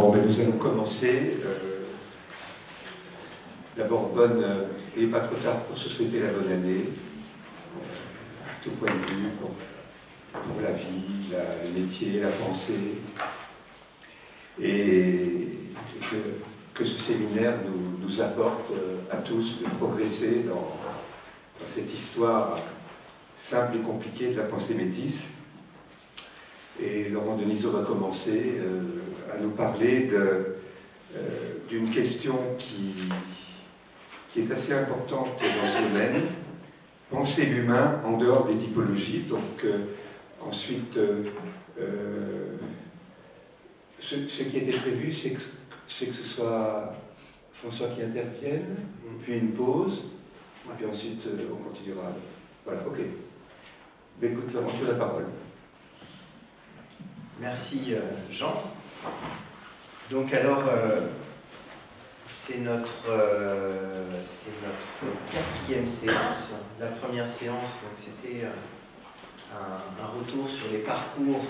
Bon, ben, nous allons commencer. Euh, d'abord, bonne, et pas trop tard pour se souhaiter la bonne année, à tout point de vue, pour, la vie, le métier, la pensée, et que, ce séminaire nous, apporte euh, à tous de progresser dans, cette histoire simple et compliquée de la pensée métisse. Et Laurent Denisot va commencer euh, à nous parler euh, d'une question qui, qui est assez importante dans ce domaine, penser l'humain en dehors des typologies. Donc ensuite, ce, qui était prévu, c'est que, que ce soit François qui intervienne, puis une pause, et puis ensuite euh, on continuera. Voilà, ok. Mais écoute, Laurent, tu la parole. Merci euh, Jean. Donc alors, euh, c'est notre, notre quatrième séance. La première séance, c'était un, retour sur les parcours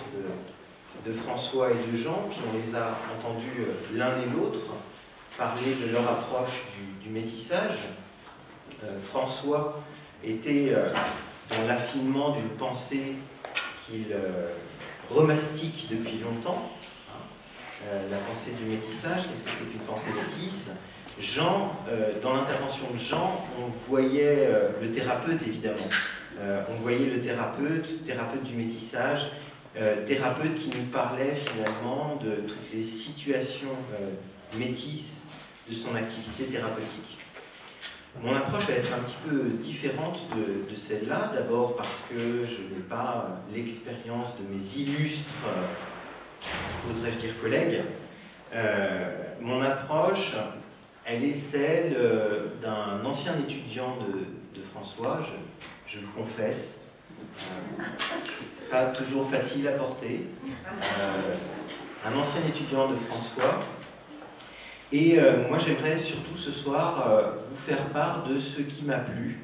de, François et de Jean, puis on les a entendus euh, l'un et l'autre parler de leur approche du, métissage. Euh, François était euh, dans l'affinement d'une pensée qu'il remastique depuis longtemps, hein. la pensée du métissage, qu'est-ce que c'est qu'une pensée métisse? Jean, dans l'intervention de Jean, on voyait le thérapeute évidemment, on voyait le thérapeute, thérapeute du métissage, euh, thérapeute qui nous parlait finalement de toutes les situations euh, métisses de son activité thérapeutique. Mon approche va être un petit peu différente de, celle-là, d'abord parce que je n'ai pas l'expérience de mes illustres, euh, oserais-je dire collègues. mon approche, elle est celle d'un ancien étudiant de, François, je, je le confesse, c'est pas toujours facile à porter. Euh, un ancien étudiant de François. Et euh, moi, j'aimerais surtout ce soir euh, vous faire part de ce qui m'a plu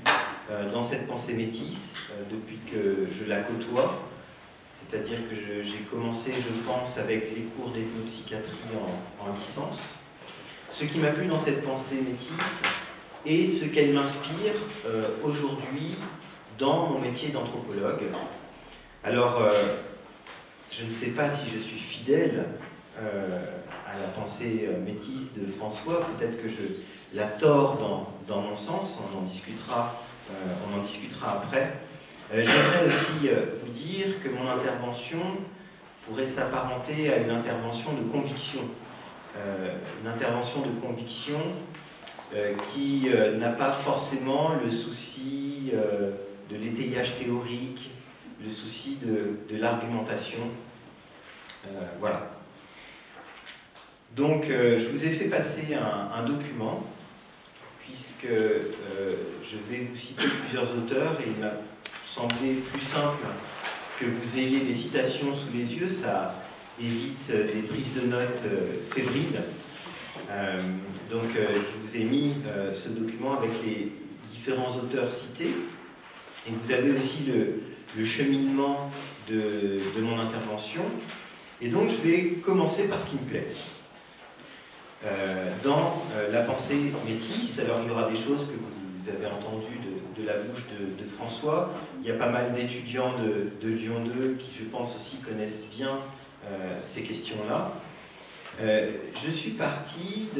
dans cette pensée métisse depuis que je la côtoie. C'est-à-dire que j'ai commencé, je pense, avec les cours d'ethnopsychiatrie en, en licence. Ce qui m'a plu dans cette pensée métisse et ce qu'elle m'inspire aujourd'hui dans mon métier d'anthropologue. Alors, euh, je ne sais pas si je suis fidèle euh, la pensée euh, métisse de François, peut-être que je la tords dans, mon sens, on en discutera, on en discutera après. J'aimerais aussi vous dire que mon intervention pourrait s'apparenter à une intervention de conviction. une intervention de conviction qui n'a pas forcément le souci de l'étayage théorique, le souci de, l'argumentation. Euh, voilà. Donc, euh, je vous ai fait passer un, document, puisque euh, je vais vous citer plusieurs auteurs, et il m'a semblé plus simple que vous ayez des citations sous les yeux, ça évite des prises de notes fébriles. donc, je vous ai mis ce document avec les différents auteurs cités. Et vous avez aussi le, cheminement de, mon intervention. Et donc je vais commencer par ce qui me plaît. Euh, dans euh, la pensée métisse, alors il y aura des choses que vous avez entendues de, la bouche de, François. Il y a pas mal d'étudiants de, Lyon 2 qui, je pense, aussi connaissent bien euh, ces questions-là. je suis parti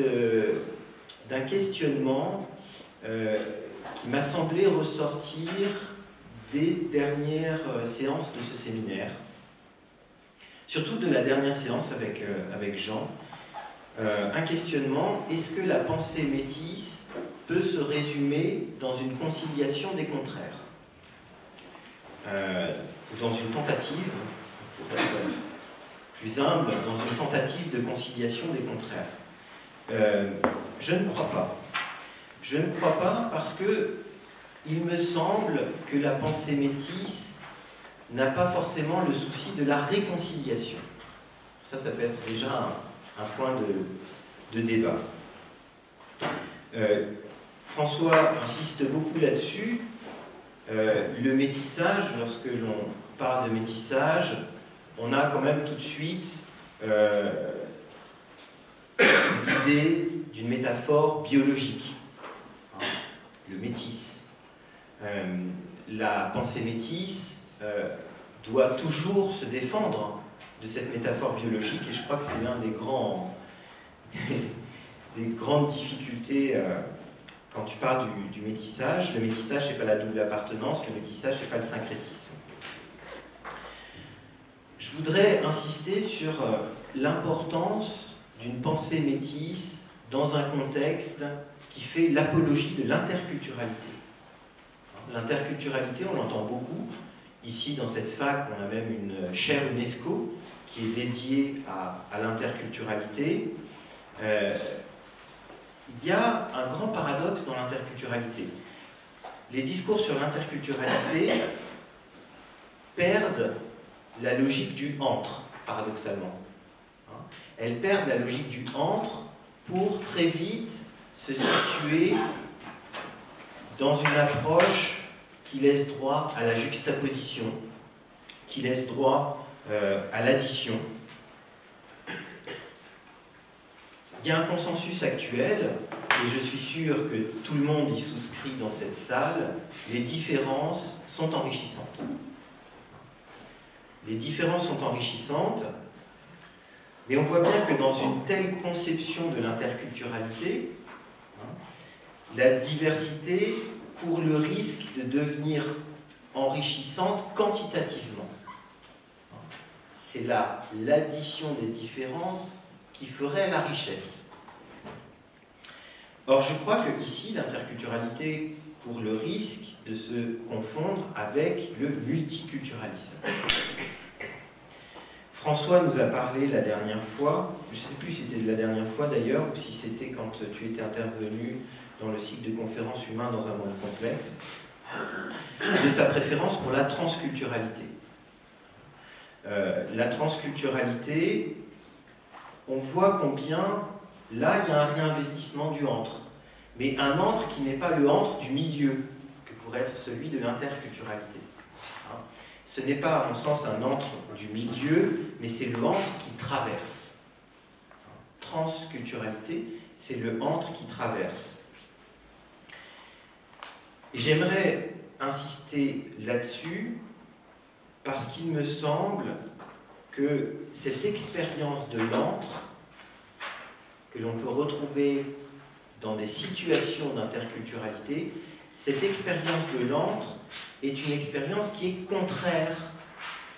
d'un questionnement qui m'a semblé ressortir des dernières séances de ce séminaire, surtout de la dernière séance avec Jean. Euh, un questionnement, est-ce que la pensée métisse peut se résumer dans une conciliation des contraires Dans une tentative, pour être plus humble, dans une tentative de conciliation des contraires Je ne crois pas. Je ne crois pas parce que il me semble que la pensée métisse n'a pas forcément le souci de la réconciliation. Ça, ça peut être déjà un, point de, débat. Euh, François insiste beaucoup là-dessus. Euh, le métissage, lorsque l'on parle de métissage, on a quand même tout de suite euh, l'idée d'une métaphore biologique, hein, le métis. La pensée métisse doit toujours se défendre de cette métaphore biologique et je crois que c'est l'un des grands des, grandes difficultés euh, quand tu parles du, métissage. Le métissage, n'est pas la double appartenance, le métissage, n'est pas le syncrétisme. Je voudrais insister sur euh, l'importance d'une pensée métisse dans un contexte qui fait l'apologie de l'interculturalité. L'interculturalité, on l'entend beaucoup. Ici, dans cette fac, on a même une chaire UNESCO qui est dédiée à, l'interculturalité. Euh, il y a un grand paradoxe dans l'interculturalité. Les discours sur l'interculturalité perdent la logique du entre, paradoxalement. Hein? Elles perdent la logique du entre pour très vite se situer dans une approche qui laisse droit à la juxtaposition, qui laisse droit euh, à l'addition. Il y a un consensus actuel, et je suis sûr que tout le monde y souscrit dans cette salle, les différences sont enrichissantes. Les différences sont enrichissantes, mais on voit bien que dans une telle conception de l'interculturalité, hein, la diversité court le risque de devenir enrichissante quantitativement. C'est là l'addition des différences qui ferait la richesse. Or, je crois que ici, l'interculturalité court le risque de se confondre avec le multiculturalisme. François nous a parlé la dernière fois, je ne sais plus si c'était la dernière fois d'ailleurs, ou si c'était quand tu étais intervenu dans le cycle de conférences humains dans un monde complexe, de sa préférence pour la transculturalité. Euh, la transculturalité, on voit combien là il y a un réinvestissement du entre, mais un entre qui n'est pas le entre du milieu, que pourrait être celui de l'interculturalité. Ce n'est pas, à mon sens, un entre du milieu, mais c'est le entre qui traverse. Transculturalité, c'est le entre qui traverse. J'aimerais insister là-dessus parce qu'il me semble que cette expérience de l'antre, que l'on peut retrouver dans des situations d'interculturalité, cette expérience de l'antre est une expérience qui est contraire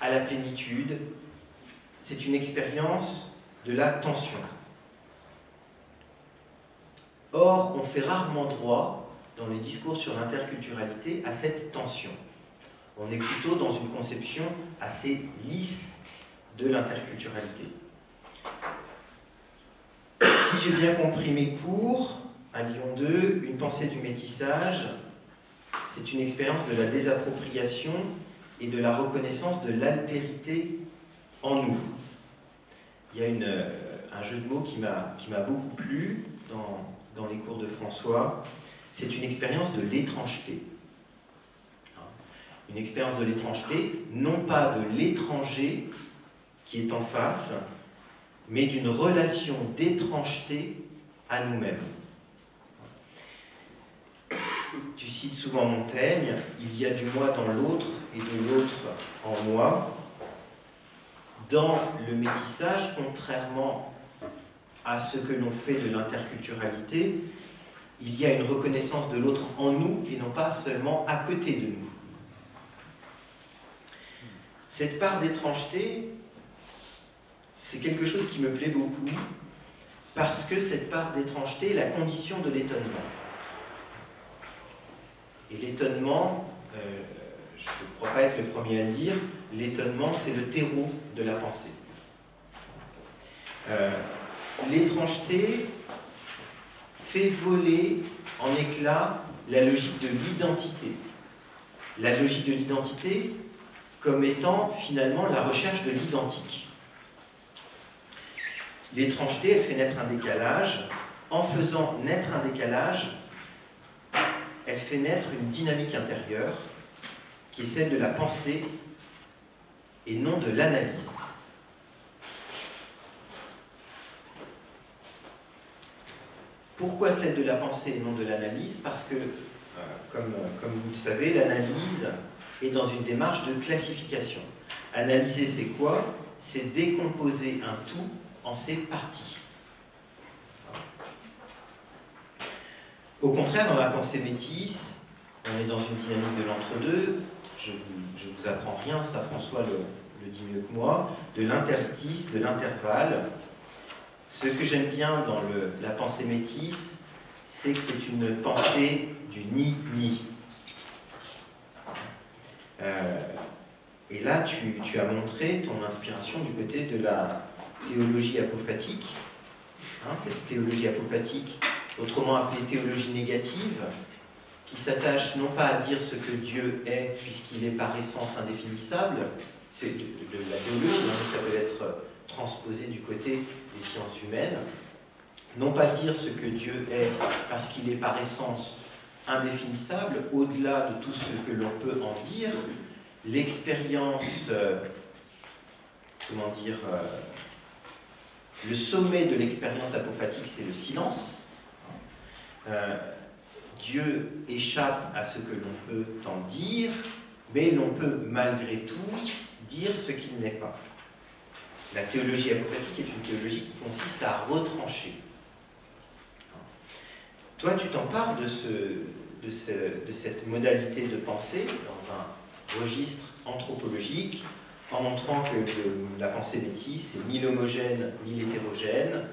à la plénitude, c'est une expérience de la tension. Or, on fait rarement droit, dans les discours sur l'interculturalité, à cette tension. On est plutôt dans une conception assez lisse de l'interculturalité. Si j'ai bien compris mes cours, à Lyon 2, une pensée du métissage, c'est une expérience de la désappropriation et de la reconnaissance de l'altérité en nous. Il y a euh, un jeu de mots qui m'a beaucoup plu dans, dans, les cours de François. C'est une expérience de l'étrangeté. Une expérience de l'étrangeté, non pas de l'étranger qui est en face, mais d'une relation d'étrangeté à nous-mêmes tu cites souvent Montaigne, il y a du moi dans l'autre et de l'autre en moi. Dans le métissage, contrairement à ce que l'on fait de l'interculturalité, il y a une reconnaissance de l'autre en nous et non pas seulement à côté de nous. Cette part d'étrangeté, c'est quelque chose qui me plaît beaucoup parce que cette part d'étrangeté est la condition de l'étonnement. Et l'étonnement, euh, je ne crois pas être le premier à le dire, l'étonnement, c'est le terreau de la pensée. Euh, l'étrangeté fait voler en éclat la logique de l'identité. La logique de l'identité comme étant finalement la recherche de l'identique. L'étrangeté, elle fait naître un décalage. En faisant naître un décalage, elle fait naître une dynamique intérieure qui est celle de la pensée et non de l'analyse. Pourquoi celle de la pensée et non de l'analyse? Parce que, comme, comme vous le savez, l'analyse est dans une démarche de classification. Analyser, c'est quoi? C'est décomposer un tout en ses parties. Au contraire, dans la pensée métisse, on est dans une dynamique de l'entre-deux. Je vous, vous apprends rien, ça François le, dit mieux que moi, de l'interstice, de l'intervalle. Ce que j'aime bien dans la pensée métisse, c'est que c'est une pensée du ni-ni. Euh, et là, tu, as montré ton inspiration du côté de la théologie apophatique. Hein, cette théologie apophatique, autrement appelée théologie négative, qui s'attache non pas à dire ce que Dieu est, puisqu'il est par essence indéfinissable, c'est de, la théologie, hein, ça peut être transposé du côté des sciences humaines, non pas dire ce que Dieu est parce qu'il est par essence indéfinissable, au-delà de tout ce que l'on peut en dire, l'expérience, euh, comment dire, euh, le sommet de l'expérience apophatique, c'est le silence. Euh, Dieu échappe à ce que l'on peut en dire, mais l'on peut malgré tout dire ce qu'il n'est pas. La théologie apophatique est une théologie qui consiste à retrancher. Toi, tu t'empares de, de, ce, de cette modalité de pensée dans un registre anthropologique en montrant que la pensée métisse, c'est ni l'homogène ni l'hétérogène,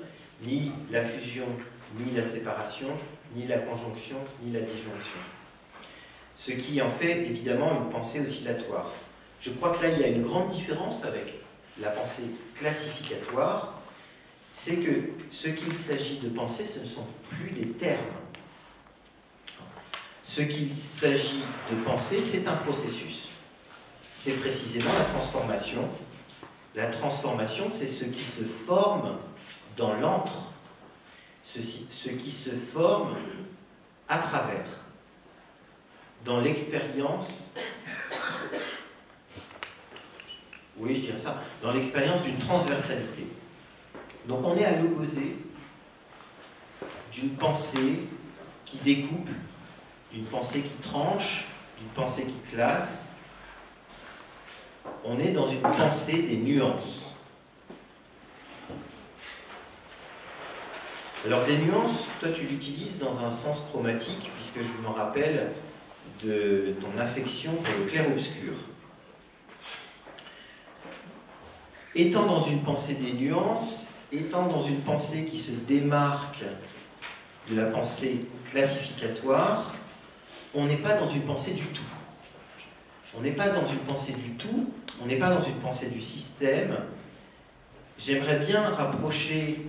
ni la fusion ni la séparation, ni la conjonction ni la disjonction. Ce qui en fait évidemment une pensée oscillatoire. Je crois que là, il y a une grande différence avec la pensée classificatoire, c'est que ce qu'il s'agit de penser, ce ne sont plus des termes. Ce qu'il s'agit de penser, c'est un processus. C'est précisément la transformation. La transformation, c'est ce qui se forme dans l'antre, ce, qui se forme à travers, dans l'expérience oui, je dirais ça, dans l'expérience d'une transversalité. Donc on est à l'opposé d'une pensée qui découpe, d'une pensée qui tranche, d'une pensée qui classe. On est dans une pensée des nuances. Alors des nuances, toi tu l'utilises dans un sens chromatique, puisque je m'en rappelle de ton affection pour le clair-obscur. Étant dans une pensée des nuances, étant dans une pensée qui se démarque de la pensée classificatoire, on n'est pas dans une pensée du tout. On n'est pas dans une pensée du tout, on n'est pas dans une pensée du système. J'aimerais bien rapprocher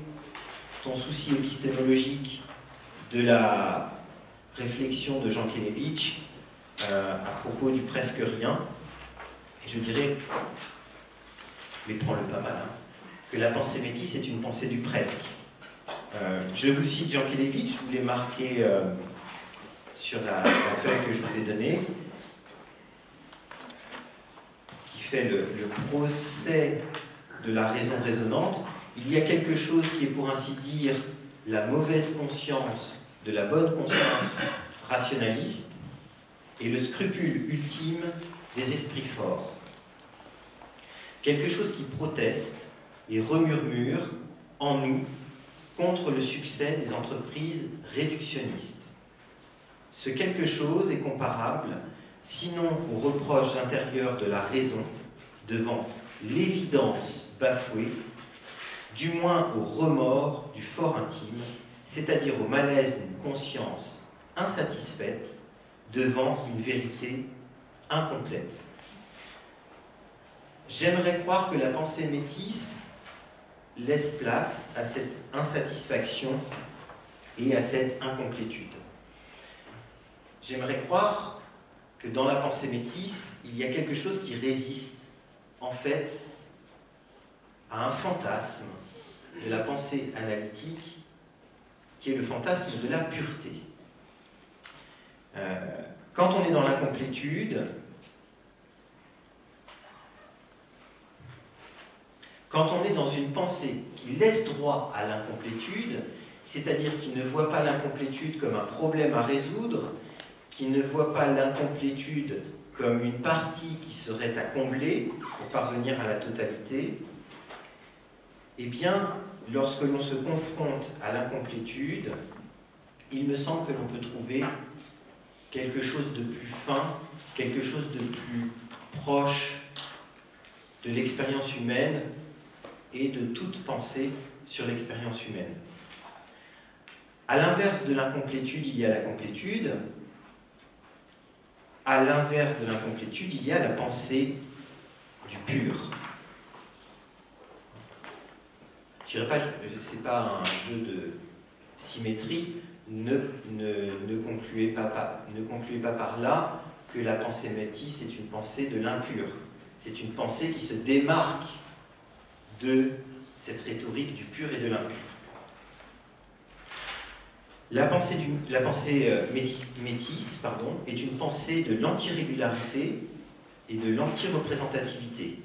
ton souci épistémologique de la réflexion de Jean Kelevitch euh, à propos du presque rien. Et je dirais mais prends-le pas mal, la pensée métisse est une pensée du presque. Euh, je vous cite Jean Kelevitch, je vous l'ai marqué euh, sur la, feuille que je vous ai donnée, qui fait le, le procès de la raison résonante. Il y a quelque chose qui est pour ainsi dire la mauvaise conscience de la bonne conscience rationaliste et le scrupule ultime des esprits forts quelque chose qui proteste et remurmure en nous contre le succès des entreprises réductionnistes. Ce quelque chose est comparable, sinon au reproche intérieur de la raison devant l'évidence bafouée, du moins au remords du fort intime, c'est-à-dire au malaise d'une conscience insatisfaite devant une vérité incomplète. J'aimerais croire que la pensée métisse laisse place à cette insatisfaction et à cette incomplétude. J'aimerais croire que dans la pensée métisse, il y a quelque chose qui résiste, en fait, à un fantasme de la pensée analytique, qui est le fantasme de la pureté. Euh, quand on est dans l'incomplétude, Quand on est dans une pensée qui laisse droit à l'incomplétude, c'est-à-dire qu'il ne voit pas l'incomplétude comme un problème à résoudre, qu'il ne voit pas l'incomplétude comme une partie qui serait à combler pour parvenir à la totalité, eh bien, lorsque l'on se confronte à l'incomplétude, il me semble que l'on peut trouver quelque chose de plus fin, quelque chose de plus proche de l'expérience humaine et de toute pensée sur l'expérience humaine. À l'inverse de l'incomplétude, il y a la complétude. À l'inverse de l'incomplétude, il y a la pensée du pur. Je dirais pas, c'est pas un jeu de symétrie. Ne, concluez pas, par là que la pensée métisse est une pensée de l'impur. C'est une pensée qui se démarque de cette rhétorique du pur et de l'impur. La pensée, euh, métisse, est une pensée de l'antirégularité et de l'antireprésentativité.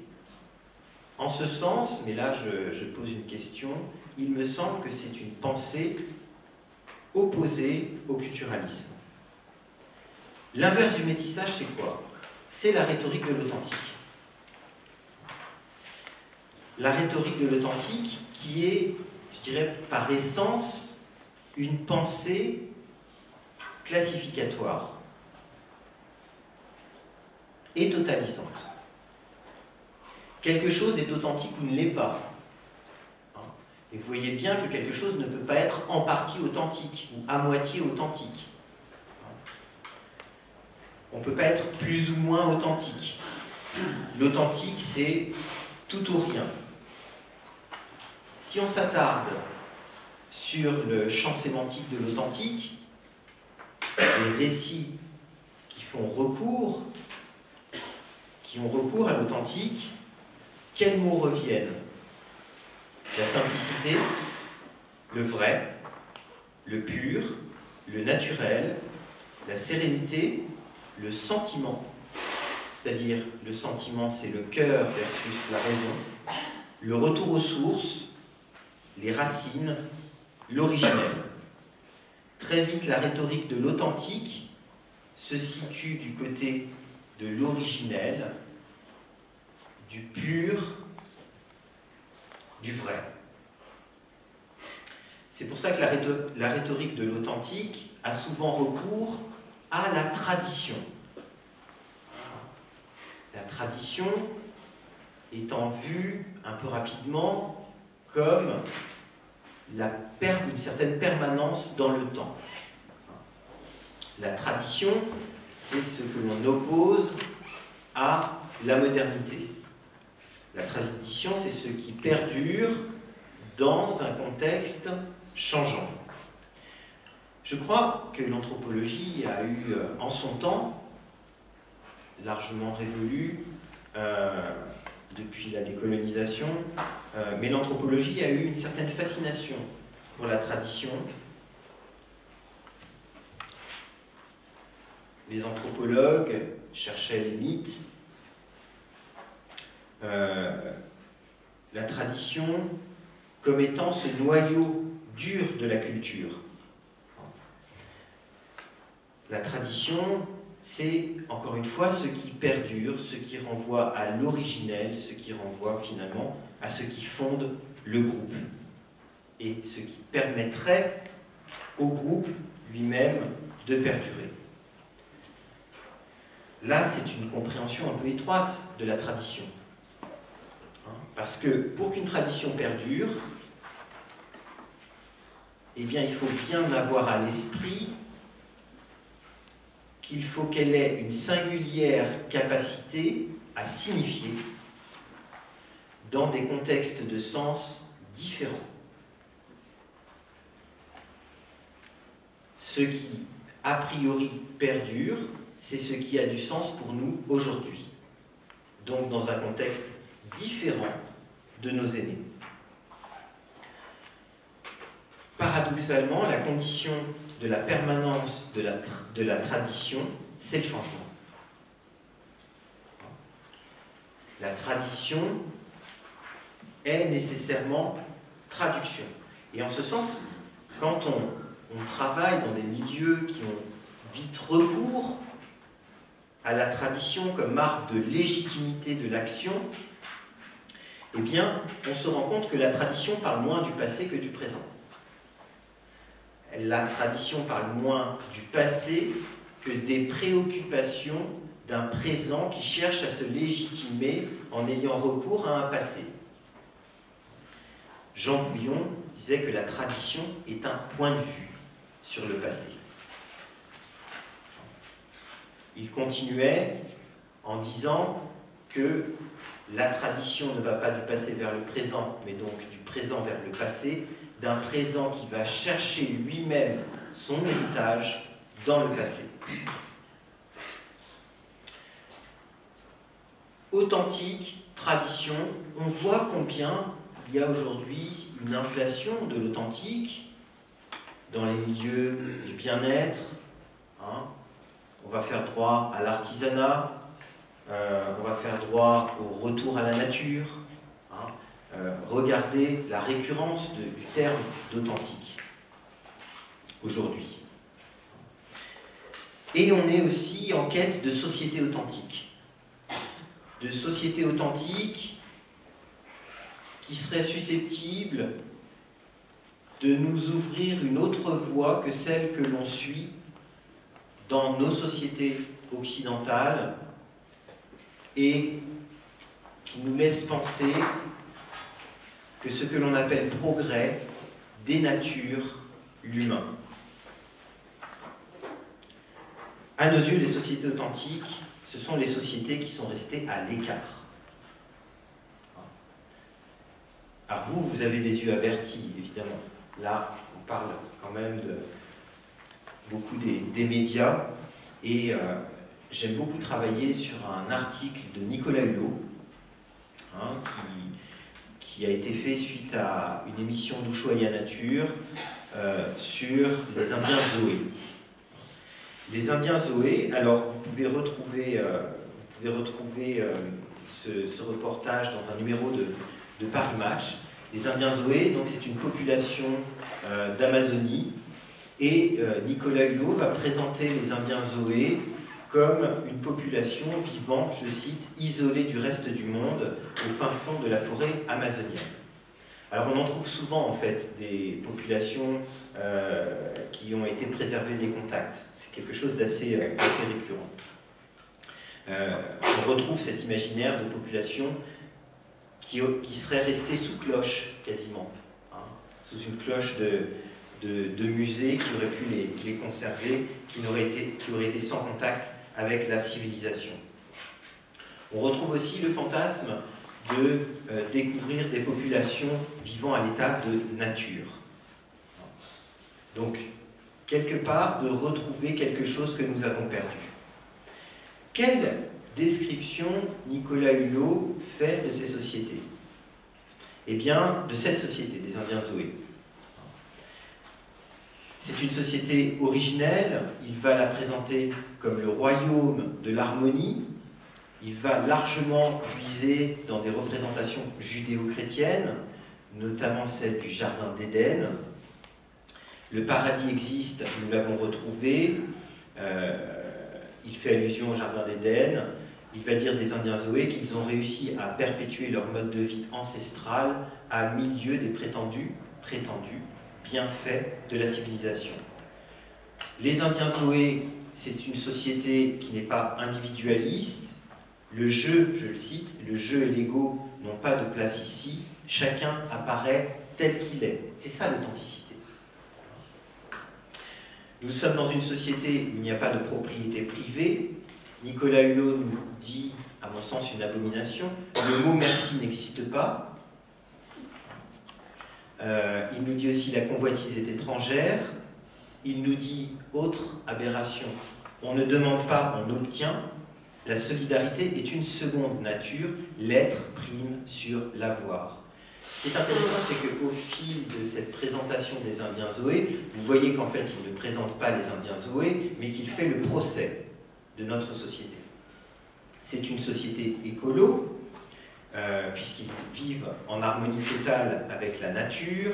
En ce sens, mais là je, je, pose une question, il me semble que c'est une pensée opposée au culturalisme. L'inverse du métissage, c'est quoi? C'est la rhétorique de l'authentique. La rhétorique de l'authentique qui est, je dirais, par essence, une pensée classificatoire et totalisante. Quelque chose est authentique ou ne l'est pas. Et vous voyez bien que quelque chose ne peut pas être en partie authentique ou à moitié authentique. On ne peut pas être plus ou moins authentique. L'authentique, c'est tout ou rien. Si on s'attarde sur le champ sémantique de l'authentique, les récits qui font recours, qui ont recours à l'authentique, quels mots reviennent? La simplicité, le vrai, le pur, le naturel, la sérénité, le sentiment, c'est-à-dire le sentiment c'est le cœur versus la raison, le retour aux sources, les racines, l'originel. Très vite, la rhétorique de l'authentique se situe du côté de l'originel, du pur, du vrai. C'est pour ça que la rhétorique de l'authentique a souvent recours à la tradition. La tradition étant vue un peu rapidement comme la une certaine permanence dans le temps. La tradition, c'est ce que l'on oppose à la modernité. La tradition, c'est ce qui perdure dans un contexte changeant. Je crois que l'anthropologie a eu euh, en son temps, largement révolu euh, depuis la décolonisation, euh, mais l'anthropologie a eu une certaine fascination pour la tradition. Les anthropologues cherchaient les mythes, la tradition comme étant ce noyau dur de la culture. La tradition, c'est encore une fois ce qui perdure, ce qui renvoie à l'originel, ce qui renvoie finalement à ce qui fonde le groupe et ce qui permettrait au groupe lui-même de perdurer. Là, c'est une compréhension un peu étroite de la tradition. Hein, parce que pour qu'une tradition perdure, eh il faut bien avoir à l'esprit qu'il faut qu'elle ait une singulière capacité à signifier dans des contextes de sens différents. Ce qui, a priori, perdure, c'est ce qui a du sens pour nous aujourd'hui, donc dans un contexte différent de nos aînés. Paradoxalement, la condition de la permanence de la, de la tradition, c'est le changement. La tradition est nécessairement traduction. Et en ce sens, quand on, on travaille dans des milieux qui ont vite recours à la tradition comme marque de légitimité de l'action, eh bien, on se rend compte que la tradition parle moins du passé que du présent. La tradition parle moins du passé que des préoccupations d'un présent qui cherche à se légitimer en ayant recours à un passé. Jean Bouillon disait que la tradition est un point de vue sur le passé. Il continuait en disant que la tradition ne va pas du passé vers le présent, mais donc du présent vers le passé, d'un présent qui va chercher lui-même son héritage dans le passé. Authentique, tradition, on voit combien il y a aujourd'hui une inflation de l'authentique dans les milieux du bien-être. Hein. On va faire droit à l'artisanat, euh, on va faire droit au retour à la nature. Euh, regardez la récurrence du terme d'authentique aujourd'hui. Et on est aussi en quête de société authentique. De société authentique qui serait susceptible de nous ouvrir une autre voie que celle que l'on suit dans nos sociétés occidentales et qui nous laisse penser que ce que l'on appelle progrès dénature l'humain. À nos yeux, les sociétés authentiques, ce sont les sociétés qui sont restées à l'écart. Alors vous, vous avez des yeux avertis, évidemment. Là, on parle quand même de beaucoup des, médias. Et euh, j'aime beaucoup travailler sur un article de Nicolas Hulot, hein, qui, a été fait suite à une émission d'Ushuaïa Nature euh, sur les Indiens Zoé. Les Indiens Zoé, alors vous pouvez retrouver, euh, vous pouvez retrouver ce, reportage dans un numéro de, de Paris Match. Les Indiens Zoé, donc c'est une population euh, d'Amazonie, et euh, Nicolas Hulot va présenter les Indiens Zoé comme une population vivant, je cite, isolée du reste du monde, au fin fond de la forêt amazonienne. Alors on en trouve souvent en fait des populations euh, qui ont été préservées des contacts. C'est quelque chose d'assez récurrent. on retrouve cet imaginaire de population qui, qui seraient restés sous cloche quasiment, hein, sous une cloche de, de, musée qui aurait pu les, les conserver, qui, aurait été, qui aurait été sans contact avec la civilisation. On retrouve aussi le fantasme de euh, découvrir des populations vivant à l'état de nature. Donc, quelque part, de retrouver quelque chose que nous avons perdu. Quelle description Nicolas Hulot fait de ces sociétés? Eh bien, de cette société, des Indiens Zoé. C'est une société originelle, il va la présenter comme le royaume de l'harmonie, il va largement puiser dans des représentations judéo-chrétiennes, notamment celle du Jardin d'Éden. Le paradis existe, nous l'avons retrouvé, euh, il fait allusion au Jardin d'Éden, il va dire des Indiens Zoé qu'ils ont réussi à perpétuer leur mode de vie ancestral à milieu des prétendus, prétendus bienfaits de la civilisation. Les Indiens Zoé, c'est une société qui n'est pas individualiste. Le jeu, je le cite, le jeu et l'ego n'ont pas de place ici. Chacun apparaît tel qu'il est. C'est ça l'authenticité. Nous sommes dans une société où il n'y a pas de propriété privée, Nicolas Hulot nous dit, à mon sens, une abomination. Le mot merci n'existe pas. Euh, il nous dit aussi la convoitise est étrangère. Il nous dit autre aberration. On ne demande pas, on obtient. La solidarité est une seconde nature. L'être prime sur l'avoir. Ce qui est intéressant, c'est qu'au fil de cette présentation des Indiens Zoé, vous voyez qu'en fait, il ne présente pas les Indiens Zoé, mais qu'il fait le procès de notre société. C'est une société écolo, euh, puisqu'ils vivent en harmonie totale avec la nature,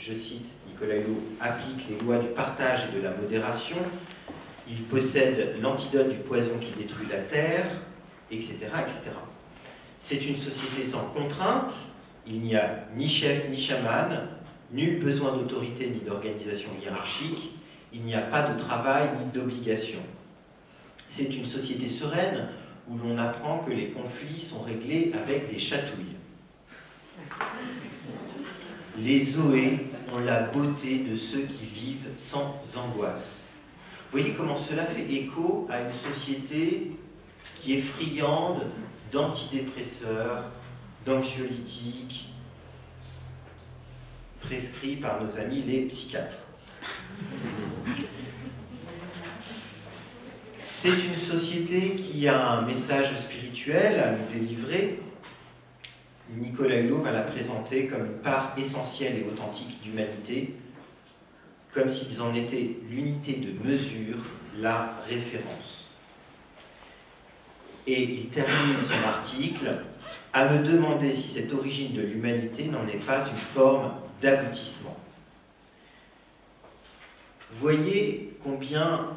je cite Nicolas Hulot, applique les lois du partage et de la modération, il possède l'antidote du poison qui détruit la terre, etc. etc. C'est une société sans contrainte, il n'y a ni chef ni chaman, nul besoin d'autorité ni d'organisation hiérarchique, il n'y a pas de travail ni d'obligation. C'est une société sereine où l'on apprend que les conflits sont réglés avec des chatouilles. Les Zoé ont la beauté de ceux qui vivent sans angoisse. Vous voyez comment cela fait écho à une société qui est friande d'antidépresseurs, d'anxiolytiques, prescrits par nos amis les psychiatres. C'est une société qui a un message spirituel à nous délivrer. Nicolas Hulot va la présenter comme une part essentielle et authentique d'humanité, comme s'ils en étaient l'unité de mesure, la référence. Et il termine son article à me demander si cette origine de l'humanité n'en est pas une forme d'aboutissement. Voyez combien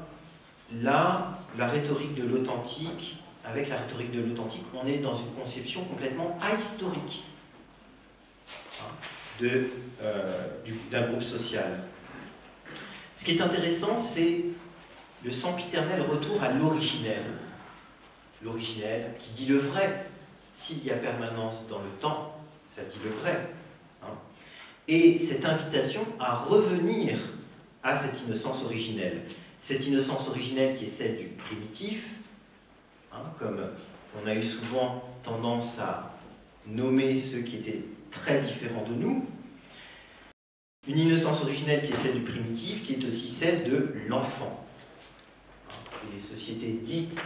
là, la rhétorique de l'authentique, avec la rhétorique de l'authentique, on est dans une conception complètement ahistorique hein, euh, d'un groupe social. Ce qui est intéressant, c'est le sempiternel retour à l'originel. L'originel qui dit le vrai. S'il y a permanence dans le temps, ça dit le vrai. Hein. Et cette invitation à revenir à cette innocence originelle. Cette innocence originelle qui est celle du primitif, hein, comme on a eu souvent tendance à nommer ceux qui étaient très différents de nous. Une innocence originelle qui est celle du primitif, qui est aussi celle de l'enfant. Les sociétés dites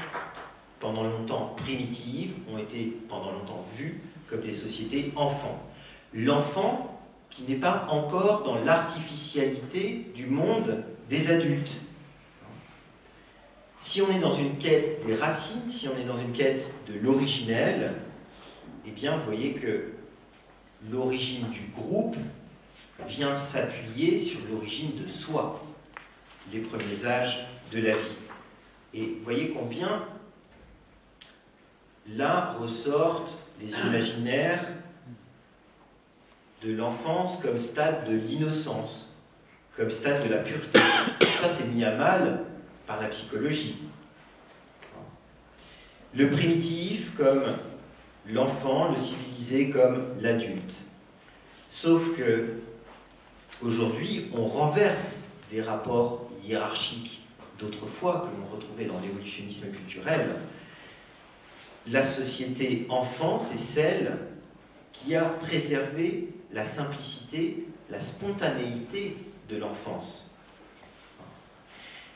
pendant longtemps primitives ont été pendant longtemps vues comme des sociétés enfants. L'enfant qui n'est pas encore dans l'artificialité du monde des adultes. Si on est dans une quête des racines, si on est dans une quête de l'originel, eh bien, vous voyez que l'origine du groupe vient s'appuyer sur l'origine de soi, les premiers âges de la vie. Et vous voyez combien là ressortent les imaginaires de l'enfance comme stade de l'innocence, comme stade de la pureté. Ça, c'est mis à mal par la psychologie. Le primitif comme l'enfant, le civilisé comme l'adulte. Sauf que aujourd'hui, on renverse des rapports hiérarchiques d'autrefois que l'on retrouvait dans l'évolutionnisme culturel. La société enfant, c'est celle qui a préservé la simplicité, la spontanéité de l'enfance.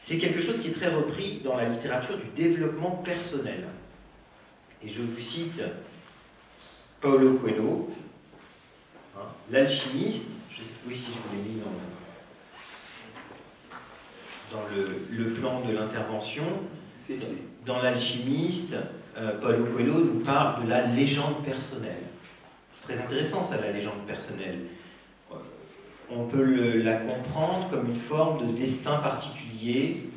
C'est quelque chose qui est très repris dans la littérature du développement personnel. Et je vous cite Paulo Coelho, hein, l'alchimiste, je sais oui si je vous l'ai mis dans, le, plan de l'intervention, dans l'alchimiste, euh, Paulo Coelho nous parle de la légende personnelle. C'est très intéressant ça, la légende personnelle. On peut la comprendre comme une forme de destin particulier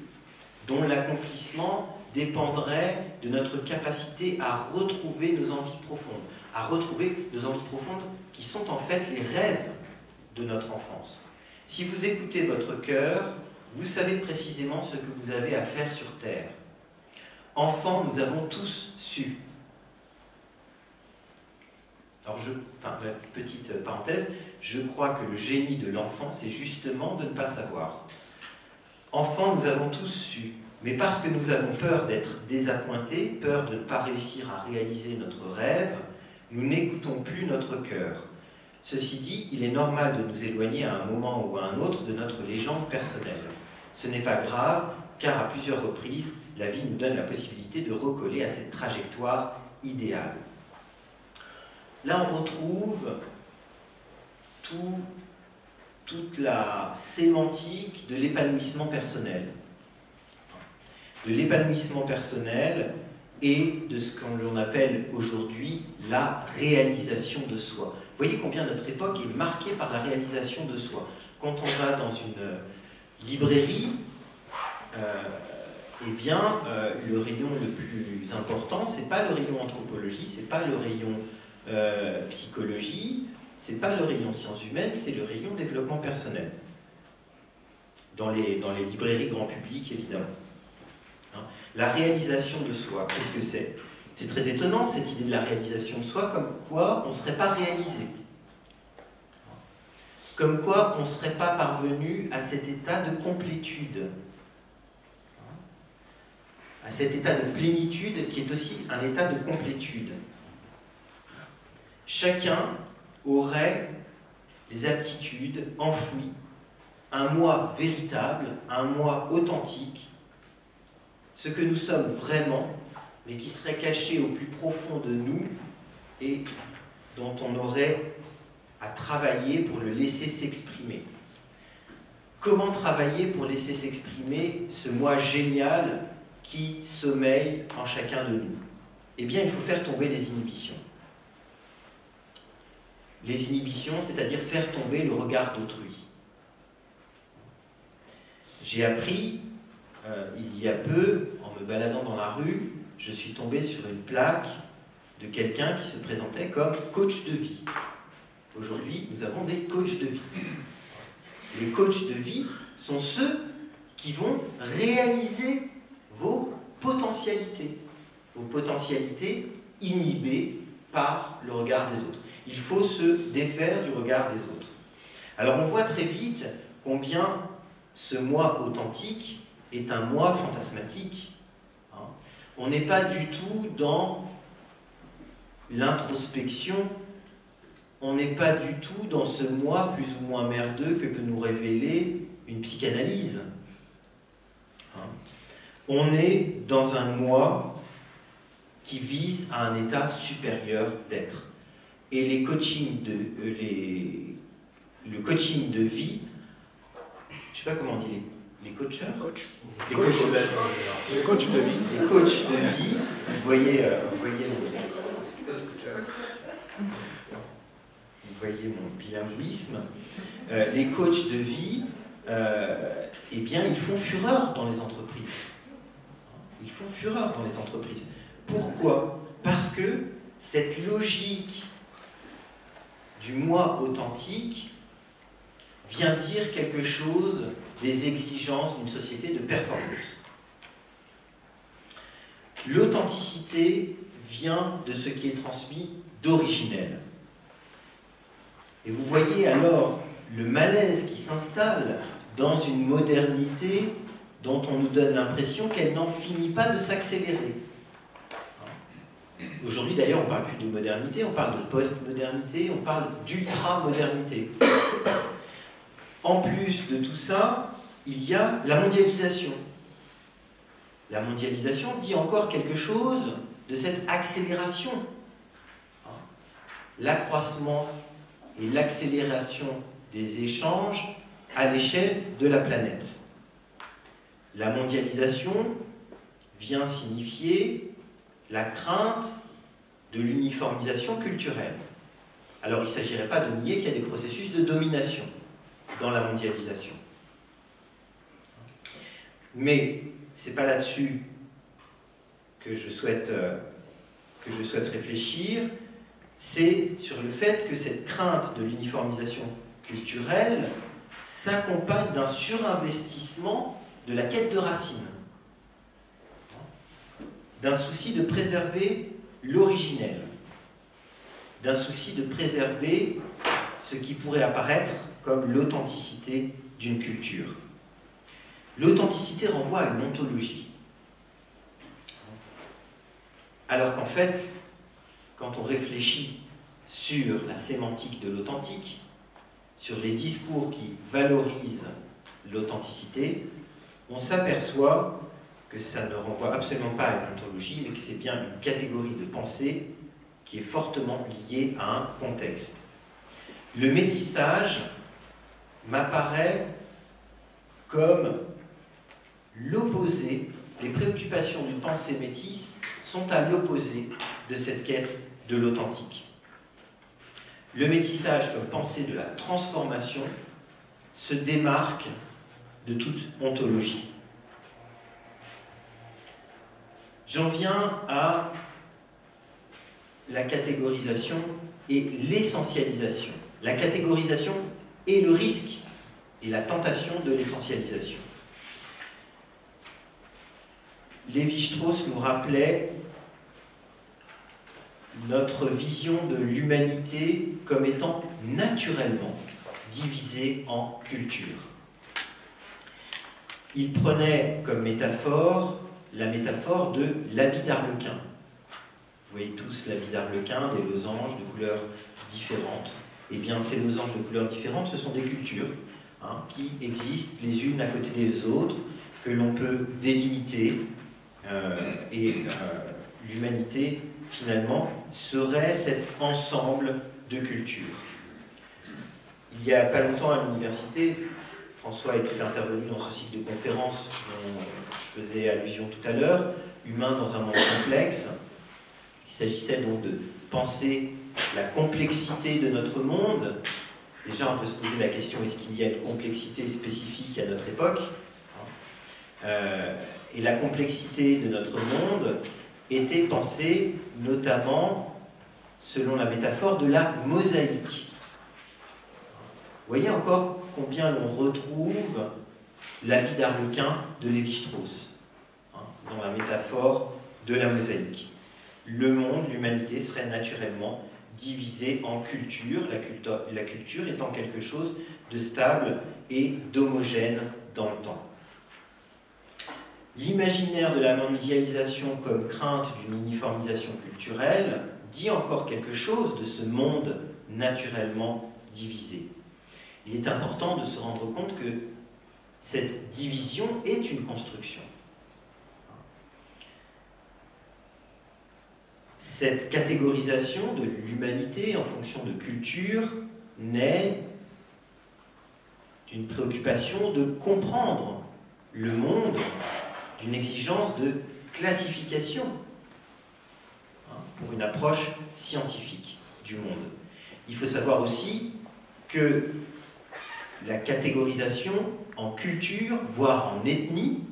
dont l'accomplissement dépendrait de notre capacité à retrouver nos envies profondes, à retrouver nos envies profondes qui sont en fait les rêves de notre enfance. Si vous écoutez votre cœur, vous savez précisément ce que vous avez à faire sur Terre. Enfants, nous avons tous su alors, je, enfin, petite parenthèse, je crois que le génie de l'enfant, c'est justement de ne pas savoir. Enfant, nous avons tous su, mais parce que nous avons peur d'être désappointés, peur de ne pas réussir à réaliser notre rêve, nous n'écoutons plus notre cœur. Ceci dit, il est normal de nous éloigner à un moment ou à un autre de notre légende personnelle. Ce n'est pas grave, car à plusieurs reprises, la vie nous donne la possibilité de recoller à cette trajectoire idéale. Là, on retrouve toute la sémantique de l'épanouissement personnel. De l'épanouissement personnel et de ce qu'on appelle aujourd'hui la réalisation de soi. Vous voyez combien notre époque est marquée par la réalisation de soi. Quand on va dans une librairie, euh, eh bien, euh, le rayon le plus important, c'est pas le rayon anthropologie, c'est pas le rayon euh, psychologie, c'est pas le rayon sciences humaines, c'est le rayon développement personnel. Dans les, librairies grand public, évidemment. Hein? La réalisation de soi, qu'est-ce que c'est? C'est très étonnant cette idée de la réalisation de soi, comme quoi on ne serait pas réalisé. Comme quoi on ne serait pas parvenu à cet état de complétude à cet état de plénitude qui est aussi un état de complétude. Chacun aurait des aptitudes enfouies, un moi véritable, un moi authentique, ce que nous sommes vraiment, mais qui serait caché au plus profond de nous et dont on aurait à travailler pour le laisser s'exprimer. Comment travailler pour laisser s'exprimer ce moi génial qui sommeille en chacun de nous? Eh bien, il faut faire tomber les inhibitions. Les inhibitions, c'est-à-dire faire tomber le regard d'autrui. J'ai appris, euh, il y a peu, en me baladant dans la rue, je suis tombé sur une plaque de quelqu'un qui se présentait comme coach de vie. Aujourd'hui, nous avons des coachs de vie. Les coachs de vie sont ceux qui vont réaliser vos potentialités, vos potentialités inhibées par le regard des autres. Il faut se défaire du regard des autres. Alors on voit très vite combien ce moi authentique est un moi fantasmatique. Hein. On n'est pas du tout dans l'introspection, on n'est pas du tout dans ce moi plus ou moins merdeux que peut nous révéler une psychanalyse. Hein on est dans un moi qui vise à un état supérieur d'être. Et les coachings de, euh, les, le coaching de vie, je ne sais pas comment on dit, les, les coachers les, coachs, les coachs de vie. Les coachs de vie, vous voyez, euh, vous voyez, vous voyez mon bilinguisme. Euh, les coachs de vie, eh bien, ils font fureur dans les entreprises. Ils font fureur dans les entreprises. Pourquoi? Parce que cette logique du moi authentique vient dire quelque chose des exigences d'une société de performance. L'authenticité vient de ce qui est transmis d'originel. Et vous voyez alors le malaise qui s'installe dans une modernité dont on nous donne l'impression qu'elle n'en finit pas de s'accélérer. Aujourd'hui, d'ailleurs, on parle plus de modernité, on parle de post-modernité, on parle d'ultra-modernité. En plus de tout ça, il y a la mondialisation. La mondialisation dit encore quelque chose de cette accélération. L'accroissement et l'accélération des échanges à l'échelle de la planète. La mondialisation vient signifier la crainte de l'uniformisation culturelle. Alors il ne s'agirait pas de nier qu'il y a des processus de domination dans la mondialisation. Mais ce n'est pas là-dessus que je souhaite, euh, que je souhaite réfléchir, c'est sur le fait que cette crainte de l'uniformisation culturelle s'accompagne d'un surinvestissement de la quête de racines, d'un souci de préserver l'originel, d'un souci de préserver ce qui pourrait apparaître comme l'authenticité d'une culture. L'authenticité renvoie à une ontologie. Alors qu'en fait, quand on réfléchit sur la sémantique de l'authentique, sur les discours qui valorisent l'authenticité, on s'aperçoit que ça ne renvoie absolument pas à une ontologie, mais que c'est bien une catégorie de pensée qui est fortement liée à un contexte. Le métissage m'apparaît comme l'opposé les préoccupations d'une pensée métisse sont à l'opposé de cette quête de l'authentique. Le métissage comme pensée de la transformation se démarque de toute ontologie. J'en viens à la catégorisation et l'essentialisation. La catégorisation et le risque et la tentation de l'essentialisation. Lévi-Strauss nous rappelait notre vision de l'humanité comme étant naturellement divisée en cultures. Il prenait comme métaphore la métaphore de l'habit d'Arlequin. Vous voyez tous l'habit d'Arlequin, des losanges de couleurs différentes. Eh bien, ces losanges de couleurs différentes, ce sont des cultures hein, qui existent les unes à côté des autres, que l'on peut délimiter. Euh, et euh, l'humanité, finalement, serait cet ensemble de cultures. Il n'y a pas longtemps à l'université, François était intervenu dans ce cycle de conférences dont je faisais allusion tout à l'heure, Humain dans un monde complexe. Il s'agissait donc de penser la complexité de notre monde. Déjà, on peut se poser la question est-ce qu'il y a une complexité spécifique à notre époque euh, Et la complexité de notre monde était pensée notamment selon la métaphore de la mosaïque. Voyez encore combien l'on retrouve l'habit d'Arlequin de Lévi-Strauss hein, dans la métaphore de la mosaïque. Le monde, l'humanité serait naturellement divisé en cultures, la, la culture étant quelque chose de stable et d'homogène dans le temps. L'imaginaire de la mondialisation comme crainte d'une uniformisation culturelle dit encore quelque chose de ce monde naturellement divisé il est important de se rendre compte que cette division est une construction. Cette catégorisation de l'humanité en fonction de culture naît d'une préoccupation de comprendre le monde, d'une exigence de classification hein, pour une approche scientifique du monde. Il faut savoir aussi que la catégorisation en culture, voire en ethnie,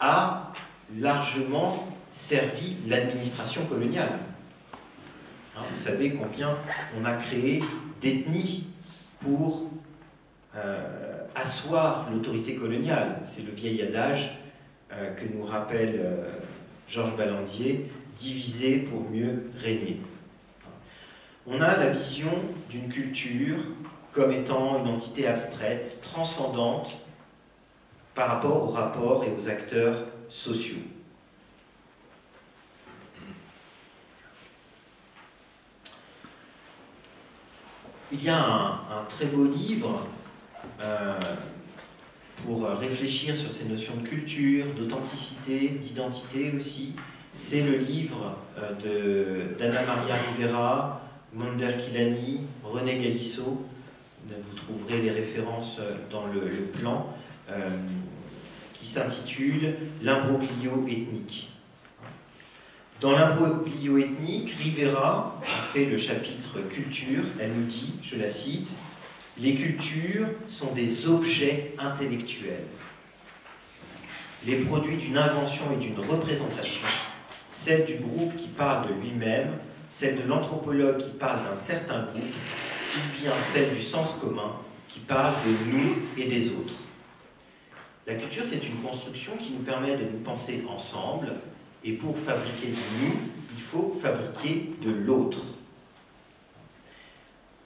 a largement servi l'administration coloniale. Hein, vous savez combien on a créé d'ethnies pour euh, asseoir l'autorité coloniale. C'est le vieil adage euh, que nous rappelle euh, Georges Ballandier, diviser pour mieux régner. On a la vision d'une culture comme étant une entité abstraite, transcendante par rapport aux rapports et aux acteurs sociaux. Il y a un, très beau livre euh, pour réfléchir sur ces notions de culture, d'authenticité, d'identité aussi. C'est le livre euh, d'Anna Maria Rivera, Monder Kilani, René Galisso, vous trouverez les références euh, dans le, plan, euh, qui s'intitule L'imbroglio ethnique. Dans l'imbroglio ethnique, Rivera a fait le chapitre culture. Elle nous dit, je la cite, Les cultures sont des objets intellectuels, les produits d'une invention et d'une représentation, celle du groupe qui parle de lui-même, celle de l'anthropologue qui parle d'un certain groupe, ou bien celle du sens commun qui parle de nous et des autres. La culture, c'est une construction qui nous permet de nous penser ensemble, et pour fabriquer du nous, il faut fabriquer de l'autre.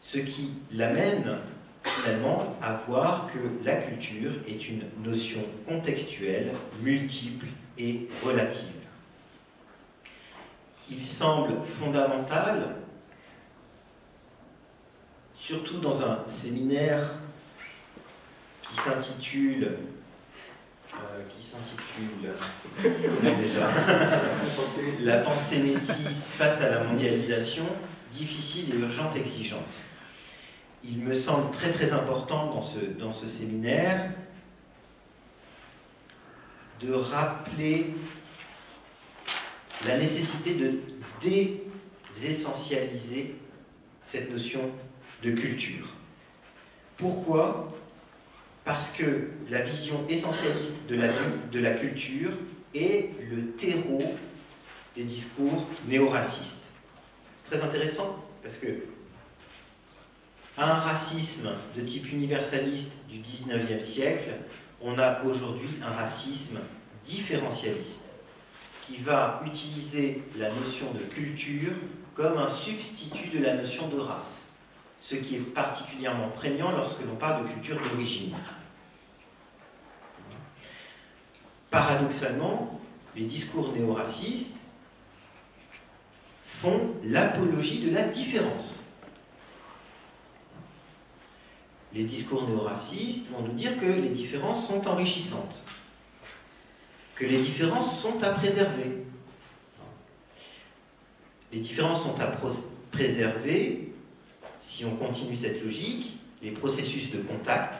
Ce qui l'amène finalement à voir que la culture est une notion contextuelle, multiple et relative. Il semble fondamental surtout dans un séminaire qui s'intitule euh, qui s'intitule déjà La pensée métisse face à la mondialisation, difficile et urgente exigence. Il me semble très très important dans ce, dans ce séminaire de rappeler la nécessité de désessentialiser cette notion de culture. Pourquoi? Parce que la vision essentialiste de la, culture est le terreau des discours néo-racistes. C'est très intéressant parce que un racisme de type universaliste du 19e siècle, on a aujourd'hui un racisme différentialiste qui va utiliser la notion de culture comme un substitut de la notion de race, ce qui est particulièrement prégnant lorsque l'on parle de culture d'origine. Paradoxalement, les discours néo-racistes font l'apologie de la différence. Les discours néo-racistes vont nous dire que les différences sont enrichissantes, que les différences sont à préserver. Les différences sont à préserver si on continue cette logique. Les processus de contact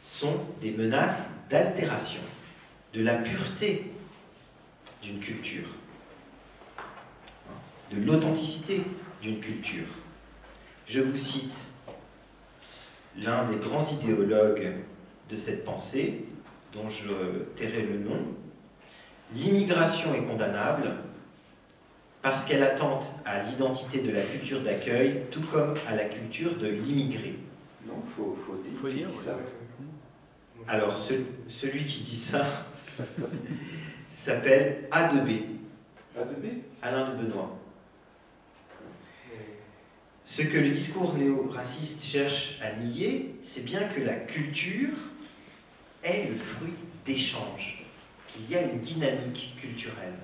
sont des menaces d'altération de la pureté d'une culture de l'authenticité d'une culture. Je vous cite l'un des grands idéologues de cette pensée, dont je tairai le nom. L'immigration est condamnable parce qu'elle attente à l'identité de la culture d'accueil, tout comme à la culture de l'immigré. Non, il faut, faut, dire, ça. Alors, celui qui dit ça s'appelle A de B. A de B? Alain de Benoît. Ce que le discours néo-raciste cherche à nier, c'est bien que la culture est le fruit d'échanges, qu'il y a une dynamique culturelle,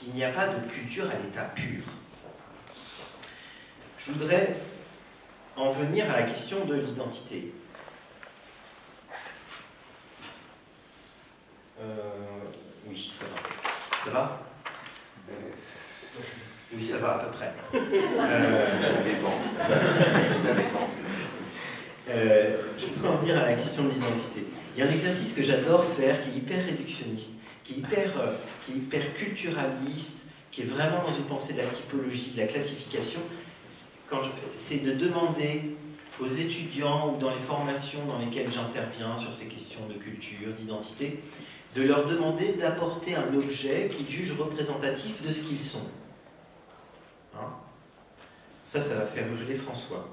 qu'il n'y a pas de culture à l'état pur. Je voudrais en venir à la question de l'identité. Euh, oui, ça va. Ça va? Oui, ça va à peu près. Euh, euh, je voudrais en venir à la question de l'identité. Il y a un exercice que j'adore faire qui est hyper réductionniste, qui est hyper, euh, qui est hyper culturaliste, qui est vraiment dans une pensée de la typologie, de la classification. C'est de demander aux étudiants ou dans les formations dans lesquelles j'interviens sur ces questions de culture, d'identité, de leur demander d'apporter un objet qu'ils jugent représentatif de ce qu'ils sont. Ça, ça va faire hurler François.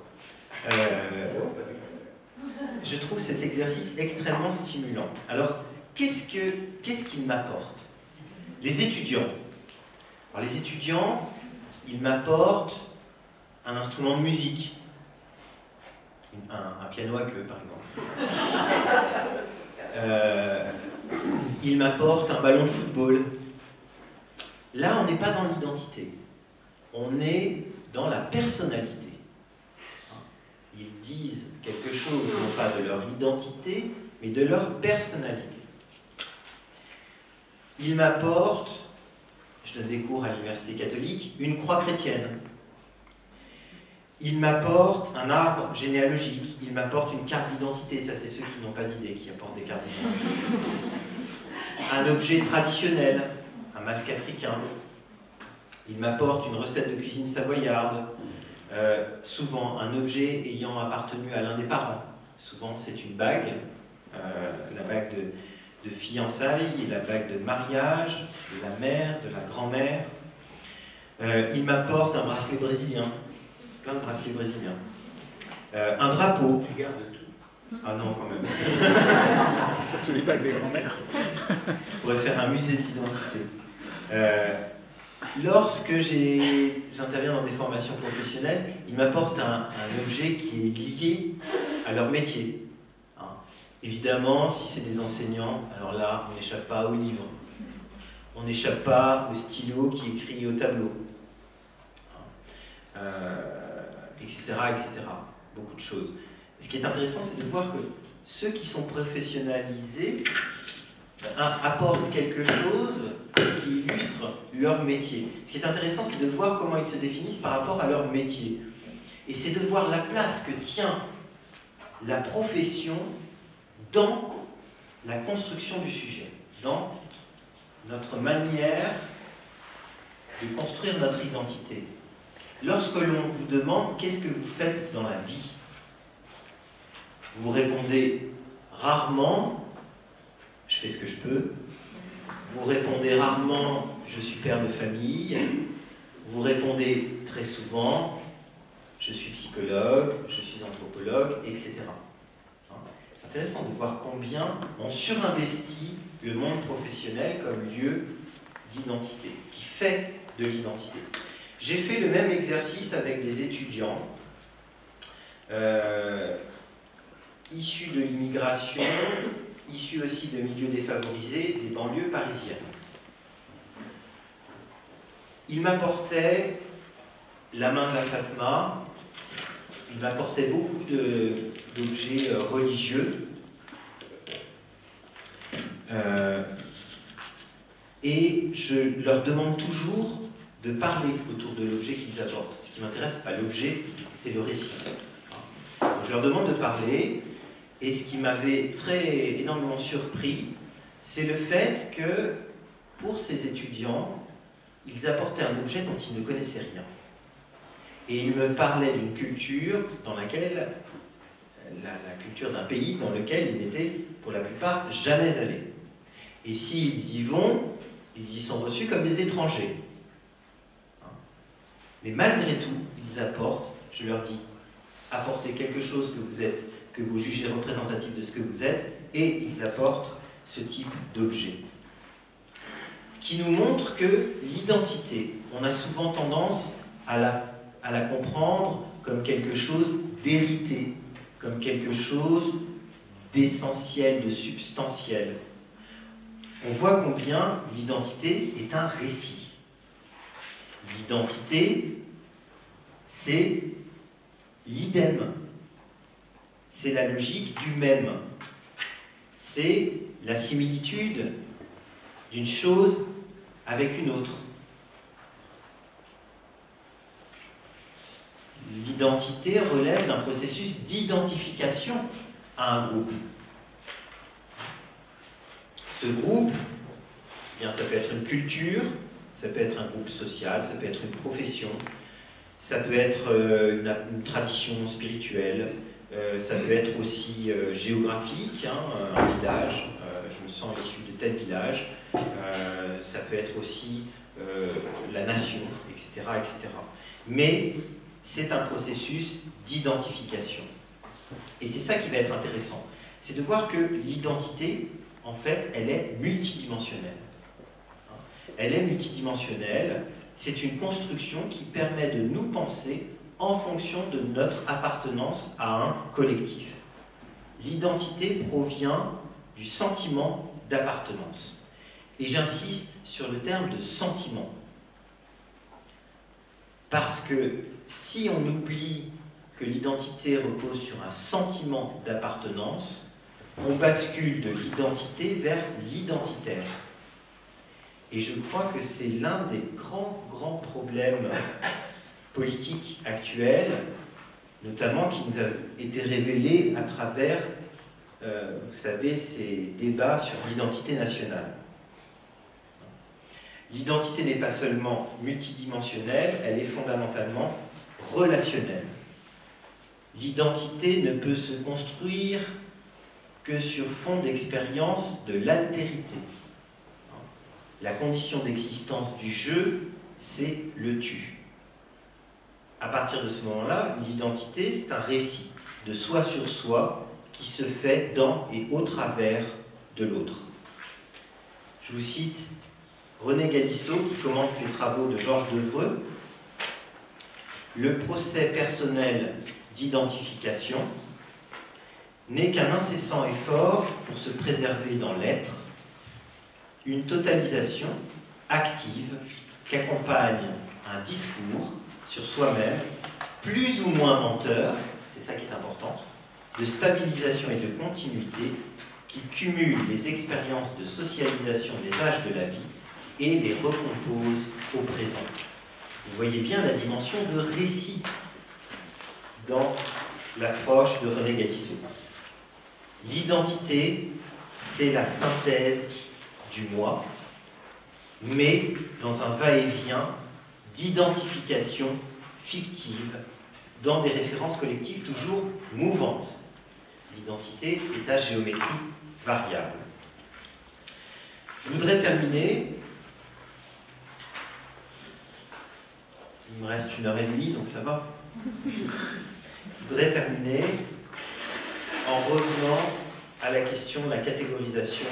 Euh, je trouve cet exercice extrêmement stimulant. Alors, qu'est-ce qu'il ce m'apporte? Les étudiants. Alors, les étudiants, ils m'apportent un instrument de musique. Un, piano à queue, par exemple. Euh, ils m'apportent un ballon de football. Là, on n'est pas dans l'identité. On est dans la personnalité. Ils disent quelque chose, non pas de leur identité, mais de leur personnalité. Ils m'apportent, je donne des cours à l'université catholique, une croix chrétienne. Ils m'apportent un arbre généalogique, ils m'apportent une carte d'identité, ça c'est ceux qui n'ont pas d'idée qui apportent des cartes d'identité. Un objet traditionnel, un masque africain, il m'apporte une recette de cuisine savoyarde, euh, souvent un objet ayant appartenu à l'un des parents. Souvent c'est une bague, euh, la bague de, fiançailles, la bague de mariage, de la mère, de la grand-mère. Euh, il m'apporte un bracelet brésilien, plein de bracelets brésiliens. un drapeau. Ah non, quand même. Surtout les bagues des grand-mères. On pourrait faire un musée de l'identité. Lorsque j'interviens dans des formations professionnelles, ils m'apportent un, objet qui est lié à leur métier. Évidemment, si c'est des enseignants, alors là, on n'échappe pas au livre. On n'échappe pas au stylo qui écrit au tableau. Etc., euh, etc. Beaucoup de choses. Ce qui est intéressant, c'est de voir que ceux qui sont professionnalisés apportent quelque chose qui illustre leur métier. Ce qui est intéressant, c'est de voir comment ils se définissent par rapport à leur métier. Et c'est de voir la place que tient la profession dans la construction du sujet. dans notre manière de construire notre identité. Lorsque l'on vous demande qu'est-ce que vous faites dans la vie, vous répondez rarement je fais ce que je peux. Vous répondez rarement je suis père de famille. Vous répondez très souvent je suis psychologue, je suis anthropologue, etc. Intéressant de voir combien on surinvestit le monde professionnel comme lieu d'identité, qui fait de l'identité. J'ai fait le même exercice avec des étudiants euh, issus de l'immigration, issus aussi de milieux défavorisés, des banlieues parisiennes. Ils m'apportaient la main de la Fatma, ils m'apportaient beaucoup d'objets euh, religieux. Euh, et je leur demande toujours de parler autour de l'objet qu'ils apportent. Ce qui m'intéresse, pas l'objet, c'est le récit. je leur demande de parler, et ce qui m'avait très énormément surpris, c'est le fait que pour ces étudiants, ils apportaient un objet dont ils ne connaissaient rien. Et ils me parlaient d'une culture dans laquelle, la, culture d'un pays dans lequel ils n'étaient pour la plupart jamais allés. Et s'ils y vont, ils y sont reçus comme des étrangers. Mais malgré tout, ils apportent, je leur dis, apportez quelque chose que vous êtes, que vous jugez représentatif de ce que vous êtes, et ils apportent ce type d'objet. Ce qui nous montre que l'identité, on a souvent tendance à la, à la comprendre comme quelque chose d'hérité, comme quelque chose d'essentiel, de substantiel. On voit combien l'identité est un récit. L'identité, c'est l'idem. C'est la logique du même. C'est la similitude d'une chose avec une autre. L'identité relève d'un processus d'identification à un groupe. Ce groupe, eh bien, ça peut être une culture, ça peut être un groupe social, ça peut être une profession, ça peut être euh, une, tradition spirituelle, euh, ça peut être aussi euh, géographique, hein, un village, je me sens issu de tel village, ça peut être aussi la nation, etc. etc. Mais c'est un processus d'identification. Et c'est ça qui va être intéressant, c'est de voir que l'identité, en fait, elle est multidimensionnelle elle est multidimensionnelle, c'est une construction qui permet de nous penser en fonction de notre appartenance à un collectif. L'identité provient du sentiment d'appartenance. Et j'insiste sur le terme de sentiment. Parce que si on oublie que l'identité repose sur un sentiment d'appartenance, on bascule de l'identité vers l'identitaire. Et je crois que c'est l'un des grands, grands problèmes politiques actuels, notamment qui nous a été révélé à travers, euh, vous savez, ces débats sur l'identité nationale. L'identité n'est pas seulement multidimensionnelle, elle est fondamentalement relationnelle. L'identité ne peut se construire que sur fond d'expérience de l'altérité. La condition d'existence du jeu, c'est le tu. À partir de ce moment-là, l'identité, c'est un récit de soi sur soi qui se fait dans et au travers de l'autre. Je vous cite René Galissot qui commente les travaux de Georges Devreux. Le procès personnel d'identification n'est qu'un incessant effort pour se préserver dans l'être une totalisation active qu'accompagne un discours sur soi-même, plus ou moins menteur, c'est ça qui est important, de stabilisation et de continuité qui cumule les expériences de socialisation des âges de la vie et les recompose au présent. Vous voyez bien la dimension de récit dans l'approche de René Galissot. L'identité, c'est la synthèse du moi, mais dans un va-et-vient d'identification fictive dans des références collectives toujours mouvantes. L'identité est à géométrie variable. Je voudrais terminer. Il me reste une heure et demie, donc ça va. Je voudrais terminer en revenant à la question de la catégorisation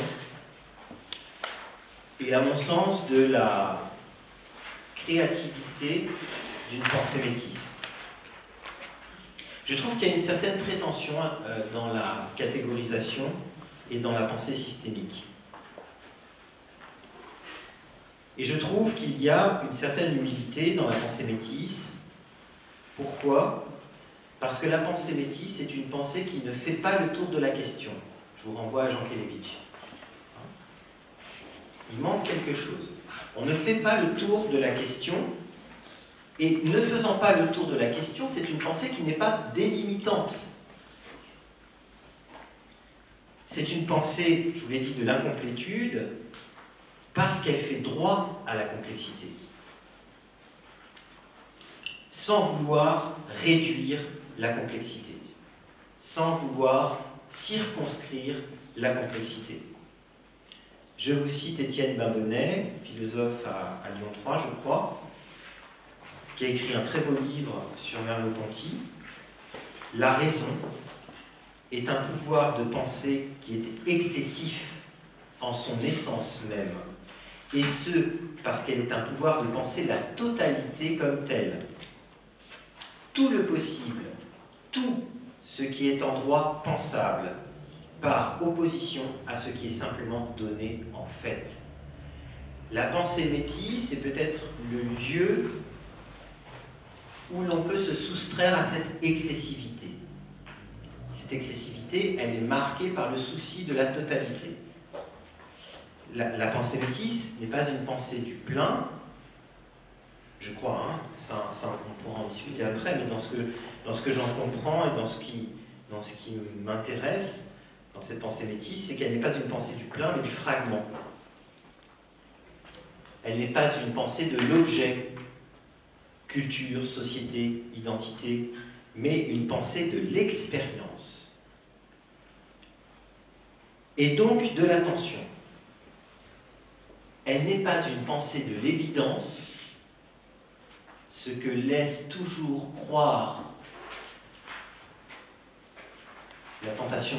et à mon sens de la créativité d'une pensée métisse. Je trouve qu'il y a une certaine prétention euh, dans la catégorisation et dans la pensée systémique. Et je trouve qu'il y a une certaine humilité dans la pensée métisse. Pourquoi? Parce que la pensée métisse est une pensée qui ne fait pas le tour de la question. Je vous renvoie à Jean Kelevitch. Il manque quelque chose. On ne fait pas le tour de la question, et ne faisant pas le tour de la question, c'est une pensée qui n'est pas délimitante. C'est une pensée, je vous l'ai dit, de l'incomplétude, parce qu'elle fait droit à la complexité, sans vouloir réduire la complexité, sans vouloir circonscrire la complexité. Je vous cite Étienne Bindonnet, philosophe à, Lyon 3, je crois, qui a écrit un très beau livre sur Merleau-Ponty. La raison est un pouvoir de pensée qui est excessif en son essence même, et ce, parce qu'elle est un pouvoir de penser la totalité comme telle. Tout le possible, tout ce qui est en droit pensable, par opposition à ce qui est simplement donné en fait. La pensée métisse est peut-être le lieu où l'on peut se soustraire à cette excessivité. Cette excessivité, elle est marquée par le souci de la totalité. La, pensée métisse n'est pas une pensée du plein, je crois, hein. ça, on pourra en discuter après, mais dans ce que, que j'en comprends et dans ce qui, dans ce qui m'intéresse, dans cette pensée métisse, c'est qu'elle n'est pas une pensée du plein, mais du fragment. Elle n'est pas une pensée de l'objet, culture, société, identité, mais une pensée de l'expérience. Et donc de l'attention. Elle n'est pas une pensée de l'évidence, ce que laisse toujours croire la tentation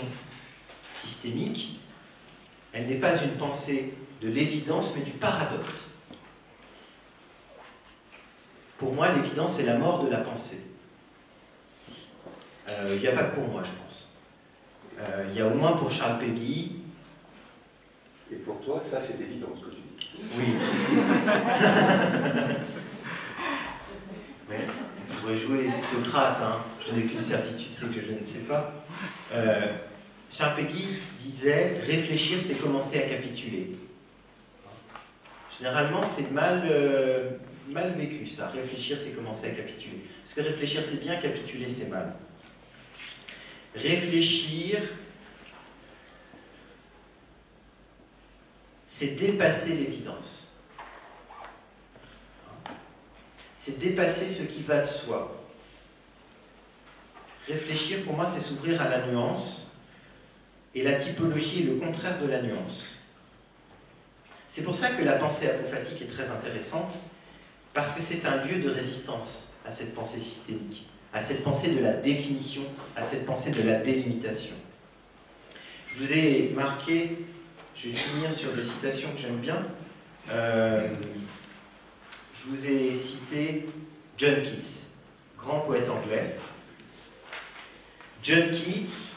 systémique, elle n'est pas une pensée de l'évidence, mais du paradoxe. Pour moi, l'évidence est la mort de la pensée. Euh, il n'y a pas que pour moi, je pense. Euh, il y a au moins pour Charles Péguy. Et pour toi, ça, c'est évident Oui. Mais je pourrais jouer Socrate, hein. je n'ai qu'une certitude, c'est que je ne sais pas. Euh, Charles Péguy disait réfléchir, c'est commencer à capituler. Généralement, c'est mal, euh, mal vécu ça. Réfléchir, c'est commencer à capituler. Parce que réfléchir, c'est bien, capituler, c'est mal. Réfléchir, c'est dépasser l'évidence. C'est dépasser ce qui va de soi. Réfléchir, pour moi, c'est s'ouvrir à la nuance et la typologie est le contraire de la nuance. C'est pour ça que la pensée apophatique est très intéressante, parce que c'est un lieu de résistance à cette pensée systémique, à cette pensée de la définition, à cette pensée de la délimitation. Je vous ai marqué, je vais finir sur des citations que j'aime bien. Euh, je vous ai cité John Keats, grand poète anglais. John Keats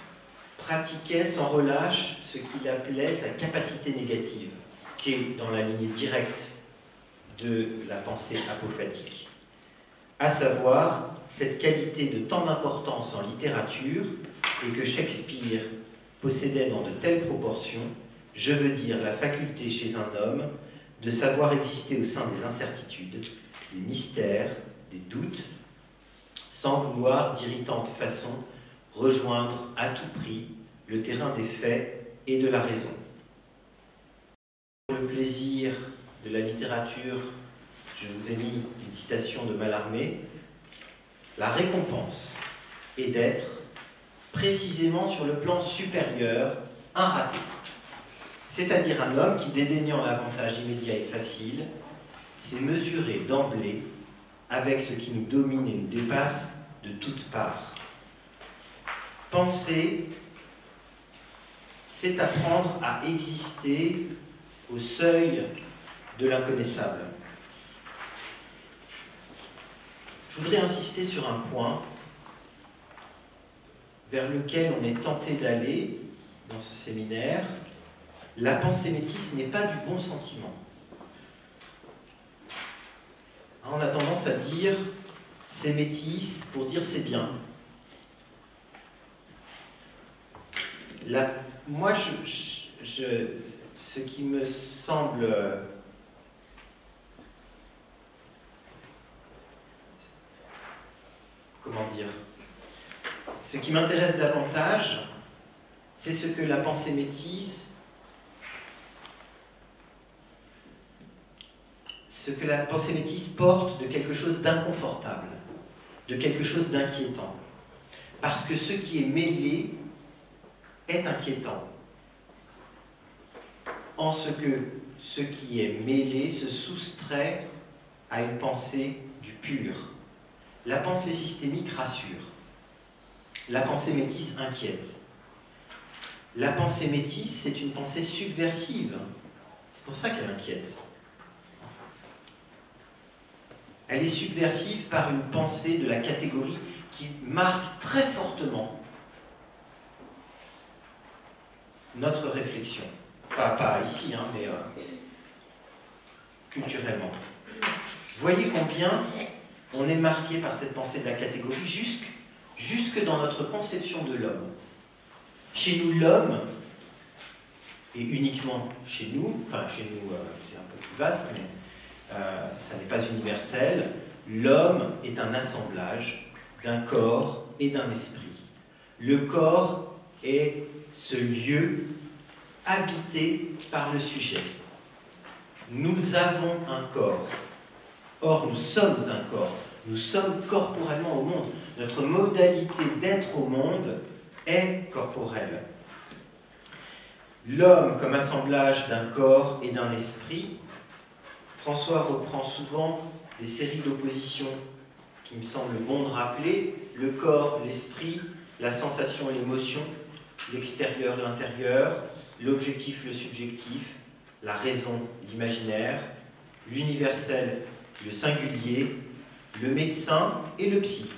pratiquait sans relâche ce qu'il appelait sa capacité négative, qui est dans la lignée directe de la pensée apophatique, à savoir cette qualité de tant d'importance en littérature et que Shakespeare possédait dans de telles proportions, je veux dire la faculté chez un homme de savoir exister au sein des incertitudes, des mystères, des doutes, sans vouloir d'irritante façon rejoindre à tout prix le terrain des faits et de la raison. Pour le plaisir de la littérature, je vous ai mis une citation de Mallarmé. La récompense est d'être précisément sur le plan supérieur un raté, c'est-à-dire un homme qui, dédaignant l'avantage immédiat et facile, s'est mesuré d'emblée avec ce qui nous domine et nous dépasse de toutes parts. Penser, c'est apprendre à exister au seuil de l'inconnaissable. Je voudrais insister sur un point vers lequel on est tenté d'aller dans ce séminaire. La pensée métisse n'est pas du bon sentiment. On a tendance à dire c'est métis pour dire c'est bien. moi, ce qui me semble comment dire Ce qui m'intéresse davantage, c'est ce que la pensée métisse, ce que la pensée métisse porte de quelque chose d'inconfortable, de quelque chose d'inquiétant. Parce que ce qui est mêlé est inquiétant. En ce que ce qui est mêlé se soustrait à une pensée du pur. La pensée systémique rassure. La pensée métisse inquiète. La pensée métisse, c'est une pensée subversive. C'est pour ça qu'elle inquiète. Elle est subversive par une pensée de la catégorie qui marque très fortement notre réflexion. Pas, ici, hein, mais euh, culturellement. Voyez combien on est marqué par cette pensée de la catégorie jusque, jusque dans notre conception de l'homme. Chez nous, l'homme, et uniquement chez nous, enfin chez nous euh, c'est un peu plus vaste, mais euh, ça n'est pas universel, l'homme est un assemblage d'un corps et d'un esprit. Le corps est ce lieu habité par le sujet. Nous avons un corps. Or, nous sommes un corps. Nous sommes corporellement au monde. Notre modalité d'être au monde est corporelle. L'homme comme assemblage d'un corps et d'un esprit, François reprend souvent des séries d'oppositions qui me semblent bon de rappeler, le corps, l'esprit, la sensation, l'émotion, l'extérieur, l'intérieur, l'objectif, le subjectif, la raison, l'imaginaire, l'universel, le singulier, le médecin et le psy.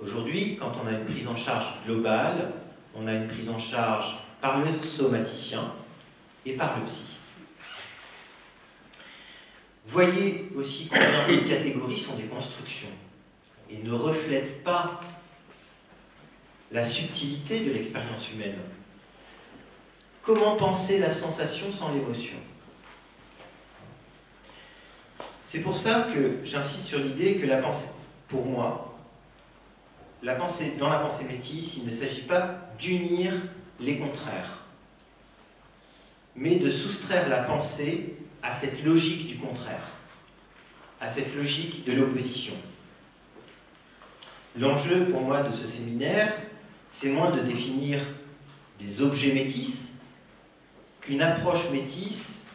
Aujourd'hui, quand on a une prise en charge globale, on a une prise en charge par le somaticien et par le psy. Voyez aussi combien ces catégories sont des constructions et ne reflètent pas la subtilité de l'expérience humaine. Comment penser la sensation sans l'émotion? C'est pour ça que j'insiste sur l'idée que la pensée, pour moi, dans la pensée métisse, il ne s'agit pas d'unir les contraires, mais de soustraire la pensée à cette logique du contraire, à cette logique de l'opposition. L'enjeu pour moi de ce séminaire, c'est moins de définir des objets métis qu'une approche métisse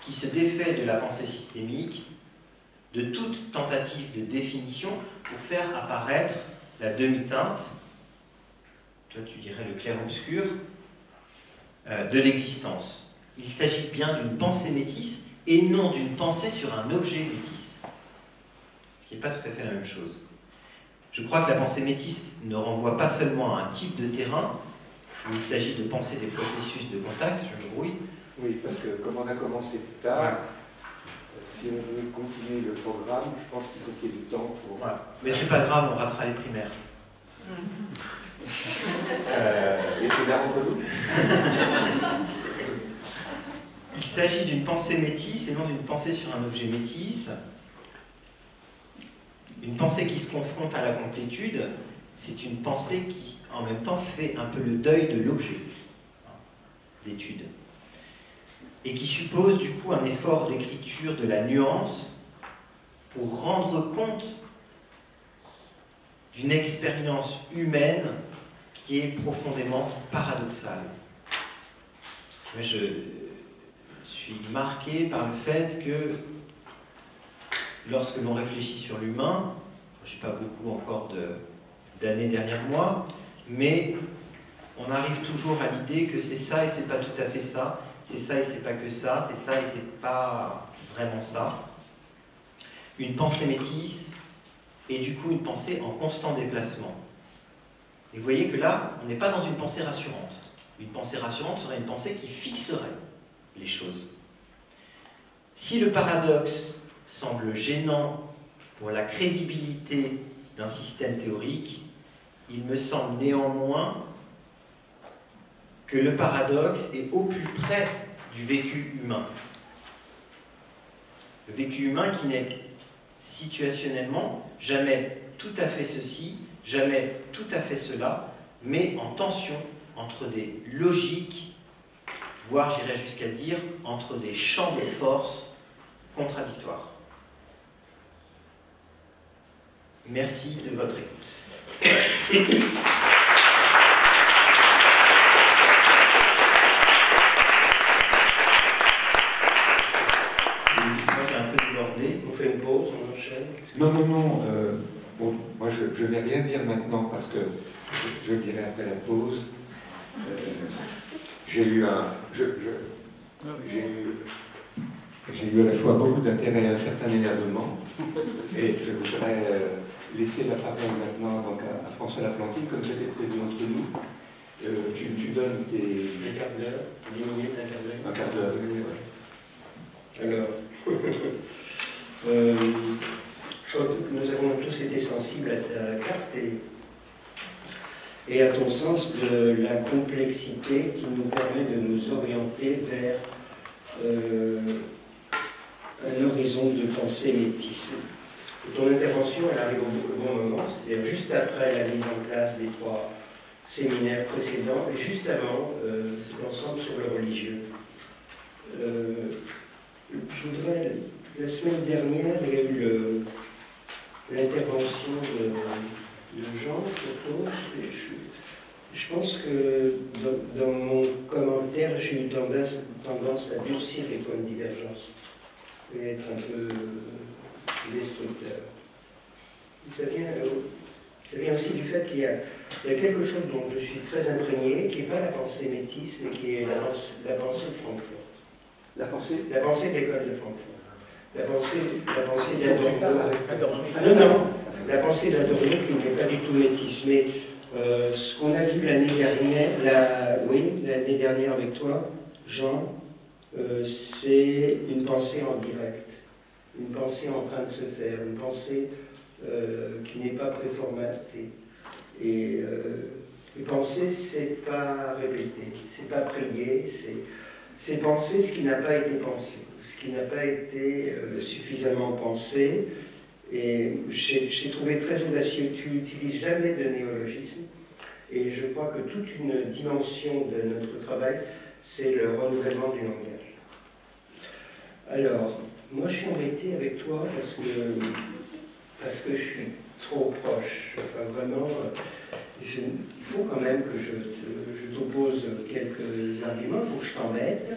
qui se défait de la pensée systémique de toute tentative de définition pour faire apparaître la demi-teinte, toi tu dirais le clair-obscur, euh, de l'existence. Il s'agit bien d'une pensée métisse et non d'une pensée sur un objet métisse. Ce qui n'est pas tout à fait la même chose. Je crois que la pensée métisse ne renvoie pas seulement à un type de terrain, où il s'agit de penser des processus de contact, je me brouille. Oui, parce que comme on a commencé plus tard, si on veut continuer le programme, je pense qu'il faut qu'il y ait du temps pour. Voilà. Mais c'est pas grave, on ratera les primaires. euh, et tu là entre nous Il s'agit d'une pensée métisse et non d'une pensée sur un objet métisse. Une pensée qui se confronte à la complétude, c'est une pensée qui, en même temps, fait un peu le deuil de l'objet d'étude. et qui suppose du coup un effort d'écriture de la nuance pour rendre compte d'une expérience humaine qui est profondément paradoxale. je suis marqué par le fait que lorsque l'on réfléchit sur l'humain, je n'ai pas beaucoup encore d'années derrière moi, mais on arrive toujours à l'idée que c'est ça et c'est pas tout à fait ça, c'est ça et c'est pas que ça, c'est ça et c'est pas vraiment ça. Une pensée métisse et du coup une pensée en constant déplacement. Et vous voyez que là, on n'est pas dans une pensée rassurante. Une pensée rassurante serait une pensée qui fixerait les choses. Si le paradoxe semble gênant pour la crédibilité d'un système théorique, il me semble néanmoins que le paradoxe est au plus près du vécu humain. Le vécu humain qui n'est situationnellement jamais tout à fait ceci, jamais tout à fait cela, mais en tension entre des logiques, voire j'irais jusqu'à dire entre des champs de force contradictoires. Merci de votre écoute. Non, non, non. Euh, bon, moi, je ne vais rien dire maintenant parce que je, le dirai après la pause. Euh, j'ai eu un. j'ai eu, à la fois beaucoup d'intérêt et un certain énervement. Et je voudrais euh, laisser la parole maintenant donc, à, François Laplantine, comme c'était prévu entre nous. tu, tu, donnes tes. Un quart d'heure, 10 minutes, un quart d'heure. Un quart d'heure, Alors. Euh, nous avons tous été sensibles à ta carte et, à ton sens de la complexité qui nous permet de nous orienter vers euh, un horizon de pensée métisse. ton intervention, elle arrive au bon moment, c'est-à-dire juste après la mise en place des trois séminaires précédents et juste avant euh, cet ensemble sur le religieux. je voudrais la semaine dernière, il y a eu l'intervention de, Jean Et je, pense que dans, mon commentaire, j'ai eu tendance, à durcir les points de divergence et être un peu destructeur. Ça vient, ça vient aussi du fait qu'il y, a quelque chose dont je suis très imprégné, qui n'est pas la pensée métisse, mais qui est la, la pensée de Francfort. La pensée? La pensée de l'école de Francfort la pensée, la pensée d'Adorno. Ah non, non, la pensée d'Adorno qui n'est pas du tout métisse, mais euh, ce qu'on a vu l'année dernière, la, oui, l'année dernière avec toi, Jean, euh, c'est une pensée en direct, une pensée en train de se faire, une pensée euh, qui n'est pas préformatée. Et les pensées, c'est pas répéter, c'est pas prier, c'est penser ce qui n'a pas été pensé ce qui n'a pas été euh, suffisamment pensé. Et j'ai trouvé très audacieux, tu n'utilises jamais de néologisme. Et je crois que toute une dimension de notre travail, c'est le renouvellement du langage. Alors, moi je suis embêté avec toi parce que, parce que je suis trop proche. Enfin, vraiment, il faut quand même que je t'oppose quelques arguments, il faut que je t'embête.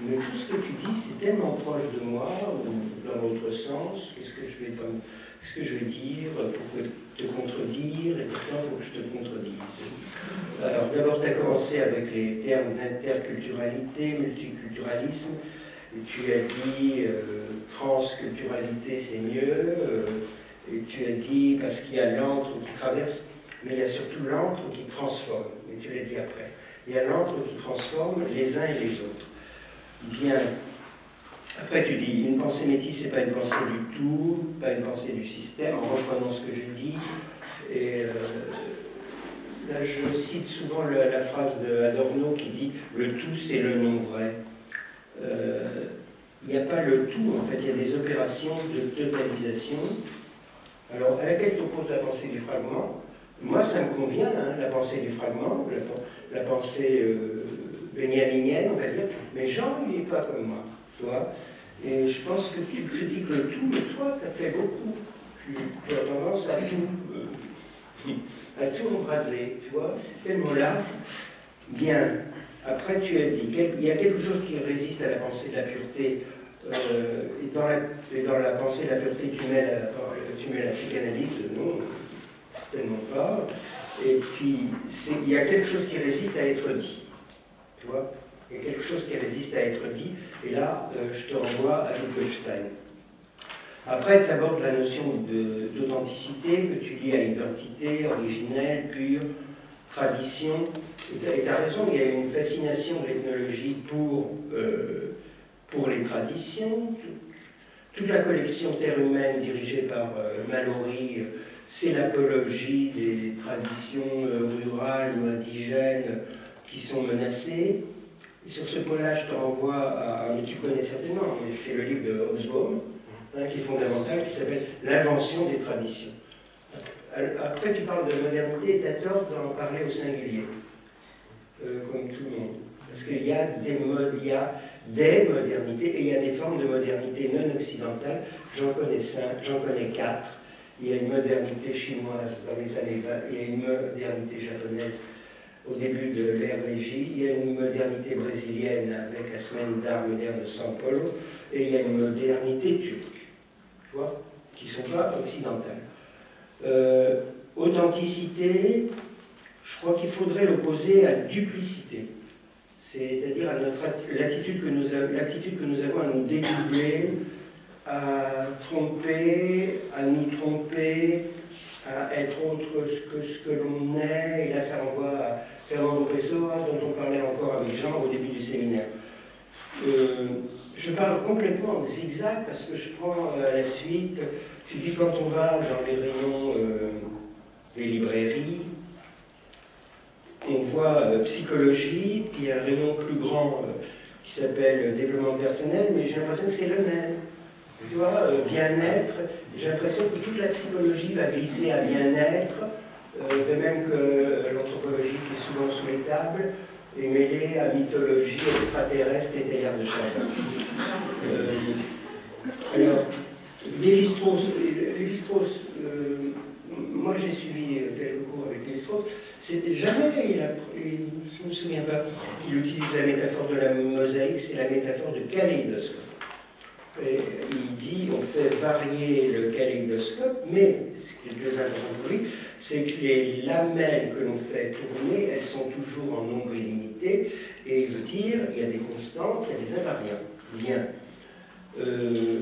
Mais tout ce que tu dis, c'est tellement proche de moi, ou dans l'autre sens, qu'est-ce que je vais, dire, pour te contredire, et pourtant il faut que je te contredise. Alors d'abord, tu as commencé avec les termes d'interculturalité, multiculturalisme, et tu as dit euh, transculturalité c'est mieux, euh, et tu as dit parce qu'il y a l'antre qui traverse, mais il y a surtout l'antre qui transforme, et tu l'as dit après. Il y a l'antre qui transforme les uns et les autres. Bien. Après, tu dis, une pensée métisse, c'est pas une pensée du tout, pas une pensée du système, en reprenant ce que dit. Et euh, là, je cite souvent la phrase de Adorno qui dit Le tout, c'est le non vrai. Euh, il n'y a pas le tout, en fait, il y a des opérations de totalisation. Alors, à laquelle t'oppose la pensée du fragment? Moi, ça me convient, hein, la pensée du fragment, la, pensée. Euh, benjaminienne, on va dire, mais Jean, il n'est pas comme moi, tu vois. Et je pense que tu critiques le tout, mais toi, tu as fait beaucoup. Tu, as tendance à tout, euh, à tout embraser, tu vois, c'est tellement large. Bien. Après, tu as dit, il y a quelque chose qui résiste à la pensée de la pureté, euh, et, dans la, pensée de la pureté, tu mets la, tu mets la psychanalyse, non, certainement pas. Et puis, il y a quelque chose qui résiste à être dit. Il y a quelque chose qui résiste à être dit. Et là, euh, je te renvoie à Wittgenstein. Après, tu abordes la notion d'authenticité, que tu lis à identité, originelle, pure, tradition. Et tu as, raison, il y a une fascination de pour, euh, pour les traditions. Toute la collection Terre humaine dirigée par euh, Mallory c'est l'apologie des traditions euh, rurales ou indigènes qui sont menacées. sur ce point-là, je te renvoie à, mais tu connais certainement, c'est le livre de Hobsbawm, hein, qui est fondamental, qui s'appelle L'invention des traditions. Après, tu parles de modernité tu as tort d'en parler au singulier, euh, comme tout le monde. Parce qu'il y, a des il y a des modernités et il y a des formes de modernité non occidentales. J'en connais cinq, j'en connais quatre il y a une modernité chinoise dans les années 20, il y a une modernité japonaise au début de l'ère Meiji, il y a une modernité brésilienne avec la semaine d'art moderne de São Paulo, et il y a une modernité turque, tu vois, qui ne sont pas occidentales. Euh, authenticité, je crois qu'il faudrait l'opposer à duplicité, c'est-à-dire à, l'attitude que, nous que nous avons à nous dédoubler, à tromper, à nous tromper, à être autre que ce que l'on est. Et là, ça renvoie à Fernando Pessoa, dont on parlait encore avec Jean au début du séminaire. Euh, je parle complètement en zigzag parce que je prends euh, la suite. Tu dis quand on va dans les rayons euh, des librairies, on voit psychologie, puis un rayon plus grand qui s'appelle développement personnel, mais j'ai l'impression que c'est le même tu vois, bien-être. J'ai l'impression que toute la psychologie va glisser à bien-être, de même que l'anthropologie qui est souvent sous les tables est mêlée à mythologie extraterrestre et théâtre de chacun. Euh, alors, Lévi-Strauss, moi j'ai suivi quelques cours avec Lévi-Strauss, jamais, il a, je ne me souviens pas, qu'il utilise la métaphore de la mosaïque, c'est la métaphore de kaléidoscope. Et il dit on fait varier le kaléidoscope, mais ce qui est plus important pour lui, c'est que les lamelles que l'on fait tourner, elles sont toujours en nombre illimité, et il veut dire il y a des constantes, il y a des invariants. Bien. Euh,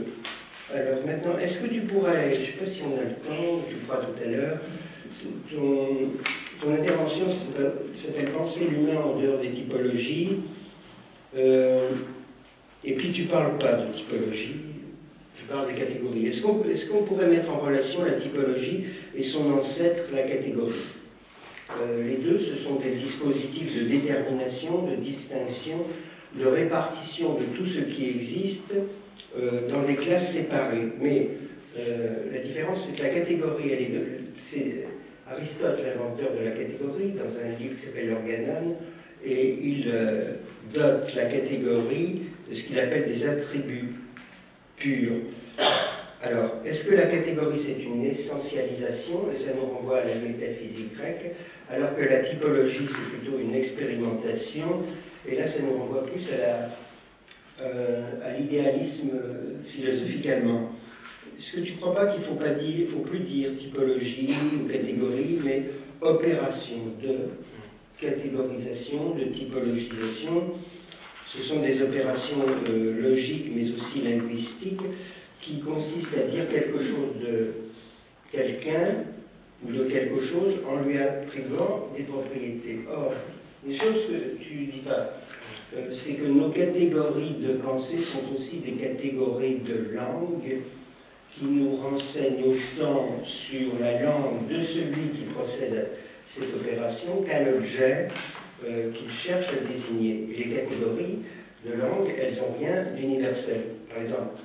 alors maintenant, est-ce que tu pourrais, je ne sais pas si on a le temps, tu feras tout à l'heure, ton, intervention s'appelle Penser l'humain en dehors des typologies. Euh, et puis tu ne parles pas de typologie, tu parles des catégories. Est-ce qu'on pourrait mettre en relation la typologie et son ancêtre, la catégorie euh, Les deux, ce sont des dispositifs de détermination, de distinction, de répartition de tout ce qui existe euh, dans des classes séparées. Mais euh, la différence, c'est que la catégorie, elle est c'est Aristote, l'inventeur de la catégorie, dans un livre qui s'appelle L'Organon, et il dote la catégorie ce qu'il appelle des attributs purs. Alors, est-ce que la catégorie c'est une essentialisation, et ça nous renvoie à la métaphysique grecque, alors que la typologie c'est plutôt une expérimentation, et là ça nous renvoie plus à, euh, l'idéalisme philosophique allemand. Est-ce que tu ne crois pas qu'il ne faut, faut plus dire typologie ou catégorie, mais opération de catégorisation, de typologisation? Ce sont des opérations euh, logiques mais aussi linguistiques qui consistent à dire quelque chose de quelqu'un ou de quelque chose en lui attribuant des propriétés. Or, les choses que tu ne dis pas, euh, c'est que nos catégories de pensée sont aussi des catégories de langue qui nous renseignent autant sur la langue de celui qui procède à cette opération qu'à l'objet euh, qu'il cherche à désigner. les catégories de langue, elles ont rien d'universel. Par exemple,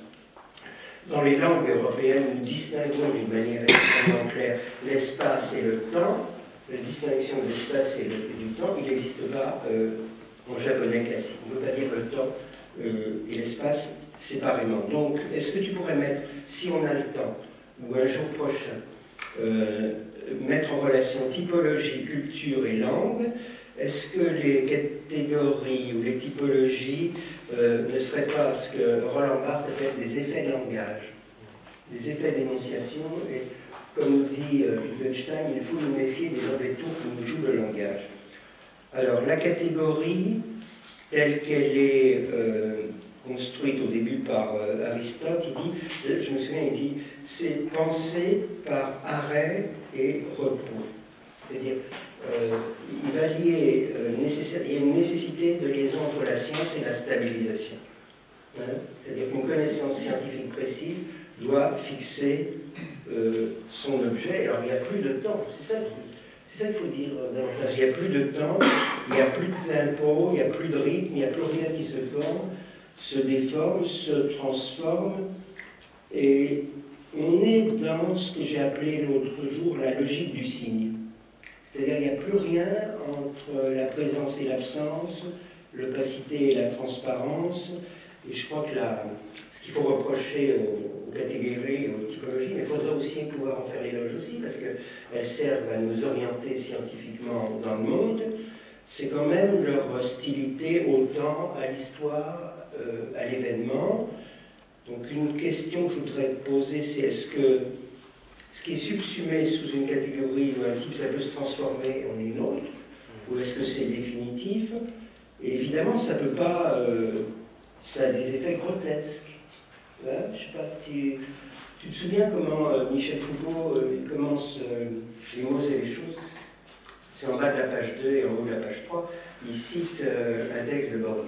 dans les langues européennes, nous distinguons d'une manière extrêmement claire l'espace et le temps. La distinction de l'espace et, du temps, il n'existe pas euh, en japonais classique. On ne peut pas dire le temps et l'espace séparément. Donc, est-ce que tu pourrais mettre, si on a le temps, ou un jour prochain, mettre en relation typologie, culture et langue est-ce que les catégories ou les typologies ne seraient pas ce que Roland Barthes appelle des effets de langage, des effets d'énonciation et comme nous dit euh, Wittgenstein, il faut nous méfier des mauvais tours qui nous jouent le langage. Alors, la catégorie, telle qu'elle est euh, construite au début par euh, Aristote, il dit, je me souviens, il dit, c'est penser par arrêt et repos. C'est-à-dire, il va lier, il y a une nécessité de liaison entre la science et la stabilisation. Hein? C'est-à-dire qu'une connaissance scientifique précise doit fixer euh, son objet. Alors il n'y a plus de temps, c'est ça qu'il faut dire davantage. Il n'y a plus de temps, il n'y a plus de tempo, il n'y a plus de rythme, il n'y a plus rien qui se forme, se déforme, se transforme. Et on est dans ce que j'ai appelé l'autre jour la logique du signe. C'est-à-dire qu'il n'y a plus rien entre la présence et l'absence, l'opacité et la transparence. Et je crois que ce qu'il faut reprocher aux, catégories et aux typologies, mais il faudrait aussi pouvoir en faire l'éloge aussi, parce qu'elles servent à nous orienter scientifiquement dans le monde. C'est quand même leur hostilité au temps, à l'histoire, euh, à l'événement. Donc une question que je voudrais te poser, c'est est-ce que ce qui est subsumé sous une catégorie ou un type, ça peut se transformer en une autre, ou est-ce que c'est définitif Et évidemment, ça peut pas... Euh, ça a des effets grotesques. Je ne sais pas si tu, te souviens comment euh, Michel Foucault euh, commence euh, les mots et les choses? C'est en bas de la page 2 et en haut de la page 3. Il cite un texte de Borges,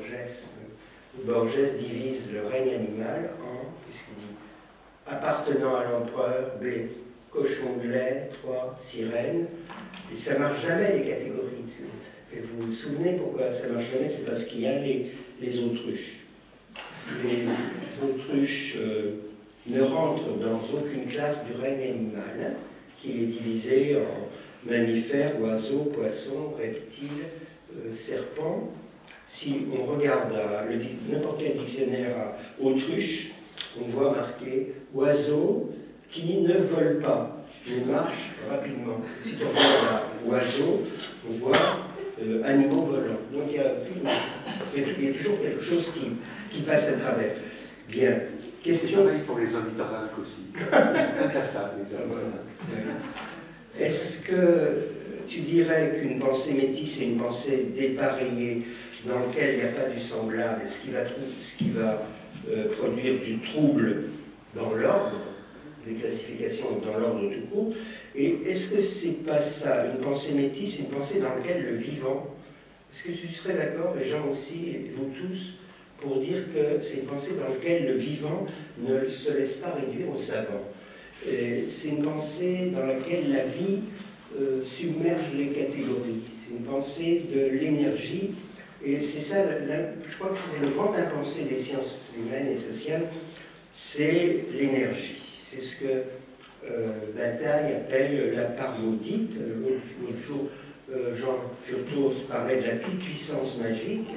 Borges divise le règne animal en, qu'est-ce qu'il dit? Appartenant à l'empereur, B, cochon de lait, 3, sirène. Et ça marche jamais les catégories. Et vous vous souvenez pourquoi ça marche jamais? C'est parce qu'il y a les, les autruches les autruches euh, ne rentrent dans aucune classe du règne animal, qui est divisé en mammifères, oiseaux, poissons, reptiles, euh, serpents. Si on regarde n'importe quel dictionnaire à autruche, on voit marqué oiseaux qui ne volent pas, mais marchent rapidement. Si on à oiseaux, on voit euh, animaux volants. Donc il y, a, il y, a, toujours quelque chose qui, qui passe à travers. Bien. Question. pour les ornithorynques aussi. C'est inclassable, les ornithorynques. Est-ce que tu dirais qu'une pensée métisse est une pensée dépareillée dans laquelle il n'y a pas du semblable, ce qui va, ce qui va euh, produire du trouble dans l'ordre? Des classifications, dans l'ordre tout court Et est-ce que c'est pas ça, une pensée métisse, une pensée dans laquelle le vivant, est-ce que tu serais d'accord, les gens aussi, vous tous, pour dire que c'est une pensée dans laquelle le vivant ne se laisse pas réduire au savant? C'est une pensée dans laquelle la vie euh, submerge les catégories. C'est une pensée de l'énergie. Et c'est ça, je crois que c'est le grand impensé des sciences humaines et sociales, c'est l'énergie. C'est ce que euh, Bataille appelle la part maudite. L'autre jour, euh, Jean Furtos parlait de la toute-puissance magique.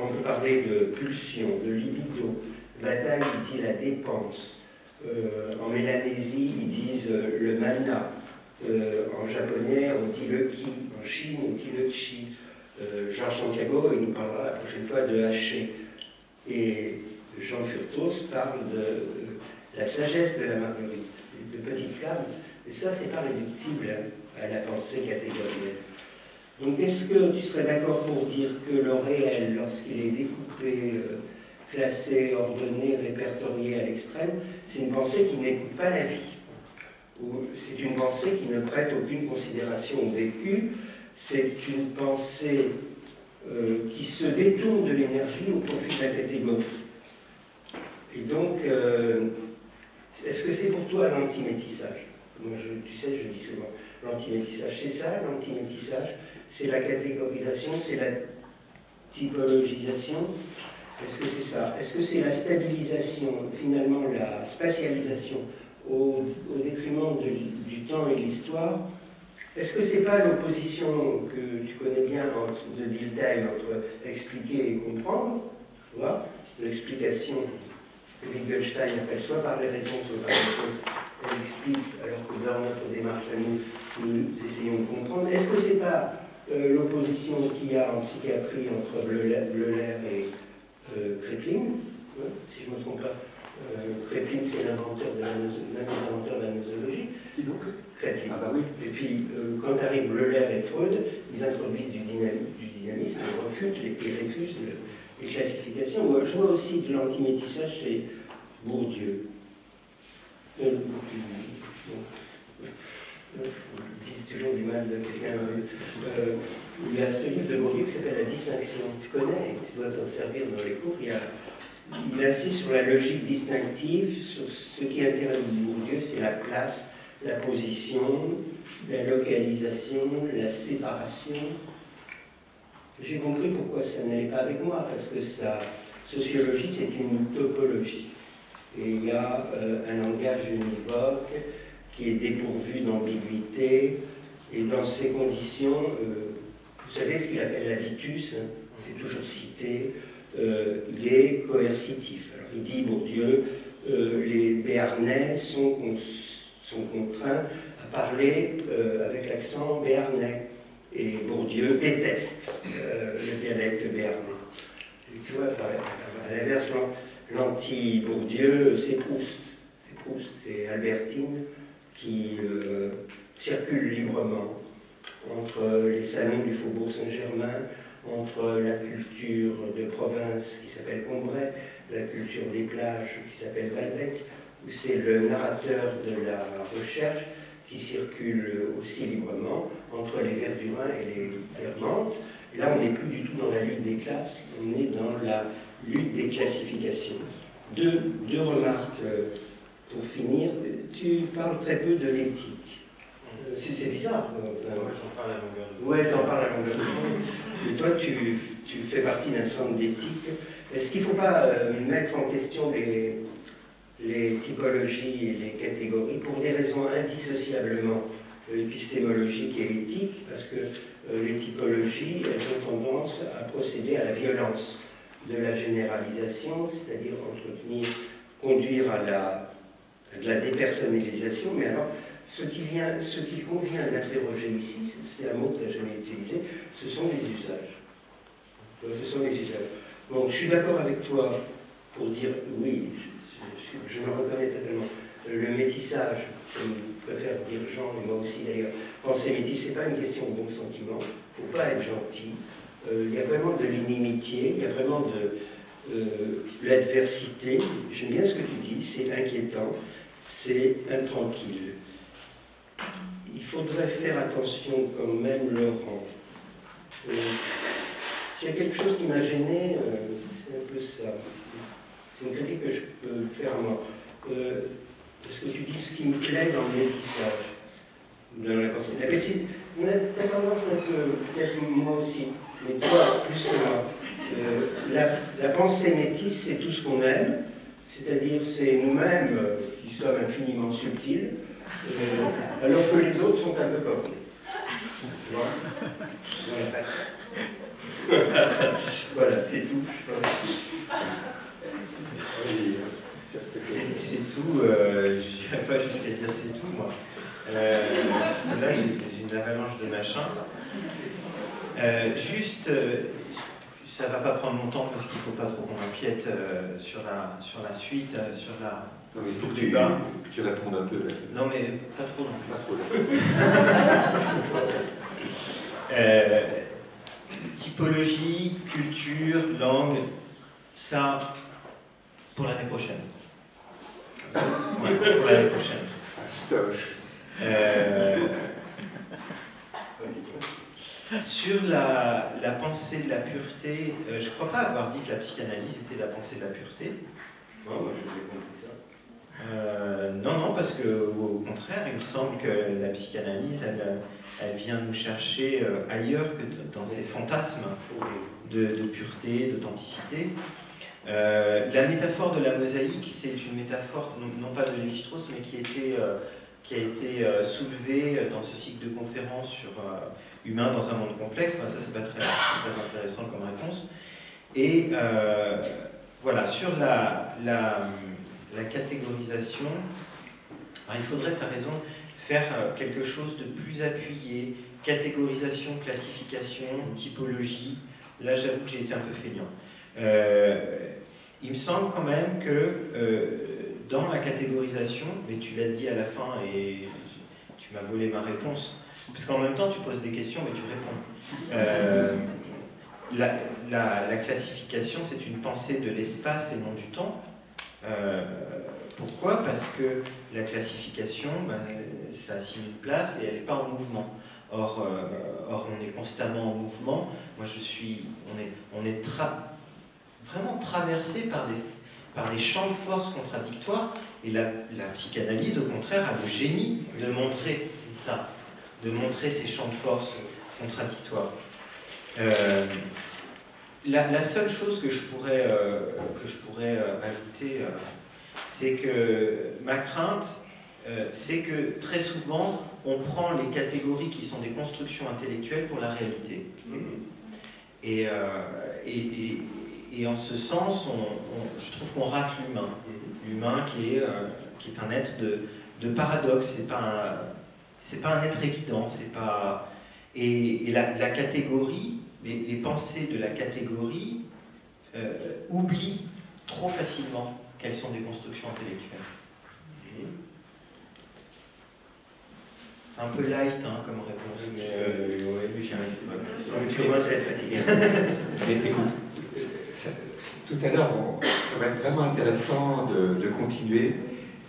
On peut parler de pulsion, de libido. Bataille, il dit la dépense. Euh, en Mélanésie, ils disent euh, le mana. Euh, en japonais, on dit le ki. En Chine, on dit le chi. Jean Santiago, il nous parlera la prochaine fois de haché. Et Jean Furtos parle de la sagesse de la marguerite, de petites flammes. Et ça, c'est pas réductible à la pensée catégorielle. Donc est-ce que tu serais d'accord pour dire que le réel, lorsqu'il est découpé, euh, classé, ordonné, répertorié à l'extrême, c'est une pensée qui n'écoute pas la vie? C'est une pensée qui ne prête aucune considération au vécu, c'est une pensée euh, qui se détourne de l'énergie au profit de la catégorie. Et donc, euh, est-ce que c'est pour toi l'antimétissage? Tu sais, je dis souvent l'antimétissage. C'est ça, l'antimétissage? C'est la catégorisation, c'est la typologisation? Est-ce que c'est ça? Est-ce que c'est la stabilisation, finalement la spatialisation au, détriment du temps et de l'histoire? Est-ce que c'est pas l'opposition que tu connais bien de Dilthey entre expliquer et comprendre? L'explication que Wittgenstein appelle soit par les raisons, soit par les causes, elle explique, alors que dans notre démarche à nous, nous essayons de comprendre. Est-ce que c'est pas euh, l'opposition qu'il y a en psychiatrie entre Bleuler et euh, hein, si je ne me trompe pas euh, c'est l'inventeur de la, inventeur de la nosologie. Qui donc? Kreplin. Ah bah oui. Et puis, euh, quand arrivent Bleuler et Freud, ils introduisent du, dynamisme, ils refutent, ils refusent les classifications. Je vois aussi de l'antimétissage chez Bourdieu. Euh, disent toujours du mal de quelqu'un. Euh, il y a ce livre de Bourdieu qui s'appelle La distinction. Tu connais, tu dois t'en servir dans les cours. Il, a, il insiste sur la logique distinctive, sur ce qui intéresse Bourdieu, c'est la place, la position, la localisation, la séparation. J'ai compris pourquoi ça n'allait pas avec moi, parce que sa sociologie, c'est une topologie. Et il y a euh, un langage univoque qui est dépourvu d'ambiguïté, et dans ces conditions, euh, vous savez ce qu'il appelle l'habitus, hein, c'est toujours cité, euh, il est coercitif. Alors il dit, Bourdieu, euh, les Béarnais sont, sont, contraints à parler avec l'accent béarnais. Et Bourdieu déteste le dialecte béarnais. tu vois, à l'inverse, l'anti-Bourdieu, c'est Proust. C'est Proust, c'est Albertine qui circule librement entre les salons du Faubourg Saint-Germain, entre la culture de province qui s'appelle Combray, la culture des plages qui s'appelle Balbec, où c'est le narrateur de la recherche qui circule aussi librement entre les Verdurins et les Vermantes. Là, on n'est plus du tout dans la lutte des classes, on est dans la lutte des classifications. Deux, deux remarques euh, pour finir. Tu parles très peu de l'éthique. Euh, c'est bizarre. Enfin, Moi, j'en parle à longueur de Ouais, t'en parles à longueur de Mais toi, tu, tu fais partie d'un centre d'éthique. Est-ce qu'il ne faut pas euh, mettre en question les, les typologies et les catégories pour des raisons indissociablement épistémologiques et éthiques Parce que euh, les typologies, elles ont tendance à procéder à la violence de la généralisation, c'est-à-dire entretenir, conduire à la, la dépersonnalisation, mais alors ce qui, vient, ce qui convient d'interroger ici, c'est un mot que tu n'as jamais utilisé, ce sont les usages. Ce sont les usages. Bon, je suis d'accord avec toi pour dire oui, je, me reconnais totalement. Le métissage, comme préfère dire Jean, et moi aussi d'ailleurs, penser métis, ce n'est pas une question de bon sentiment, il ne faut pas être gentil. Euh, il y a vraiment de l'inimitié, il y a vraiment de euh, l'adversité. J'aime bien ce que tu dis, c'est inquiétant, c'est intranquille il faudrait faire attention quand même, Laurent. Euh, S'il y a quelque chose qui m'a gêné, c'est un peu ça. C'est une critique que je peux faire moi. Euh, parce que tu dis ce qui me plaît dans le métissage, dans la pensée. La médecine, on a tendance un peu, peut-être moi aussi, mais toi plus que moi. la, la, pensée métisse, c'est tout ce qu'on aime, c'est-à-dire c'est nous-mêmes qui sommes infiniment subtils, euh, alors que les autres sont un peu comme. Voilà, c'est tout, je pense. C'est tout, euh, je n'irai pas jusqu'à dire c'est tout, moi. Euh, parce que là, j'ai une avalanche de machin. Euh, juste, ça va pas prendre longtemps parce qu'il ne faut pas trop qu'on empiète sur, la, sur la suite, sur la, non, mais il faut que tu, que tu répondes un peu. Non, mais pas trop non plus. Pas trop. euh, typologie, culture, langue, ça, pour l'année prochaine. Ouais, pour l'année prochaine. Euh, sur la, la, pensée de la pureté, euh, je ne crois pas avoir dit que la psychanalyse était la pensée de la pureté. Non, moi je l'ai compris ça. Euh, non, non, parce que au contraire, il me semble que la psychanalyse, elle, vient nous chercher ailleurs que dans ces fantasmes de, pureté, d'authenticité. Euh, la métaphore de la mosaïque, c'est une métaphore, non, pas de Lévi-Strauss, mais qui qui a été euh, soulevé dans ce cycle de conférences sur humain dans un monde complexe. Enfin, ça, c'est pas très, intéressant comme réponse. Et voilà, sur la, catégorisation, il faudrait, tu as raison, faire quelque chose de plus appuyé, catégorisation, classification, typologie. Là, j'avoue que j'ai été un peu feignant. Euh, il me semble quand même que euh, dans la catégorisation, mais tu l'as dit à la fin et tu m'as volé ma réponse, parce qu'en même temps tu poses des questions mais tu réponds. Euh, la, classification, c'est une pensée de l'espace et non du temps. pourquoi? Parce que la classification, ben, ça assigne une place et elle n'est pas en mouvement. Or, on est constamment en mouvement. Moi, je suis, on est, on est vraiment traversé par des, par des champs de force contradictoires. Et la, psychanalyse, au contraire, a le génie de montrer ça, de montrer ces champs de force contradictoires. Euh, la, seule chose que je pourrais, euh, que je pourrais euh, ajouter, c'est que ma crainte, c'est que très souvent, on prend les catégories qui sont des constructions intellectuelles pour la réalité. et, et et en ce sens, je trouve qu'on rate l'humain. L'humain qui, est, euh, qui est un être de, de paradoxe, c'est pas c'est pas un être évident, c'est pas et, la, catégorie, les, pensées de la catégorie euh, oublient trop facilement qu'elles sont des constructions intellectuelles. C'est un peu light hein, comme réponse, mais euh, j'y arrive pas. Écoute, tout à l'heure, ça va être vraiment intéressant de, continuer.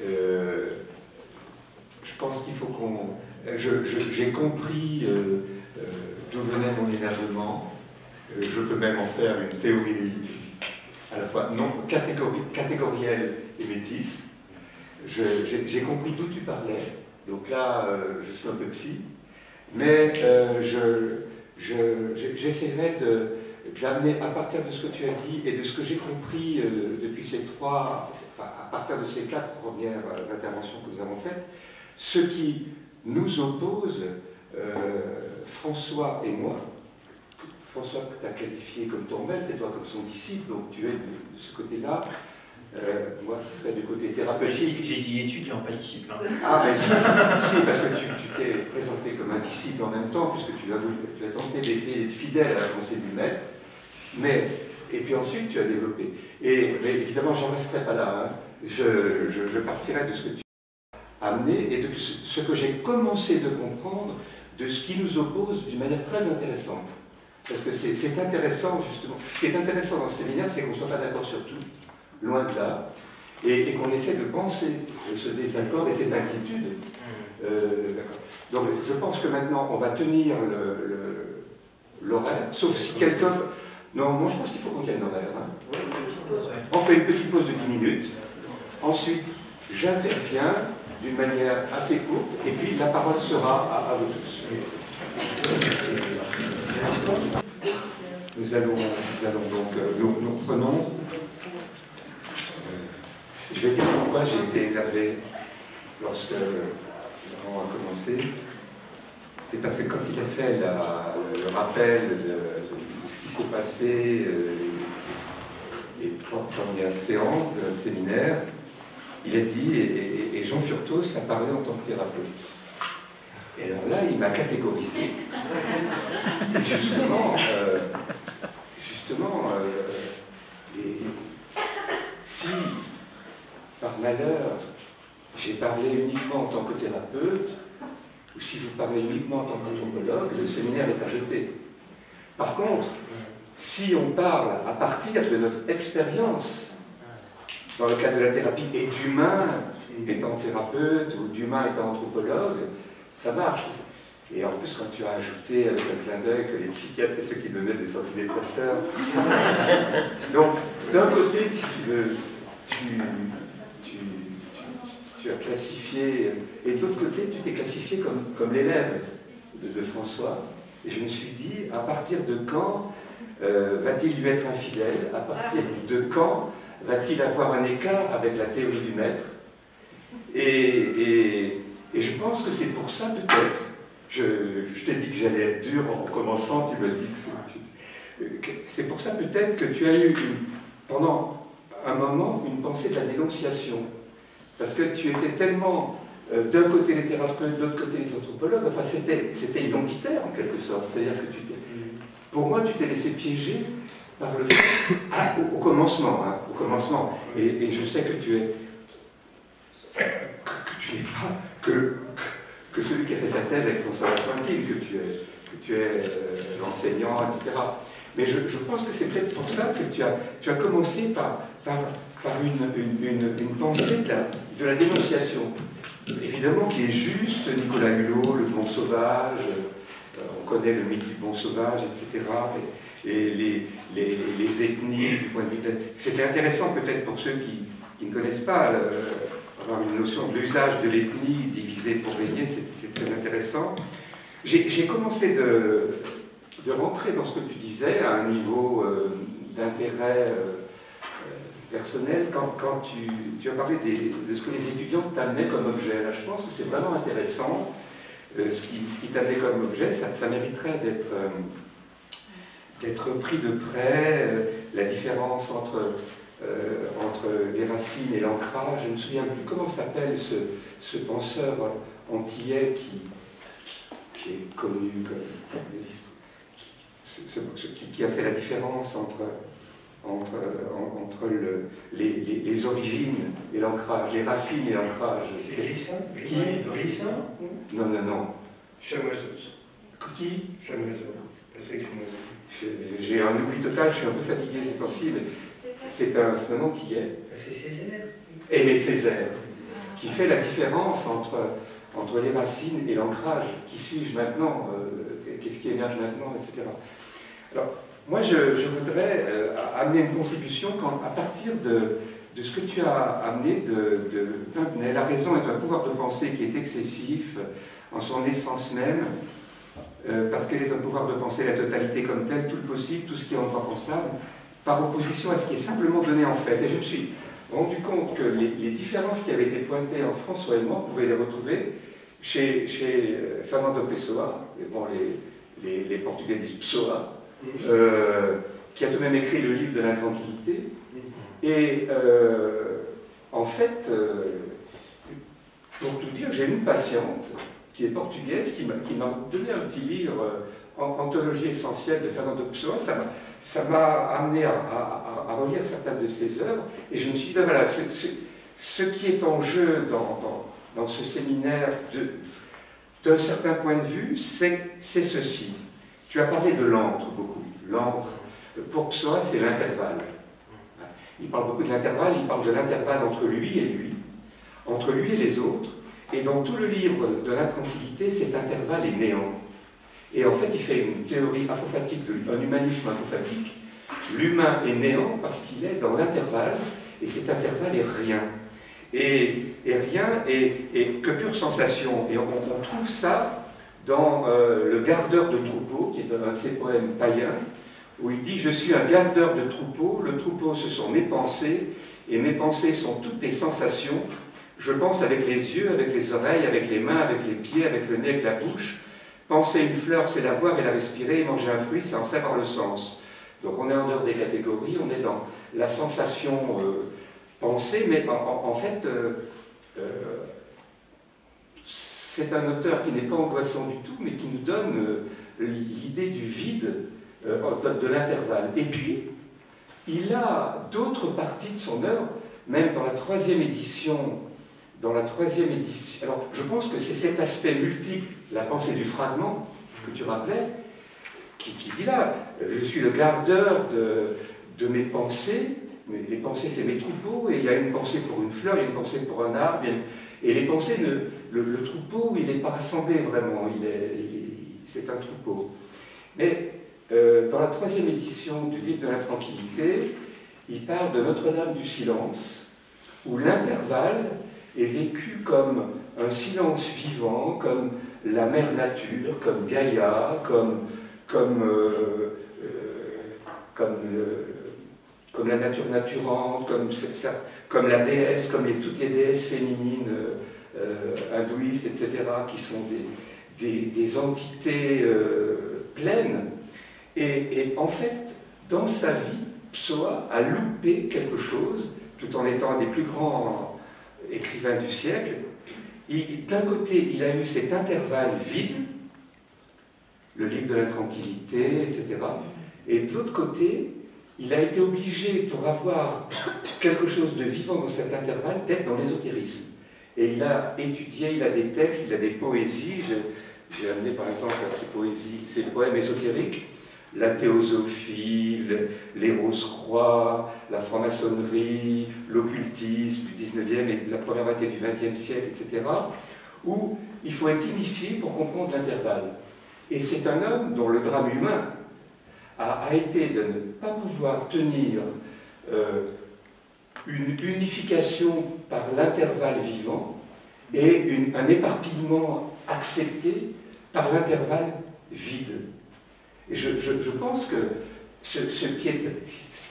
Euh, je pense qu'il faut qu'on... J'ai compris euh, euh, d'où venait mon énervement. je peux même en faire une théorie à la fois non catégorielle et métisse. J'ai compris d'où tu parlais. Donc là, je suis un peu psy. Mais j'essaierai de d'amener à partir de ce que tu as dit et de ce que j'ai compris euh, depuis ces trois, enfin, à partir de ces quatre premières euh, interventions que nous avons faites, ce qui nous oppose, euh, François et moi, François que tu as qualifié comme ton maître et toi comme son disciple, donc tu es de, ce côté-là, moi qui serais du côté thérapeutique. J'ai dit étudiant, pas disciple. Hein. Ah, mais si, parce que tu t'es présenté comme un disciple en même temps, puisque tu as, tu as tenté d'essayer d'être fidèle à la pensée du maître. Mais, et puis ensuite, tu as développé. Et mais évidemment, j'en resterai pas là. Hein. Je, je, partirai de ce que tu as amené et de ce que j'ai commencé de comprendre de ce qui nous oppose d'une manière très intéressante. Parce que c'est intéressant, justement. Ce qui est intéressant dans ce séminaire, c'est qu'on ne soit pas d'accord sur tout, loin de là, et, qu'on essaie de penser ce désaccord et cette inquiétude. Mmh. Euh, Donc je pense que maintenant, on va tenir l'horaire, sauf si quelqu'un non, moi je pense qu'il faut qu'on tienne l'horaire. Hein. On fait une petite pause de 10 minutes. Ensuite, j'interviens d'une manière assez courte, et puis la parole sera à, vous tous. Nous allons, donc, euh, nous, prenons. Euh, je vais dire pourquoi j'ai été énervé lorsque on a commencé. C'est parce que quand il a fait le rappel de s'est passé euh, les, premières séances de notre séminaire, il a dit, et, Jean Furtos a parlé en tant que thérapeute. Et alors là, il m'a catégorisé. justement, euh, justement euh, si par malheur j'ai parlé uniquement en tant que thérapeute, ou si vous parlez uniquement en tant qu'anthropologue, le séminaire est à jeter. Par contre, si on parle à partir de notre expérience, dans le cadre de la thérapie, et d'humain étant thérapeute ou d'humain étant anthropologue, ça marche. Et en plus, quand tu as ajouté avec un clin d'œil que les psychiatres, c'est ceux qui donnaient des antidépresseurs. Donc, d'un côté, si tu veux, tu, as classifié, et de l'autre côté, tu t'es classifié comme, comme l'élève de François. Et je me suis dit, à partir de quand euh, va-t-il lui être infidèle? À partir de quand va-t-il avoir un écart avec la théorie du maître? Et, Et je pense que c'est pour ça peut-être, je, t'ai dit que j'allais être dur en commençant, tu me dis que c'est pour ça peut-être que tu as eu pendant un moment une pensée de la dénonciation. Parce que tu étais tellement euh, d'un côté les thérapeutes, de l'autre côté les anthropologues, enfin c'était identitaire en quelque sorte. C'est-à-dire que tu pour moi, tu t'es laissé piéger par le fait, au, commencement, hein, au commencement. Et, je sais que tu es, que, tu n'es pas que, que, celui qui a fait sa thèse avec François Lapointine, que tu es, que tu es euh, l'enseignant, etc. Mais je, pense que c'est peut-être pour ça que tu as, tu as commencé par, par, par une, une, une, pensée de de la, dénonciation. Évidemment qui est juste, Nicolas Hulot, le bon sauvage, euh, on connaît le mythe du bon sauvage, etc. Et, les, les, les, ethnies du point de vue de... C'était intéressant peut-être pour ceux qui, qui, ne connaissent pas, avoir une notion de l'usage de l'ethnie divisée pour régner, c'est très intéressant. J'ai commencé de, de, rentrer dans ce que tu disais à un niveau euh, d'intérêt euh, personnel quand, tu, as parlé de ce que les étudiants t'amenaient comme objet. Là, je pense que c'est vraiment intéressant euh, ce qui, ce t'avait comme objet, ça, mériterait d'être euh, d'être pris de près, euh, la différence entre, les racines et l'ancrage. Je ne me souviens plus comment s'appelle ce, penseur antillais qui, est connu comme qui, a fait la différence entre entre, entre le, les, les, origines et l'ancrage, les racines et l'ancrage. Glissin Non, non, non. Chamoiseuse. Qui Chamoiseuse. J'ai un oubli total, je suis un peu fatigué ces temps-ci, mais c'est un, un nom qui est. C'est Césaire. Aimé Césaire, qui fait la différence entre, entre les racines et l'ancrage. Qui suis-je maintenant euh, Qu'est-ce qui émerge maintenant Etc. Alors, moi, je, voudrais euh, amener une contribution quand, à partir de, ce que tu as amené de, de La raison est un pouvoir de pensée qui est excessif en son essence même, euh, parce qu'elle est un pouvoir de penser la totalité comme telle, tout le possible, tout ce qui est en droit pensable, par opposition à ce qui est simplement donné en fait. Et je me suis rendu compte que les, différences qui avaient été pointées en François et moi, on pouvait les retrouver chez, euh, Fernando Pessoa, et bon, les, les Portugais disent Pessoa, euh, qui a tout de même écrit le livre de l'intranquillité. Et euh, en fait, euh, pour tout dire, j'ai une patiente qui est portugaise, qui m'a donné un petit livre, Anthologie essentielle de Fernando Pessoa. Ça m'a amené à, relire certaines de ses œuvres. Et je me suis dit, ben voilà, ce, qui est en jeu dans, dans ce séminaire, d'un certain point de vue, c'est ceci. Tu as parlé de l'antre beaucoup. L'antre, pour soi, c'est l'intervalle. Il parle beaucoup de l'intervalle, il parle de l'intervalle entre lui et lui, entre lui et les autres. Et dans tout le livre de l'intranquillité, cet intervalle est néant. Et en fait, il fait une théorie apophatique, un humanisme apophatique. L'humain est néant parce qu'il est dans l'intervalle, et cet intervalle est rien. Et, rien est, que pure sensation. Et on trouve ça dans euh, Le gardeur de troupeau, qui est un de ses poèmes païens, où il dit « Je suis un gardeur de troupeau, le troupeau ce sont mes pensées, et mes pensées sont toutes des sensations. Je pense avec les yeux, avec les oreilles, avec les mains, avec les pieds, avec le nez, avec la bouche. Penser une fleur, c'est la voir et la respirer, et manger un fruit, c'est en savoir le sens. » Donc on est en dehors des catégories, on est dans la sensation euh, pensée, mais en, fait, euh, c'est un auteur qui n'est pas angoissant du tout, mais qui nous donne euh, l'idée du vide, euh, de l'intervalle. Et puis, il a d'autres parties de son œuvre, même dans la troisième édition. Dans la troisième édition. Alors, je pense que c'est cet aspect multiple, la pensée du fragment, que tu rappelais, qui, dit là, je suis le gardeur de, mes pensées, mais les pensées c'est mes troupeaux, et il y a une pensée pour une fleur, il y a une pensée pour un arbre, et les pensées, le, troupeau, il n'est pas rassemblé vraiment, c'est un troupeau. Mais euh, dans la troisième édition du livre de la tranquillité, il parle de Notre-Dame du silence, où l'intervalle est vécu comme un silence vivant, comme la mère nature, comme Gaïa, comme, comme, euh, euh, comme, comme, la nature naturante, comme comme la déesse, comme toutes les déesses féminines hindouistes, etc., qui sont des, des, entités pleines. Et, en fait, dans sa vie, Psoa a loupé quelque chose, tout en étant un des plus grands écrivains du siècle. D'un côté, il a eu cet intervalle vide, le livre de la tranquillité, etc. Et de l'autre côté, il a été obligé, pour avoir quelque chose de vivant dans cet intervalle, d'être dans l'ésotérisme. Et il a étudié, il a des textes, il a des poésies. J'ai amené par exemple ces poésies, ces poèmes ésotériques, la théosophie, les rose-croix, la franc-maçonnerie, l'occultisme du 19e et de la première moitié du 20e siècle, etc., où il faut être initié pour comprendre l'intervalle. Et c'est un homme dont le drame humain a, été de ne pas pouvoir tenir euh, une unification par l'intervalle vivant et un éparpillement accepté par l'intervalle vide. Et je, pense que ce, qui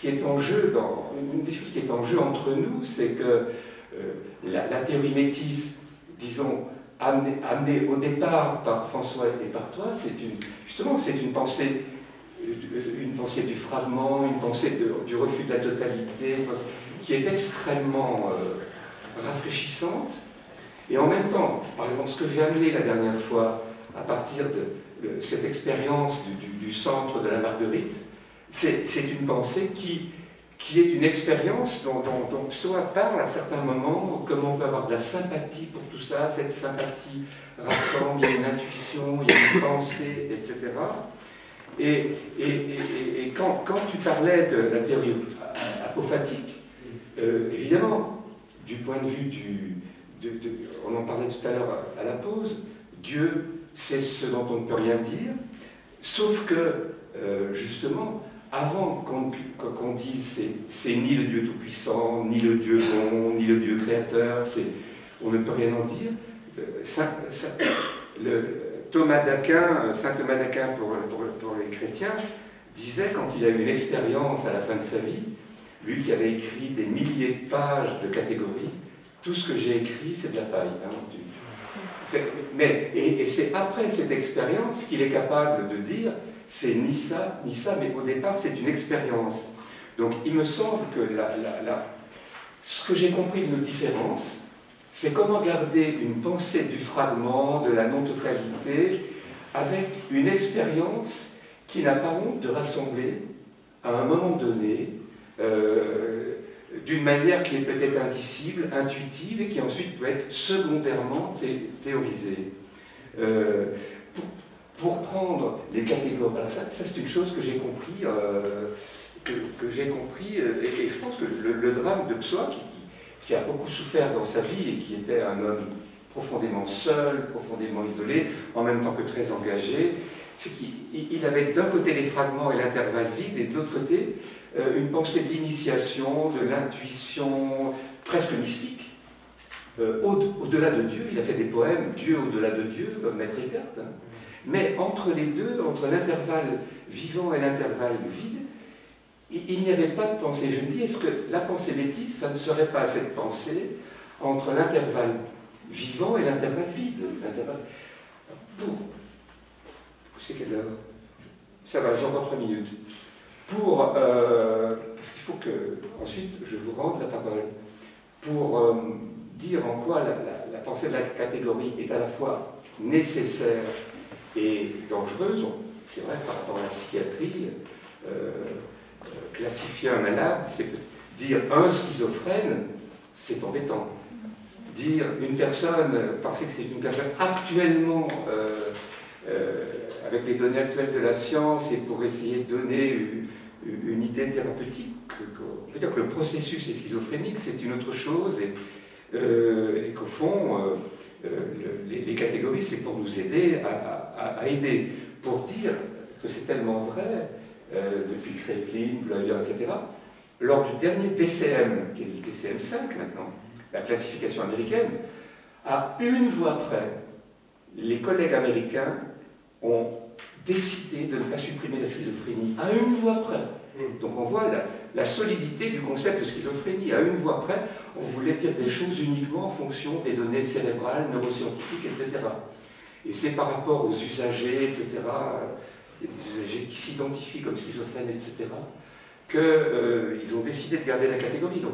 est, en jeu, dans, une des choses qui est en jeu entre nous, c'est que euh, la, théorie métisse, disons, amenée, au départ par François et par toi, c'est justement, c'est une pensée, une pensée du fragment, une pensée du refus de la totalité, qui est extrêmement euh, rafraîchissante. Et en même temps, par exemple, ce que j'ai amené la dernière fois, à partir de cette expérience du, centre de la Marguerite, c'est une pensée qui, qui est une expérience dont, dont, parle à certains moments, comment on peut avoir de la sympathie pour tout ça, cette sympathie rassemble, il y a une intuition, il y a une pensée, etc. Et, quand, tu parlais de la théorie apophatique, euh, évidemment, du point de vue du... on en parlait tout à l'heure à la pause, Dieu, c'est ce dont on ne peut rien dire, sauf que, euh, justement, avant qu'on dise c'est ni le Dieu Tout-Puissant, ni le Dieu bon, ni le Dieu Créateur, on ne peut rien en dire, euh, le, Thomas d'Aquin, Saint Thomas d'Aquin pour, pour, les chrétiens, disait quand il a eu une expérience à la fin de sa vie, lui qui avait écrit des milliers de pages de catégories, tout ce que j'ai écrit, c'est de la paille. Hein, mais, et, c'est après cette expérience qu'il est capable de dire, c'est ni ça, ni ça, mais au départ, c'est une expérience. Donc il me semble que ce que j'ai compris de nos différences, c'est comment garder une pensée du fragment, de la non-totalité, avec une expérience qui n'a pas honte de rassembler à un moment donné euh, d'une manière qui est peut-être indicible, intuitive, et qui ensuite peut être secondairement théorisée. Euh, pour, prendre les catégories, ça, c'est une chose que j'ai compris, euh, que, j'ai compris, et, je pense que le, drame de Psoa, qui, a beaucoup souffert dans sa vie et qui était un homme profondément seul, profondément isolé, en même temps que très engagé, c'est qu'il avait d'un côté les fragments et l'intervalle vide, et de l'autre côté euh, une pensée de l'initiation, de l'intuition presque mystique. Euh, au-delà de Dieu, il a fait des poèmes, Dieu au-delà de Dieu, comme Maître Eckhart. Mais entre les deux, entre l'intervalle vivant et l'intervalle vide, il, n'y avait pas de pensée. Je me dis, est-ce que la pensée métisse, ça ne serait pas cette pensée entre l'intervalle vivant et l'intervalle vide Pour. C'est quelle heure Ça va, j'en trois minutes pour, euh, parce qu'il faut que, ensuite, je vous rende la parole, pour euh, dire en quoi la, pensée de la catégorie est à la fois nécessaire et dangereuse. C'est vrai par rapport à la psychiatrie, euh, classifier un malade, c'est dire un schizophrène, c'est embêtant. Dire une personne, penser que c'est une personne actuellement avec les données actuelles de la science et pour essayer de donner une idée thérapeutique. On peut dire que le processus est schizophrénique, c'est une autre chose, et, euh, qu'au fond, euh, euh, les, catégories, c'est pour nous aider à, aider. Pour dire que c'est tellement vrai, depuis Kraepelin, Bleuler, etc., lors du dernier DCM, qui est le DCM5 maintenant, la classification américaine, à une voix près, les collègues américains ont décidé de ne pas supprimer la schizophrénie, à une voix près. Mm. Donc on voit la, solidité du concept de schizophrénie. À une voix près, on voulait dire des choses uniquement en fonction des données cérébrales, neuroscientifiques, etc. Et c'est par rapport aux usagers, etc., des usagers qui s'identifient comme schizophrènes, etc., qu'ils euh, ont décidé de garder la catégorie. Donc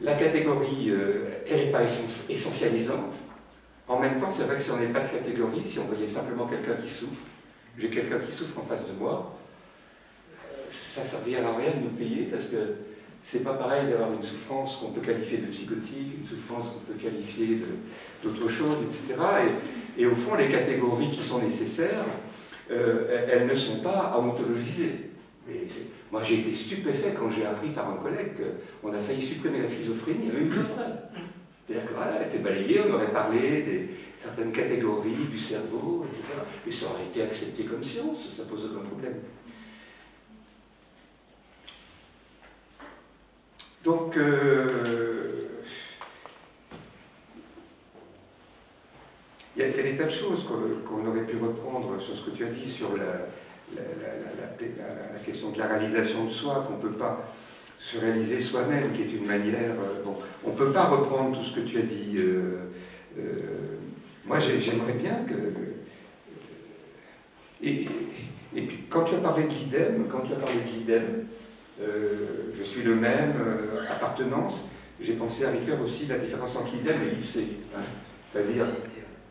la catégorie, euh, elle n'est pas essentialisante. En même temps, c'est vrai que si on n'est pas de catégorie, si on voyait simplement quelqu'un qui souffre, j'ai quelqu'un qui souffre en face de moi, ça servirait à rien de nous payer parce que c'est pas pareil d'avoir une souffrance qu'on peut qualifier de psychotique, une souffrance qu'on peut qualifier d'autre chose, etc. Et, au fond, les catégories qui sont nécessaires, euh, elles ne sont pas à ontologiser. moi, j'ai été stupéfait quand j'ai appris par un collègue qu'on a failli supprimer la schizophrénie une fois après. C'est-à-dire que voilà, était balayée, on aurait parlé de certaines catégories du cerveau, etc. Et ça aurait été accepté comme science, ça pose aucun problème. Donc, euh, il y, a des tas de choses qu'on aurait pu reprendre sur ce que tu as dit sur la, question de la réalisation de soi, qu'on ne peut pas se réaliser soi-même, qui est une manière... Euh, bon, on ne peut pas reprendre tout ce que tu as dit. Euh, moi, j'aimerais bien que... Et, puis, quand tu as parlé de l'idem, quand tu as parlé de l'idem, euh, je suis le même, euh, appartenance, j'ai pensé à refaire aussi la différence entre l'idem et l'IC. Hein. C'est-à-dire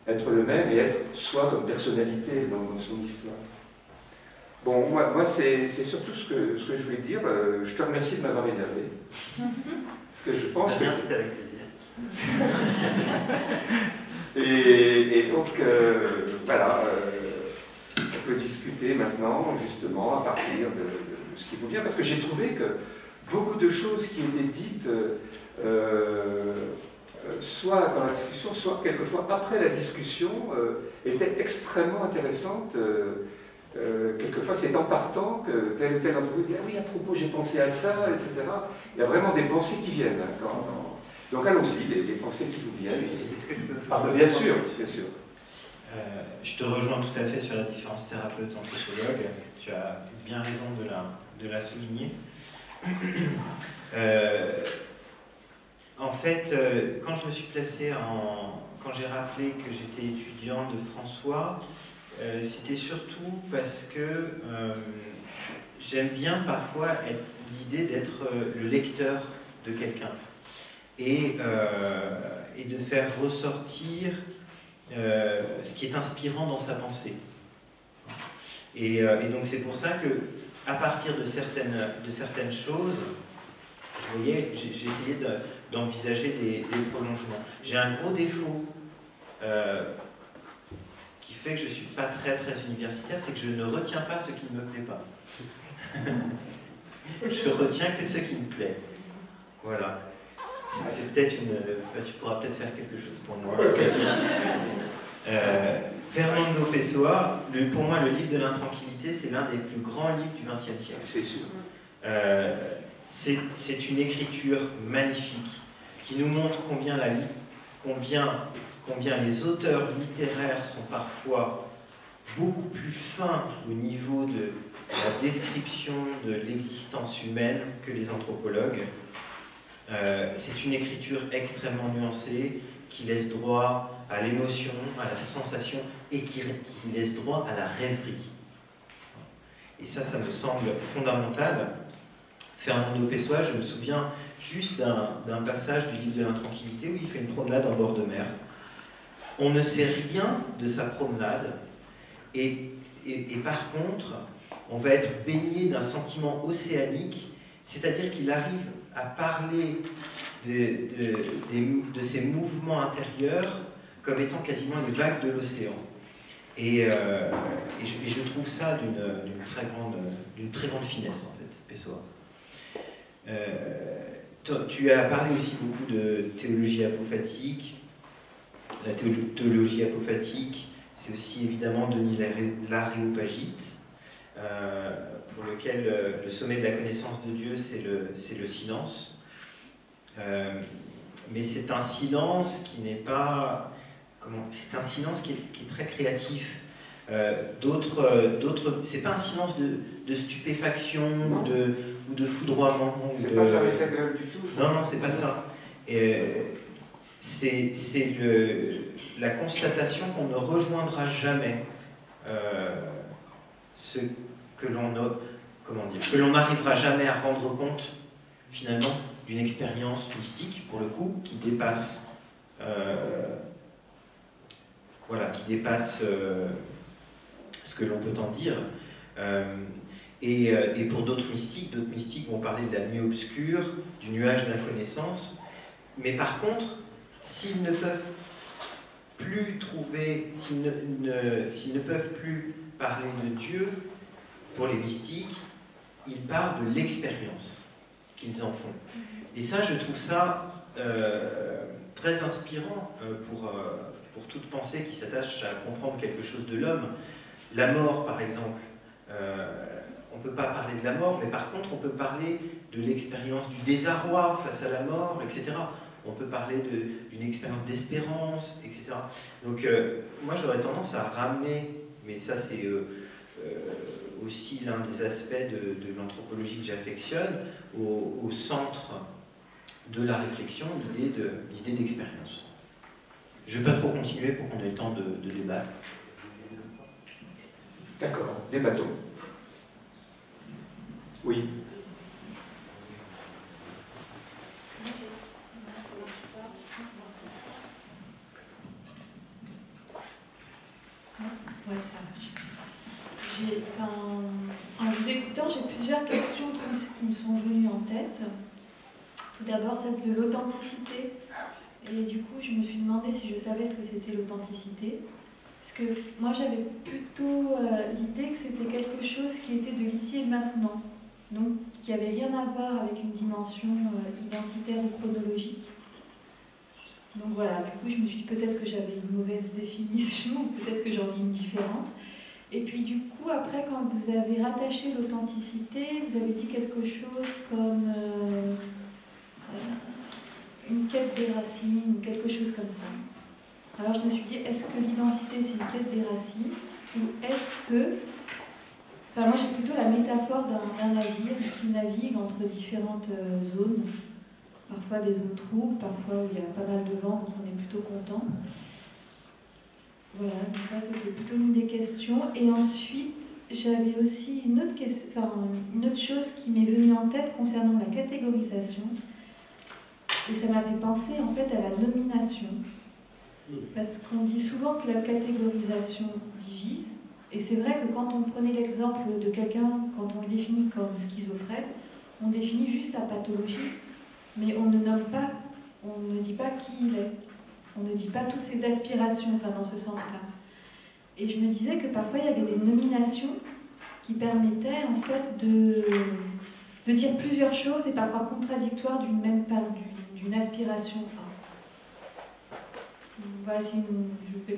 être le même et être soi comme personnalité dans, son histoire. Bon, moi, moi c'est surtout ce que, ce que je voulais dire. Euh, je te remercie de m'avoir énervé. Parce que je pense que. C'était avec plaisir. et, donc, voilà, on peut discuter maintenant, justement, à partir de ce qui vous vient, parce que j'ai trouvé que beaucoup de choses qui étaient dites, euh, euh, soit dans la discussion, soit quelquefois après la discussion, euh, étaient extrêmement intéressantes. quelquefois, c'est en partant que tel ou tel d'entre vous dit Ah oui, à propos, j'ai pensé à ça, etc. Il y a vraiment des pensées qui viennent. Hein, donc allons-y, les, pensées qui vous viennent. Est-ce que je peux ah, Bien sûr, bien sûr. je te rejoins tout à fait sur la différence thérapeute-anthropologue. Tu as bien raison de la, de la souligner. Euh, en fait, euh, quand je me suis placé en. Quand j'ai rappelé que j'étais étudiant de François, euh, c'était surtout parce que j'aime bien parfois l'idée d'être le lecteur de quelqu'un et, et, de faire ressortir ce qui est inspirant dans sa pensée. Et, et donc c'est pour ça que à partir de certaines, de certaines choses, j'ai essayé d'envisager des, prolongements. J'ai un gros défaut euh, qui fait que je ne suis pas très très universitaire, c'est que je ne retiens pas ce qui ne me plaît pas. je retiens que ce qui me plaît. Voilà. C'est peut-être une. Tu pourras peut-être faire quelque chose pour moi. Euh, Fernando Pessoa, pour moi, le livre de l'intranquillité, c'est l'un des plus grands livres du XXe siècle. C'est sûr. Euh, c'est une écriture magnifique qui nous montre combien, les auteurs littéraires sont parfois beaucoup plus fins au niveau de la description de l'existence humaine que les anthropologues. Euh, c'est une écriture extrêmement nuancée qui laisse droit à l'émotion, à la sensation, et qui, laisse droit à la rêverie. Et ça, ça me semble fondamental. Fernando Pessoa, je me souviens juste d'un passage du livre de l'intranquillité où il fait une promenade en bord de mer. On ne sait rien de sa promenade, et, et, par contre, on va être baigné d'un sentiment océanique, c'est-à-dire qu'il arrive à parler de, de, ces mouvements intérieurs comme étant quasiment les vagues de l'océan. Et, euh, je, trouve ça d'une très, grande, très grande finesse, en fait, Pessoa. Euh, tu as parlé aussi beaucoup de théologie apophatique. La théologie apophatique, c'est aussi évidemment Denis l'Aréopagite, euh, pour lequel le sommet de la connaissance de Dieu, c'est le, le silence. mais c'est un silence qui n'est pas c'est un silence qui est, très créatif. d'autres, d'autres, c'est pas un silence de, de stupéfaction de, ou de foudroiement. C'est de... pas du tout. Non, non, c'est pas ça. c'est, la constatation qu'on ne rejoindra jamais ce que l'on comment dire, que l'on n'arrivera jamais à rendre compte finalement d'une expérience mystique, pour le coup, qui dépasse, euh, voilà, qui dépasse euh, ce que l'on peut en dire. Euh, et, et, pour d'autres mystiques, d'autres mystiques vont parler de la nuit obscure, du nuage d'inconnaissance. Mais par contre, s'ils ne peuvent plus trouver, s'ils ne, ne, ne peuvent plus parler de Dieu, pour les mystiques, ils parlent de l'expérience qu'ils en font. Et ça, je trouve ça euh, très inspirant euh, pour, euh, pour toute pensée qui s'attache à comprendre quelque chose de l'homme. La mort, par exemple, on ne peut pas parler de la mort, mais par contre, on peut parler de l'expérience du désarroi face à la mort, etc. On peut parler d'une expérience d'espérance, etc. Donc, moi, j'aurais tendance à ramener, mais ça, c'est aussi l'un des aspects de, l'anthropologie que j'affectionne, au, centre de la réflexion, l'idée d'expérience. Je ne vais pas trop continuer pour qu'on ait le temps de, de débattre. D'accord, débattons. Oui. Ça en vous écoutant, j'ai plusieurs questions qui, me sont venues en tête. Tout d'abord, celle de l'authenticité. Et du coup, je me suis demandé si je savais ce que c'était l'authenticité. Parce que moi, j'avais plutôt euh, l'idée que c'était quelque chose qui était de l'ici et de maintenant. Donc, qui n'avait rien à voir avec une dimension euh, identitaire ou chronologique. Donc voilà, du coup, je me suis dit peut-être que j'avais une mauvaise définition, peut-être que j'en ai une différente. Et puis du coup, après, quand vous avez rattaché l'authenticité, vous avez dit quelque chose comme euh, euh, une quête des racines ou quelque chose comme ça. Alors je me suis dit, est-ce que l'identité c'est une quête des racines ou est-ce que... Enfin moi j'ai plutôt la métaphore d'un navire qui navigue entre différentes euh, zones, parfois des zones troubles, parfois où il y a pas mal de vent, donc on est plutôt content. Voilà, donc ça c'était plutôt une des questions. Et ensuite, j'avais aussi une autre, question, une autre chose qui m'est venue en tête concernant la catégorisation. Et ça m'a fait penser en fait à la nomination. Parce qu'on dit souvent que la catégorisation divise. Et c'est vrai que quand on prenait l'exemple de quelqu'un, quand on le définit comme schizophrène, on définit juste sa pathologie, mais on ne nomme pas, on ne dit pas qui il est. On ne dit pas toutes ses aspirations, enfin dans ce sens-là. Et je me disais que parfois il y avait des nominations qui permettaient en fait de, de dire plusieurs choses et parfois contradictoires d'une même d'une aspiration. Voilà, si je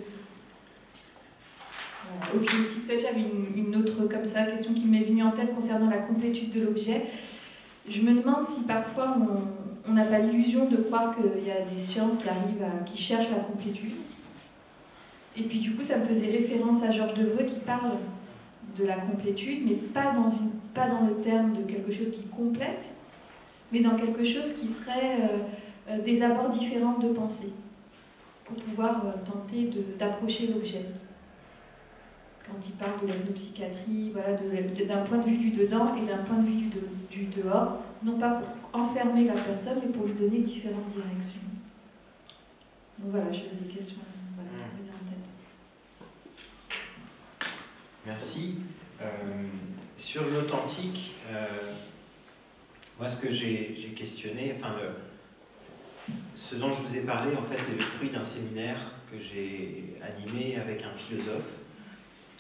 fais. Voilà. aussi, peut-être j'avais une, autre comme ça question qui m'est venue en tête concernant la complétude de l'objet. Je me demande si parfois on, n'a pas l'illusion de croire qu'il y a des sciences qui arrivent, qui cherchent la complétude. Et puis du coup, ça me faisait référence à Georges Devreux qui parle de la complétude, mais pas dans, une, pas dans le terme de quelque chose qui complète, mais dans quelque chose qui serait euh, euh, des abords différents de pensée, pour pouvoir euh, tenter d'approcher l'objet. Quand il parle de l'ethnopsychiatrie, voilà, d'un point de vue du dedans et d'un point de vue du, du dehors, non pas pour enfermer la personne, mais pour lui donner différentes directions. Donc voilà, j'ai des questions voilà, venir en tête. Merci. Euh, sur l'authentique, euh, moi ce que j'ai questionné, enfin ce dont je vous ai parlé en fait est le fruit d'un séminaire que j'ai animé avec un philosophe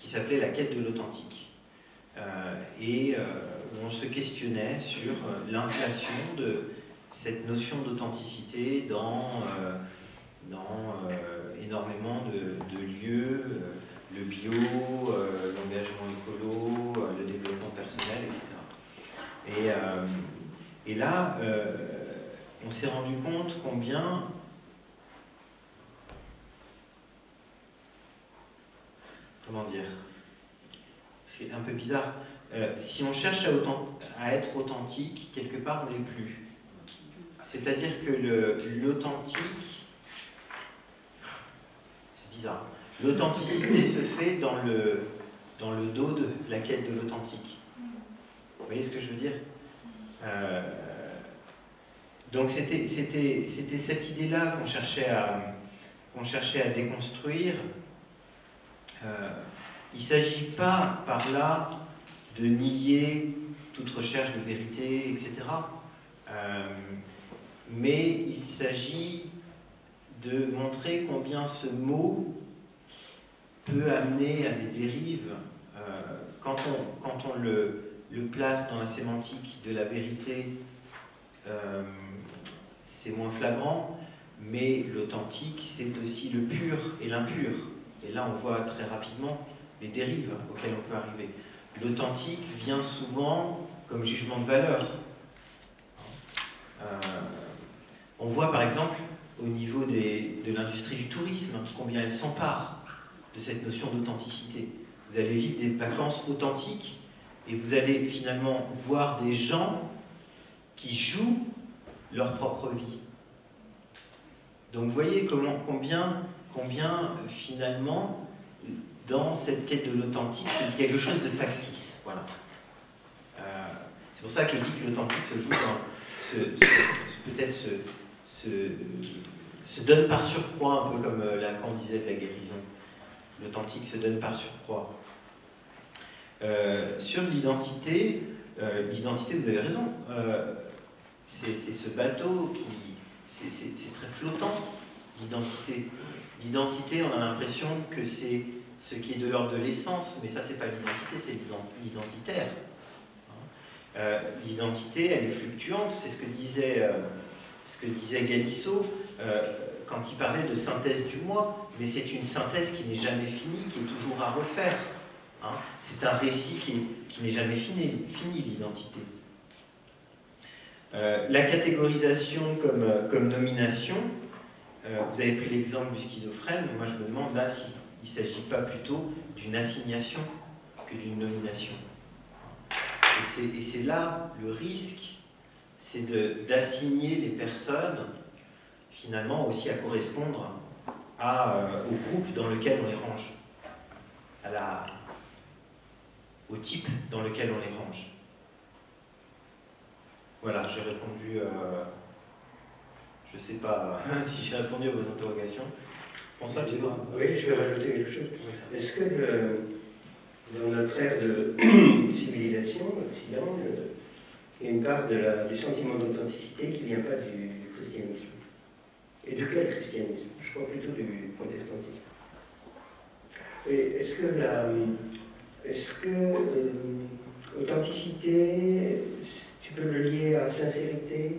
qui s'appelait La quête de l'authentique. Euh, et on se questionnait sur euh, l'inflation de cette notion d'authenticité dans, euh, dans euh, énormément de, lieux, le bio, l'engagement écolo, le développement personnel, etc. Et, et là, on s'est rendu compte combien comment dire? C'est un peu bizarre. Euh, si on cherche à, être authentique, quelque part on l'est plus. C'est-à-dire que l'authentique, c'est bizarre, l'authenticité se fait dans le, dos de la quête de l'authentique. Vous voyez ce que je veux dire? Euh, Donc c'était cette idée-là qu'on cherchait à déconstruire. Euh, il ne s'agit pas par là de nier toute recherche de vérité, etc. Euh, mais il s'agit de montrer combien ce mot peut amener à des dérives euh, quand on, quand on le, place dans la sémantique de la vérité, c'est moins flagrant, mais l'authentique, c'est aussi le pur et l'impur. Et là, on voit très rapidement les dérives auxquelles on peut arriver. L'authentique vient souvent comme jugement de valeur. Euh, on voit par exemple au niveau de l'industrie du tourisme combien elle s'empare de cette notion d'authenticité. Vous allez vivre des vacances authentiques et vous allez finalement voir des gens qui jouent leur propre vie. Donc vous voyez combien, combien finalement dans cette quête de l'authentique, c'est quelque chose de factice. Voilà. Euh, c'est pour ça que je dis que l'authentique se joue dans peut-être se, donne par surcroît, un peu comme euh, Lacan disait de la guérison. L'authentique se donne par surcroît. Euh, sur l'identité, l'identité, vous avez raison, c'est ce bateau qui. C'est très flottant, l'identité. L'identité, on a l'impression que c'est ce qui est de l'ordre de l'essence, mais ça, c'est pas l'identité, c'est l'identitaire. Euh, l'identité, elle est fluctuante, c'est ce que disait, euh, Galisso euh, quand il parlait de synthèse du moi, mais c'est une synthèse qui n'est jamais finie, qui est toujours à refaire. Hein. C'est un récit qui, n'est jamais fini, l'identité. la catégorisation comme, comme nomination, vous avez pris l'exemple du schizophrène, moi je me demande là si il ne s'agit pas plutôt d'une assignation que d'une nomination. Et c'est là le risque, c'est d'assigner les personnes finalement aussi à correspondre euh, au groupe dans lequel on les range, au type dans lequel on les range. Voilà, j'ai répondu. Euh, je ne sais pas si j'ai répondu à vos interrogations. Oui, je vais rajouter quelque chose. Est-ce que dans notre ère de civilisation, l'Occident, il y a une part de la, du sentiment d'authenticité qui ne vient pas du christianisme? Et de quel christianisme? Je crois plutôt du protestantisme. est-ce que la. Est-ce que euh, authenticité, tu peux le lier à sincérité?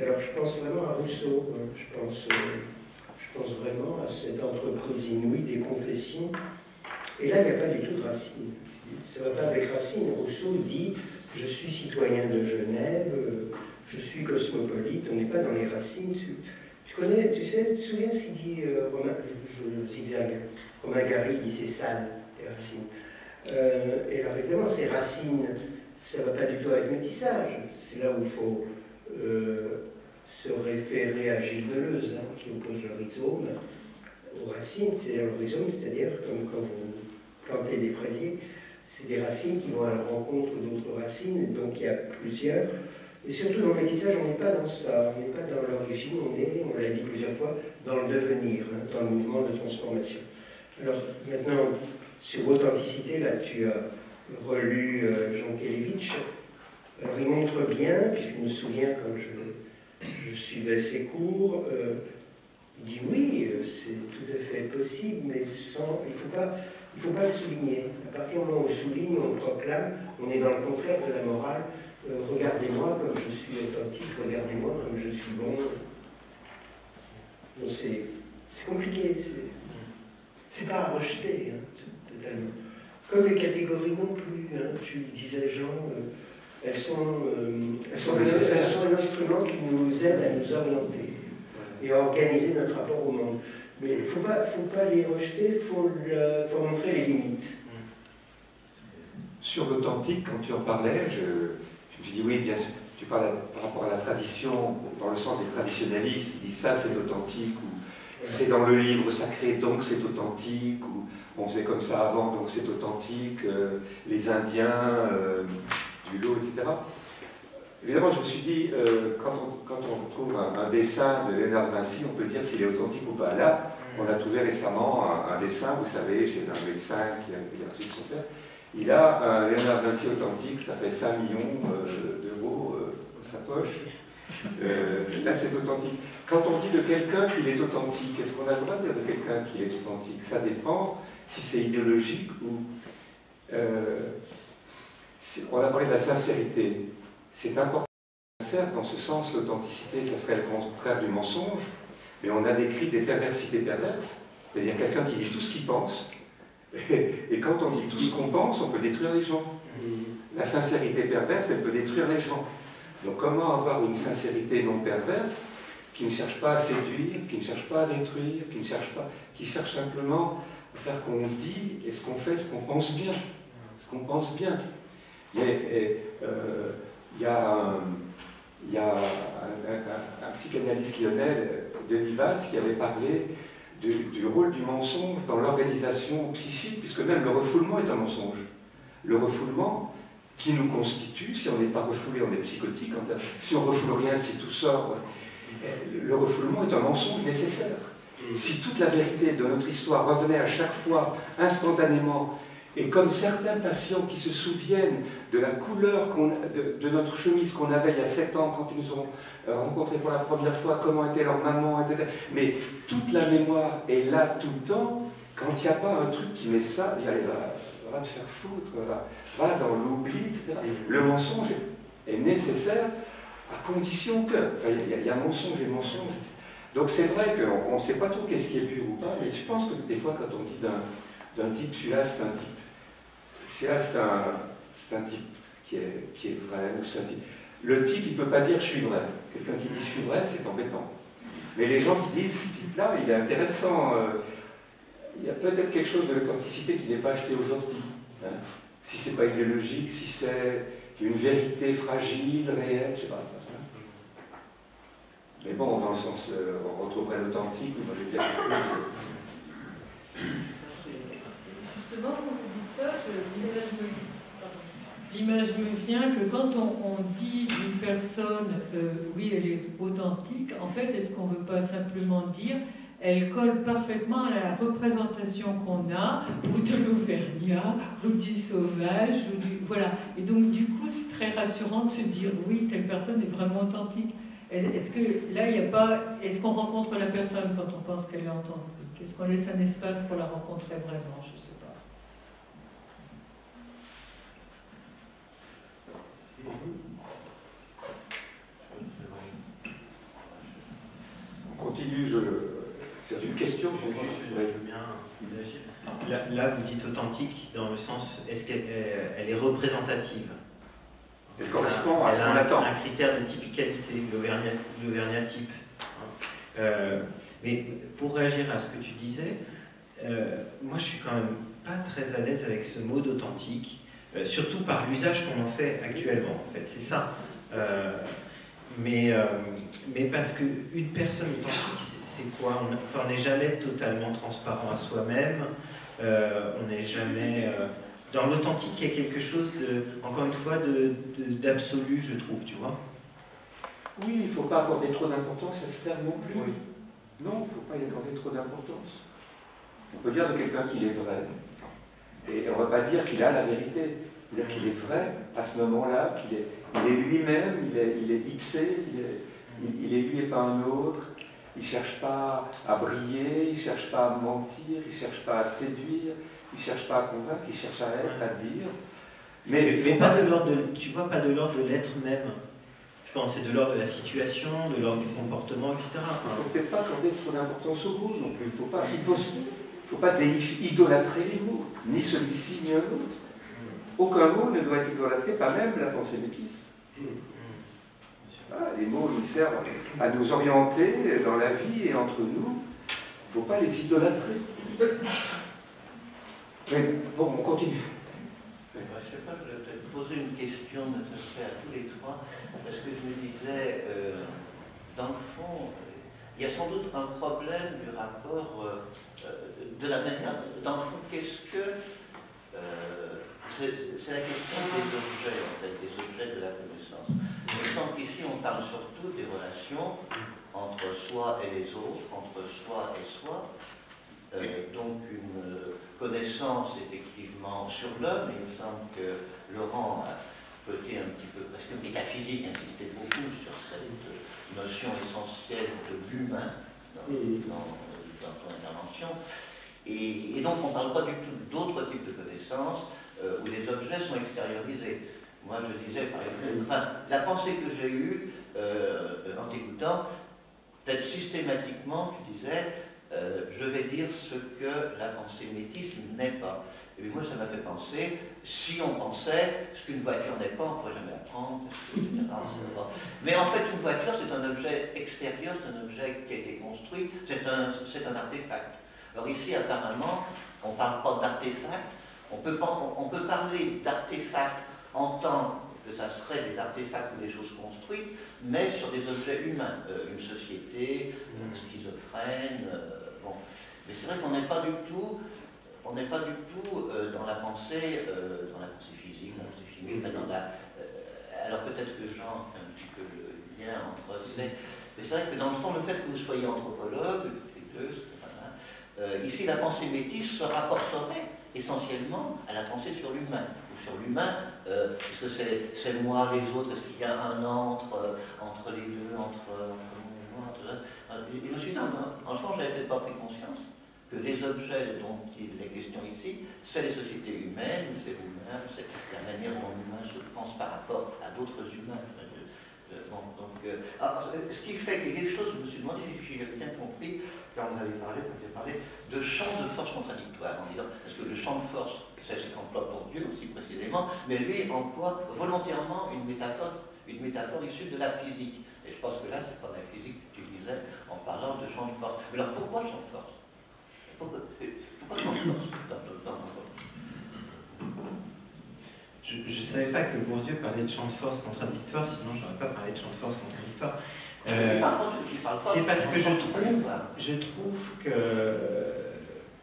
Alors je pense vraiment à Rousseau. Hein. je pense. Euh, je pense vraiment à cette entreprise inouïe des confessions. Et là, il n'y a pas du tout de Racine. Ça ne va pas avec Racine. Rousseau dit Je suis citoyen de Genève, je suis cosmopolite, on n'est pas dans les racines. Tu connais, tu sais, tu te souviens ce qu'il dit euh, Romain, je zigzag, Romain Gary dit c'est sale, les racines. Euh, et alors évidemment, ces racines, ça ne va pas du tout avec métissage. C'est là où il faut euh, se référer à Gilles Deleuze, hein, qui oppose le rhizome aux racines, c'est-à-dire le rhizome, c'est-à-dire comme quand vous plantez des fraisiers, c'est des racines qui vont à la rencontre d'autres racines, donc il y a plusieurs. Et surtout dans le métissage, on n'est pas dans ça, on n'est pas dans l'origine, on est, on l'a dit plusieurs fois, dans le devenir, hein, dans le mouvement de transformation. Alors maintenant, sur authenticité, là tu as relu euh, Jean Kelevitch, alors il montre bien, puis je me souviens quand je suivais ses cours. Euh, il dit oui, euh, c'est tout à fait possible, mais sans, il ne faut, pas, faut pas le souligner. À partir du moment où on souligne, on proclame, on est dans le contraire de la morale. Euh, regardez-moi comme je suis authentique, regardez-moi comme je suis bon. c'est compliqué, c'est pas à rejeter, hein, totalement. Comme les catégories non plus, hein, tu disais Jean. Elles sont, euh, elles, sont, un instrument qui nous aide à nous orienter et à organiser notre rapport au monde. Mais il ne faut pas, faut pas les rejeter, il faut, faut montrer les limites. Sur l'authentique, quand tu en parlais, je, je me suis dit oui, bien sûr, tu parles par rapport à la tradition, dans le sens des traditionnalistes, ils disent ça c'est authentique, ou c'est dans le livre sacré donc c'est authentique, ou on faisait comme ça avant donc c'est authentique, euh, les Indiens, euh, etc. Évidemment, je me suis dit, euh, quand, on, quand, on, trouve un, dessin de Léonard Vinci, on peut dire s'il est authentique ou pas. Là, on a trouvé récemment un, dessin, vous savez, chez un médecin qui a, reçu son père. Il a un Léonard Vinci authentique, ça fait 5 millions d'euros sa poche. là, c'est authentique. Quand on dit de quelqu'un qu'il est authentique, est-ce qu'on a le droit de dire de quelqu'un qui est authentique? Ça dépend si c'est idéologique ou... Euh, on a parlé de la sincérité. C'est important sincère, dans ce sens, l'authenticité, ça serait le contraire du mensonge, mais on a décrit des perversités perverses, c'est-à-dire quelqu'un qui dit tout ce qu'il pense, et, quand on dit tout ce qu'on pense, on peut détruire les gens. La sincérité perverse, elle peut détruire les gens. Donc comment avoir une sincérité non perverse qui ne cherche pas à séduire, qui ne cherche pas à détruire, qui ne cherche pas, qui cherche simplement à faire qu'on dit et ce qu'on fait, ce qu'on pense bien, ce qu'on pense bien. Il y a, euh, il y a, un, psychanalyste lyonnais, Denis qui avait parlé du, rôle du mensonge dans l'organisation psychique, puisque même le refoulement est un mensonge. Le refoulement, qui nous constitue, si on n'est pas refoulé, on est psychotique, si on refoule rien, si tout sort, le refoulement est un mensonge nécessaire. Si toute la vérité de notre histoire revenait à chaque fois instantanément, et comme certains patients qui se souviennent de la couleur de, notre chemise qu'on avait il y a 7 ans quand ils nous ont euh, rencontrés pour la première fois, comment était leur maman, etc. Mais toute la mémoire est là tout le temps, quand il n'y a pas un truc qui met ça, il y a les va te faire foutre, va, dans l'oubli, etc. Le mensonge est nécessaire à condition que. Enfin, il y, a mensonge et mensonge. Donc c'est vrai qu'on ne sait pas trop qu'est-ce qui est pur ou pas, mais je pense que des fois, quand on dit d'un type, celui-là, c'est un type. Celui-là, c'est un, type qui est, qui est vrai, ou c'est un type. Le type, il ne peut pas dire je suis vrai. Quelqu'un qui dit je suis vrai, c'est embêtant. Mais les gens qui disent ce type-là, il est intéressant. Euh, il y a peut-être quelque chose de l'authenticité qui n'est pas acheté aujourd'hui. Hein. Si ce n'est pas idéologique, si c'est une vérité fragile, réelle, je ne sais pas. Mais bon, dans le sens, euh, on retrouverait l'authentique, moi j'ai bien Justement, l'image me, vient. Que quand on, dit d'une personne, euh, oui, elle est authentique, en fait, est-ce qu'on ne veut pas simplement dire elle colle parfaitement à la représentation qu'on a, ou de l'Auvergnat, ou du sauvage, ou du... Voilà. Et donc, du coup, c'est très rassurant de se dire, oui, telle personne est vraiment authentique. Est-ce que là, il n'y a pas... Est-ce qu'on rencontre la personne quand on pense qu'elle est authentique? Est-ce qu'on laisse un espace pour la rencontrer vraiment? Je sais c'est une question. Je, juste, là, là, vous dites authentique dans le sens, est-ce qu'elle elle est représentative? Elle correspond à ce qu'on attend. un critère de typicalité, l'Auvergnat type. Euh, mais pour réagir à ce que tu disais, euh, moi je suis quand même pas très à l'aise avec ce mot d'authentique, euh, surtout par l'usage qu'on en fait actuellement, en fait, c'est ça. Mais, mais parce qu'une personne authentique, c'est quoi? On n'est jamais totalement transparent à soi-même, euh, on n'est jamais... Euh, dans l'authentique, il y a quelque chose, de, encore une fois, d'absolu, je trouve, tu vois. Oui, il ne faut pas accorder trop d'importance à ce terme non plus. Non, il ne faut pas y accorder trop d'importance. On peut dire de quelqu'un qu'il est vrai. Et on ne va pas dire qu'il a la vérité. dire qu'il est vrai à ce moment-là, qu'il est, il est lui-même, il est, il est fixé, il est, il est lui et pas un autre. Il ne cherche pas à briller, il ne cherche pas à mentir, il ne cherche pas à séduire, il ne cherche pas à convaincre, il cherche à être, à dire. Mais, mais, pas de l'ordre de, tu vois, pas de l'ordre de l'être même. Je pense c'est de l'ordre de la situation, de l'ordre du comportement, etc. Il ne faut peut-être pas accorder trop d'importance aux mots non plus. Il ne faut pas Il faut pas idolâtrer les mots, ni celui-ci ni un autre. Aucun mot ne doit être idolâtré, pas même la pensée métisse. Ah, les mots, ils servent à nous orienter dans la vie et entre nous. ne faut pas les idolâtrer. Mais bon, on continue. Je ne sais pas, je vais peut-être poser une question, mais ça se fait à tous les trois, parce que je me disais, euh, dans le fond, il y a sans doute un problème du rapport, euh, euh, de la manière, dans le fond, qu'est-ce que... c'est la question des objets, en fait, des objets de la connaissance. Il me semble qu'ici, on parle surtout des relations entre soi et les autres, entre soi et soi, donc une connaissance effectivement sur l'homme. Il me semble que Laurent a côté un petit peu presque métaphysique, insisté beaucoup sur cette notion essentielle de l'humain dans, son intervention. Et, donc on ne parle pas du tout d'autres types de connaissances euh, où les objets sont extériorisés. Moi je disais par exemple, enfin, la pensée que j'ai eue euh, en t'écoutant, peut-être systématiquement, tu disais, euh, je vais dire ce que la pensée métisse n'est pas. Et moi, ça m'a fait penser, si on pensait ce qu'une voiture n'est pas, on ne pourrait jamais la prendre, Mais en fait, une voiture, c'est un objet extérieur, c'est un objet qui a été construit, c'est un, un artefact. Alors ici, apparemment, on ne parle pas d'artefact, on peut, on peut parler d'artefact en tant que ça serait des artefacts ou des choses construites, mais sur des objets humains, euh, une société, une schizophrène, euh, bon. Mais c'est vrai qu'on n'est pas du tout, on n'est pas du tout euh, dans la pensée, dans la pensée physique, dans la pensée chimique, dans la, alors peut-être que Jean fait un petit peu le lien entre ces, mais c'est vrai que dans le fond, le fait que vous soyez anthropologue, les deux, ici la pensée métisse se rapporterait essentiellement à la pensée sur l'humain sur l'humain, euh, est-ce que c'est moi, les autres, est-ce qu'il y a un entre, euh, entre les deux, entre, entre moi, entre, euh, je me suis dit, en fond, je n'avais pas pris conscience que les objets dont il est question ici, c'est les sociétés humaines, c'est l'humain, c'est la manière dont l'humain se pense par rapport à d'autres humains. donc, ce qui fait a quelque chose, je me suis demandé vous avez parlé, parlé de champ de force contradictoire, en disant, est-ce que le champ de force c'est ce qu'emploie pour Dieu aussi précisément, mais lui emploie volontairement une métaphore, une métaphore issue de la physique. Et je pense que là, c'est pas la physique que tu disais en parlant de champ de force. Mais alors pourquoi champ de force? Pourquoi, champ de force Je ne savais pas que Bourdieu parlait de champ de force contradictoire, sinon je n'aurais pas parlé de champ de force contradictoire. Euh, c'est parce que je trouve, je trouve que,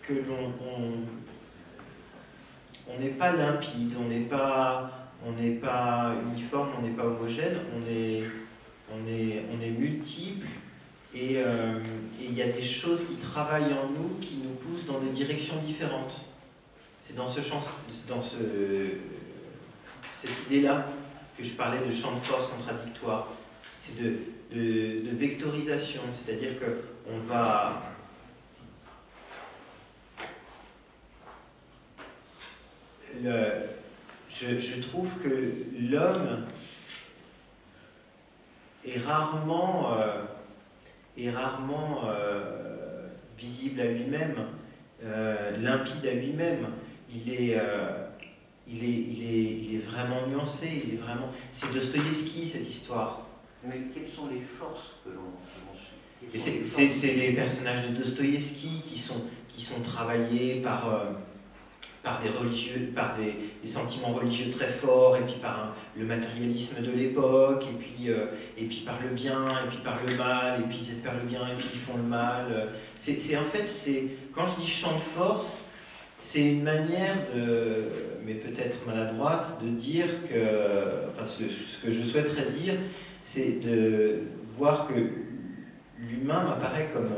que l'on on n'est pas limpide, on n'est pas, on n'est pas uniforme, on n'est pas homogène, on est, on est, on est multiple euh, et il y a des choses qui travaillent en nous qui nous poussent dans des directions différentes. C'est dans ce champ, dans ce, cette idée-là que je parlais de champ de force contradictoire. C'est de, de, vectorisation, c'est-à-dire qu'on va je, trouve que l'homme est rarement, euh, est rarement euh, visible à lui-même, euh, limpide à lui-même. Il est, vraiment nuancé, il vraiment... C'est Dostoïevski cette histoire. Mais quelles sont les forces que l'on c'est les personnages de Dostoïevski qui sont, qui sont travaillés par par des religieux, par des, sentiments religieux très forts, et puis par le matérialisme de l'époque, et puis euh, et puis par le bien, et puis par le mal, et puis ils espèrent le bien, et puis ils font le mal. C'est en fait quand je dis champ de force, c'est une manière de, mais peut-être maladroite, de dire que, enfin ce, ce que je souhaiterais dire, c'est de voir que l'humain m'apparaît comme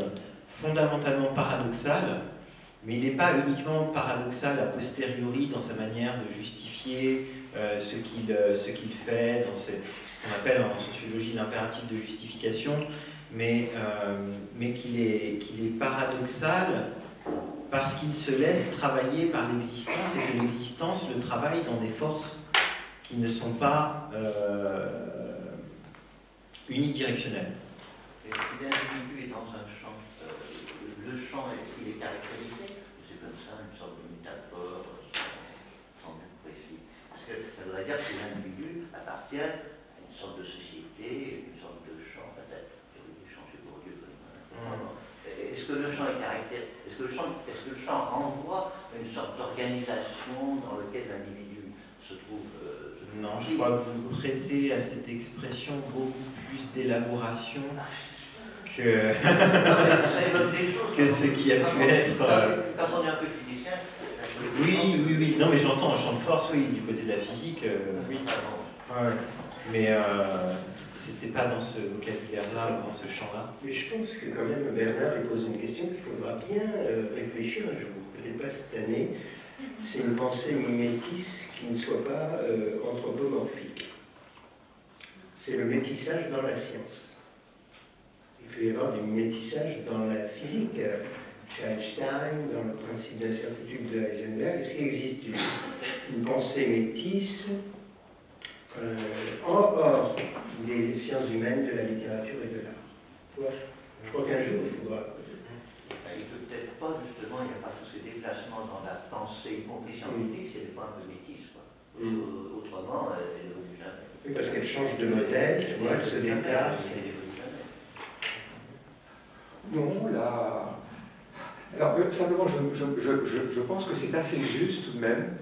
fondamentalement paradoxal mais il n'est pas uniquement paradoxal a posteriori dans sa manière de justifier euh, ce qu'il euh, ce fait, dans ce, qu'on appelle en sociologie l'impératif de justification, mais, euh, mais qu'il est, est paradoxal parce qu'il se laisse travailler par l'existence et que l'existence le travaille dans des forces qui ne sont pas. Et l'individu est dans un champ, le champ, il est caractérisé dire que l'individu appartient à une sorte de société, une sorte de champ, peut-être, changé pour Dieu. Est-ce que le champ est caractérisé Est-ce que, le chant, est que le chant renvoie à une sorte d'organisation dans laquelle l'individu se trouve euh, Non, je crois que vous prêtez à cette expression beaucoup plus d'élaboration que, que ce qui a pu être. Quand on est un peu physicien. Oui, oui, oui. Non, mais j'entends un champ de force, oui, du côté de la physique, euh, oui. Ouais. Mais euh, c'était pas dans ce vocabulaire-là, dans ce champ-là. Mais je pense que quand même Bernard il pose une question qu'il faudra bien euh, réfléchir un jour, peut-être pas cette année. C'est une pensée mimétisse qui ne soit pas euh, anthropomorphique. C'est le métissage dans la science. Il peut y avoir du métissage dans la physique. Chez Einstein, dans le principe d'incertitude de Heisenberg, est-ce qu'il existe une, une pensée métisse euh, hors des sciences humaines, de la littérature et de l'art? Je crois qu'un jour, il faudra. Ben, il ne peut peut-être pas, justement, il n'y a pas tous ces déplacements dans la pensée, y compris scientifique, c'est des points de métis. Quoi. Mm. Autrement. Oui, parce qu'elle change de modèle, elle se déplace. Non, là. Alors, euh, simplement, je, je, je, je pense que c'est assez juste tout de même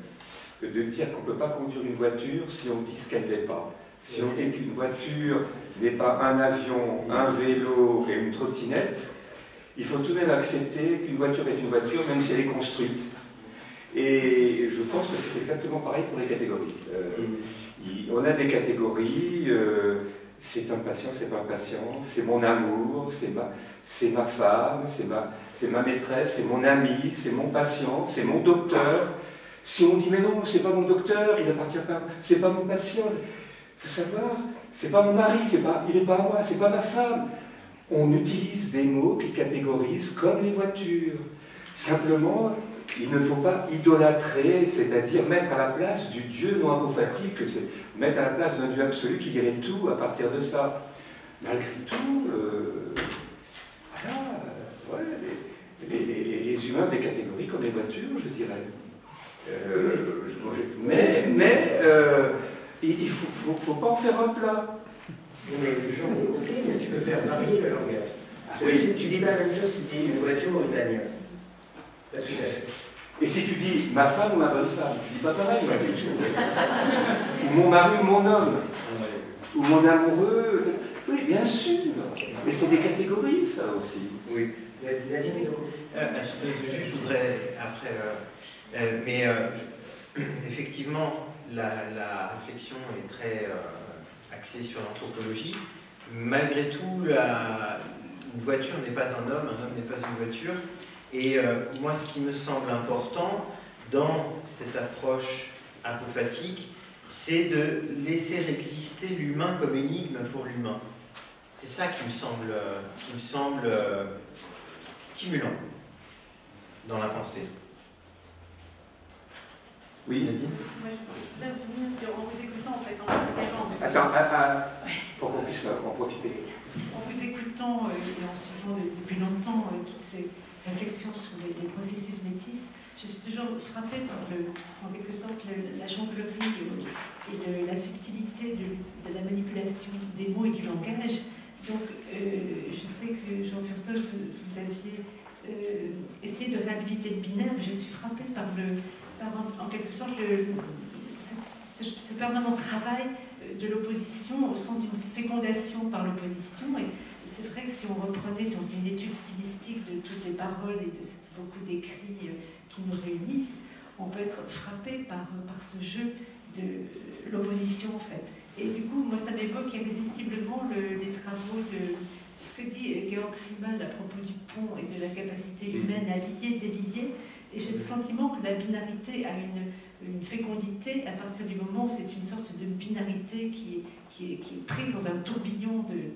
de dire qu'on ne peut pas conduire une voiture si on dit ce qu'elle n'est pas. Si on dit qu'une voiture n'est pas un avion, un vélo et une trottinette, il faut tout de même accepter qu'une voiture est une voiture, même si elle est construite. Et je pense que c'est exactement pareil pour les catégories. Euh, on a des catégories, euh, c'est un patient, c'est pas un patient, c'est mon amour, c'est ma, ma femme, c'est ma, ma maîtresse, c'est mon ami, c'est mon patient, c'est mon docteur, si on dit mais non, c'est pas mon docteur, il appartient pas, c'est pas mon patient, il faut savoir, c'est pas mon mari, c'est pas, il n'est pas à moi, c'est pas ma femme. On utilise des mots qui catégorisent comme les voitures. Simplement, il ne faut pas idolâtrer, c'est-à-dire mettre à la place du Dieu non apophatique, c'est mettre à la place d'un Dieu absolu qui dirait tout à partir de ça. Malgré tout, euh, voilà, les humains des catégories comme les voitures, je dirais. Euh, mais mais euh, il ne faut, faut, pas en faire un plat. Mais, mais tu peux faire varier le langage. Oui. Si tu dis pas la même chose si tu dis une voiture ou une bagnole. Et si tu dis ma femme ou ma bonne femme, tu dis pas pareil, ou mon mari ou mon homme, ou mon amoureux. Oui, bien sûr. Mais c'est des catégories, ça aussi. Oui. Nadine, euh, je voudrais, après, euh, mais euh, effectivement, la, réflexion est très euh, axée sur l'anthropologie. Malgré tout, la, une voiture n'est pas un homme, un homme n'est pas une voiture. Et moi, ce qui me semble important dans cette approche apophatique, c'est de laisser exister l'humain comme énigme pour l'humain. C'est ça qui me semble, qui me semble stimulant dans la pensée. Oui, Nadine? Là, en vous écoutant, en fait, en vous Attends, ah, ah, pour qu'on puisse en profiter. En vous écoutant euh, et en suivant depuis longtemps euh, toutes ces réflexions sur les, processus métis, je suis toujours frappée par, le, en quelque sorte, la jonglerie euh, et la subtilité de, la manipulation des mots et du langage. Donc, je sais que Jean Furtoche, vous, aviez essayé de réhabiliter le binaire, mais je suis frappée par le, en, quelque sorte ce, permanent travail euh, de l'opposition au sens d'une fécondation par l'opposition. C'est vrai que si on reprenait, si on faisait une étude stylistique de toutes les paroles et de beaucoup d'écrits euh, qui nous réunissent, on peut être frappé par, euh, par ce jeu de l'opposition en fait. Et du coup, moi, ça m'évoque irrésistiblement les travaux de ce que dit Georg Simmel à propos du pont et de la capacité mm. humaine à lier, délier. Et j'ai le sentiment que la binarité a une, une, fécondité à partir du moment où c'est une sorte de binarité qui est prise dans un tourbillon de,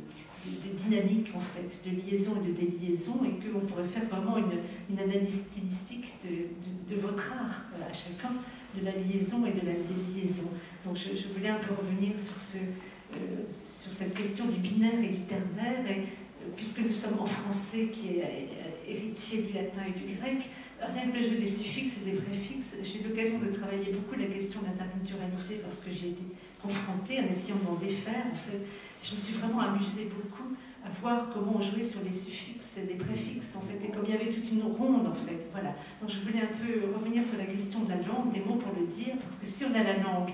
de, dynamique, en fait, de liaison et de déliaison, et qu'on pourrait faire vraiment une, analyse stylistique de, de, votre art, à chacun, de la liaison et de la déliaison. Donc je, voulais un peu revenir euh, sur cette question du binaire et du ternaire, et, euh, puisque nous sommes en français qui est euh, héritier du latin et du grec, rien que le jeu des suffixes et des préfixes, j'ai eu l'occasion de travailler beaucoup la question d'interculturalité parce que j'ai été confrontée en essayant d'en défaire. En fait, je me suis vraiment amusée beaucoup à voir comment jouer sur les suffixes et les préfixes, en fait, et comme il y avait toute une ronde, en fait. Voilà. Donc je voulais un peu revenir sur la question de la langue, des mots pour le dire, parce que si on a la langue,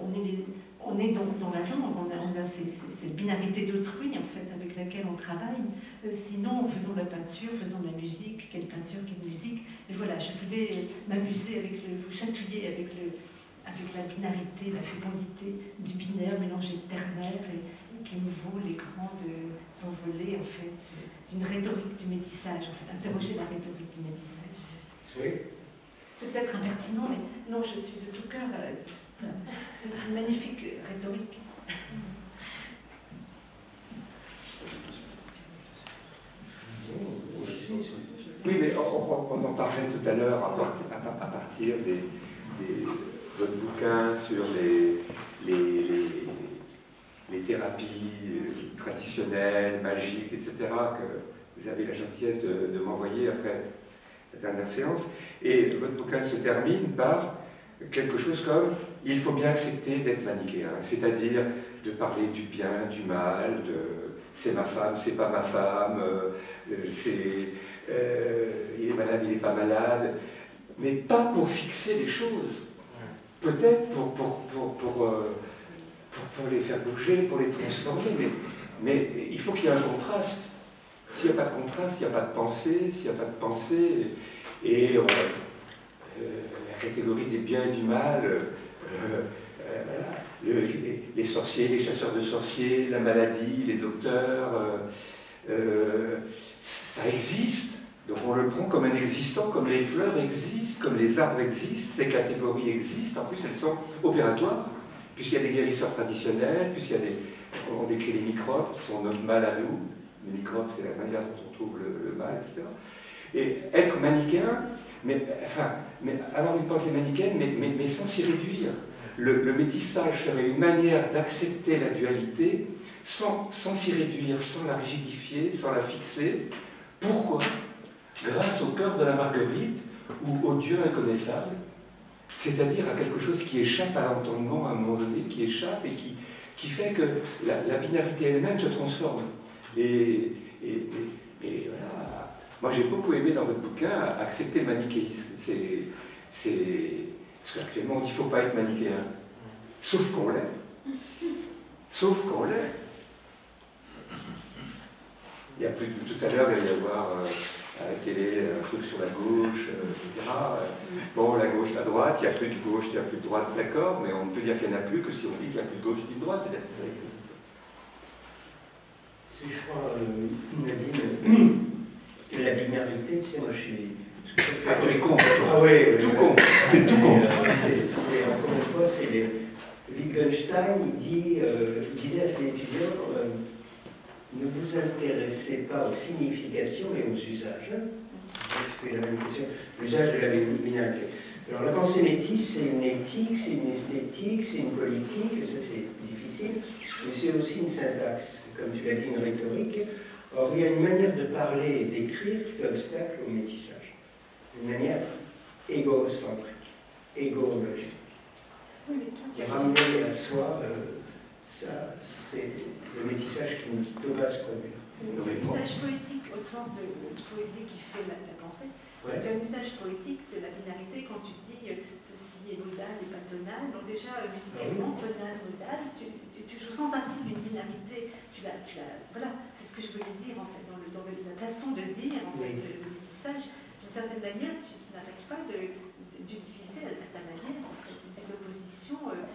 on est, on dans, la langue, on a, on cette binarité d'autrui, en fait, avec laquelle on travaille. Euh, sinon, faisons la peinture, faisons la musique, quelle peinture, quelle musique. Et voilà, je voulais m'amuser avec le, vous chatouiller avec le, avec la binarité, la fécondité du binaire mélangé de ternaire et, qui nous vaut les grandes envolées en fait d'une rhétorique du métissage, en fait, interroger la rhétorique du métissage. Oui. C'est peut-être impertinent, mais non, je suis de tout cœur. euh, C'est une magnifique rhétorique. Oui, mais on, on- on en parlait tout à l'heure à, part- à par- à partir des, des- votre bouquin sur les, les, les- les thérapies euh, traditionnelles, magiques, etc., que vous avez la gentillesse de, de m'envoyer après la dernière séance. Et votre bouquin se termine par quelque chose comme il faut bien accepter d'être manichéen, c'est-à-dire de parler du bien, du mal, de c'est ma femme, c'est pas ma femme, euh, euh, c'est euh, il est malade, il n'est pas malade, mais pas pour fixer les choses. Peut-être pour, pour, pour, pour, euh, pour- les faire bouger, pour les transformer, mais, il faut qu'il y ait un contraste. S'il n'y a pas de contraste, il n'y a pas de pensée, s'il n'y a pas de pensée, et euh, la catégorie des biens et du mal, euh, euh, les, sorciers, les chasseurs de sorciers, la maladie, les docteurs, ça existe. Donc on le prend comme un existant, comme les fleurs existent, comme les arbres existent, ces catégories existent. En plus, elles sont opératoires, puisqu'il y a des guérisseurs traditionnels, puisqu'il y a des. On décrit les microbes qui sont notre mal à nous. Les microbes, c'est la manière dont on trouve le, mal, etc. Et être manichéen, mais, enfin, mais avoir une pensée manichéenne, mais, mais, sans s'y réduire. Le, le métissage serait une manière d'accepter la dualité sans s'y réduire, sans la rigidifier, sans la fixer. Pourquoi? Grâce au cœur de la marguerite ou au Dieu inconnaissable, c'est-à-dire à quelque chose qui échappe à l'entendement à un moment donné, qui échappe et qui, qui fait que la, binarité elle-même se transforme. Et, voilà. Moi j'ai beaucoup aimé dans votre bouquin accepter le manichéisme. C'est, parce qu'actuellement on dit ne faut pas être manichéen. Sauf qu'on l'est. Sauf qu'on l'est. Il y a plus de, tout à l'heure, il va y avoir euh, à la télé un truc sur la gauche, euh, etc. Euh, Bon, la gauche, la droite, il n'y a plus de gauche, il n'y a plus de droite, d'accord, mais on ne peut dire qu'il n'y en a plus que si on dit qu'il n'y a plus de gauche ni de droite, c'est-à-dire que ça existe. Si je crois, euh, Nadine, que la binarité, tu sais, moi je suis. Ah, tu es contre, Ah oui, Tout contre. T'es tout euh, c'est- c'est- Encore une fois, c'est les. Wittgenstein, il, dit, euh, il disait à ses étudiants euh, ne vous intéressez pas aux significations mais aux usages. Je fais la même question. L'usage de la binarité. Alors la pensée métisse, c'est une éthique, c'est une esthétique, c'est une politique, ça c'est difficile, mais c'est aussi une syntaxe, comme tu l'as dit, une rhétorique. Or, il y a une manière de parler et d'écrire qui fait obstacle au métissage. Une manière égocentrique, égologique. Et ramener à soi, euh, ça, c'est le métissage qui peut pas se produire. un usage poétique au sens de poésie qui fait la, la pensée. Ouais. Un usage poétique de la binarité quand tu dis euh, ceci est modal et pas tonal. Donc déjà, euh, musicalement, tonal, modal, tu, tu, tu joues sans arrêt d'une binarité. Tu tu voilà, c'est ce que je voulais dire en fait, dans, le, dans le- la façon de dire en fait, Oui. le, le métissage. D'une certaine manière, tu, n'arrêtes pas de, de- à ta manière en fait, des oppositions. euh,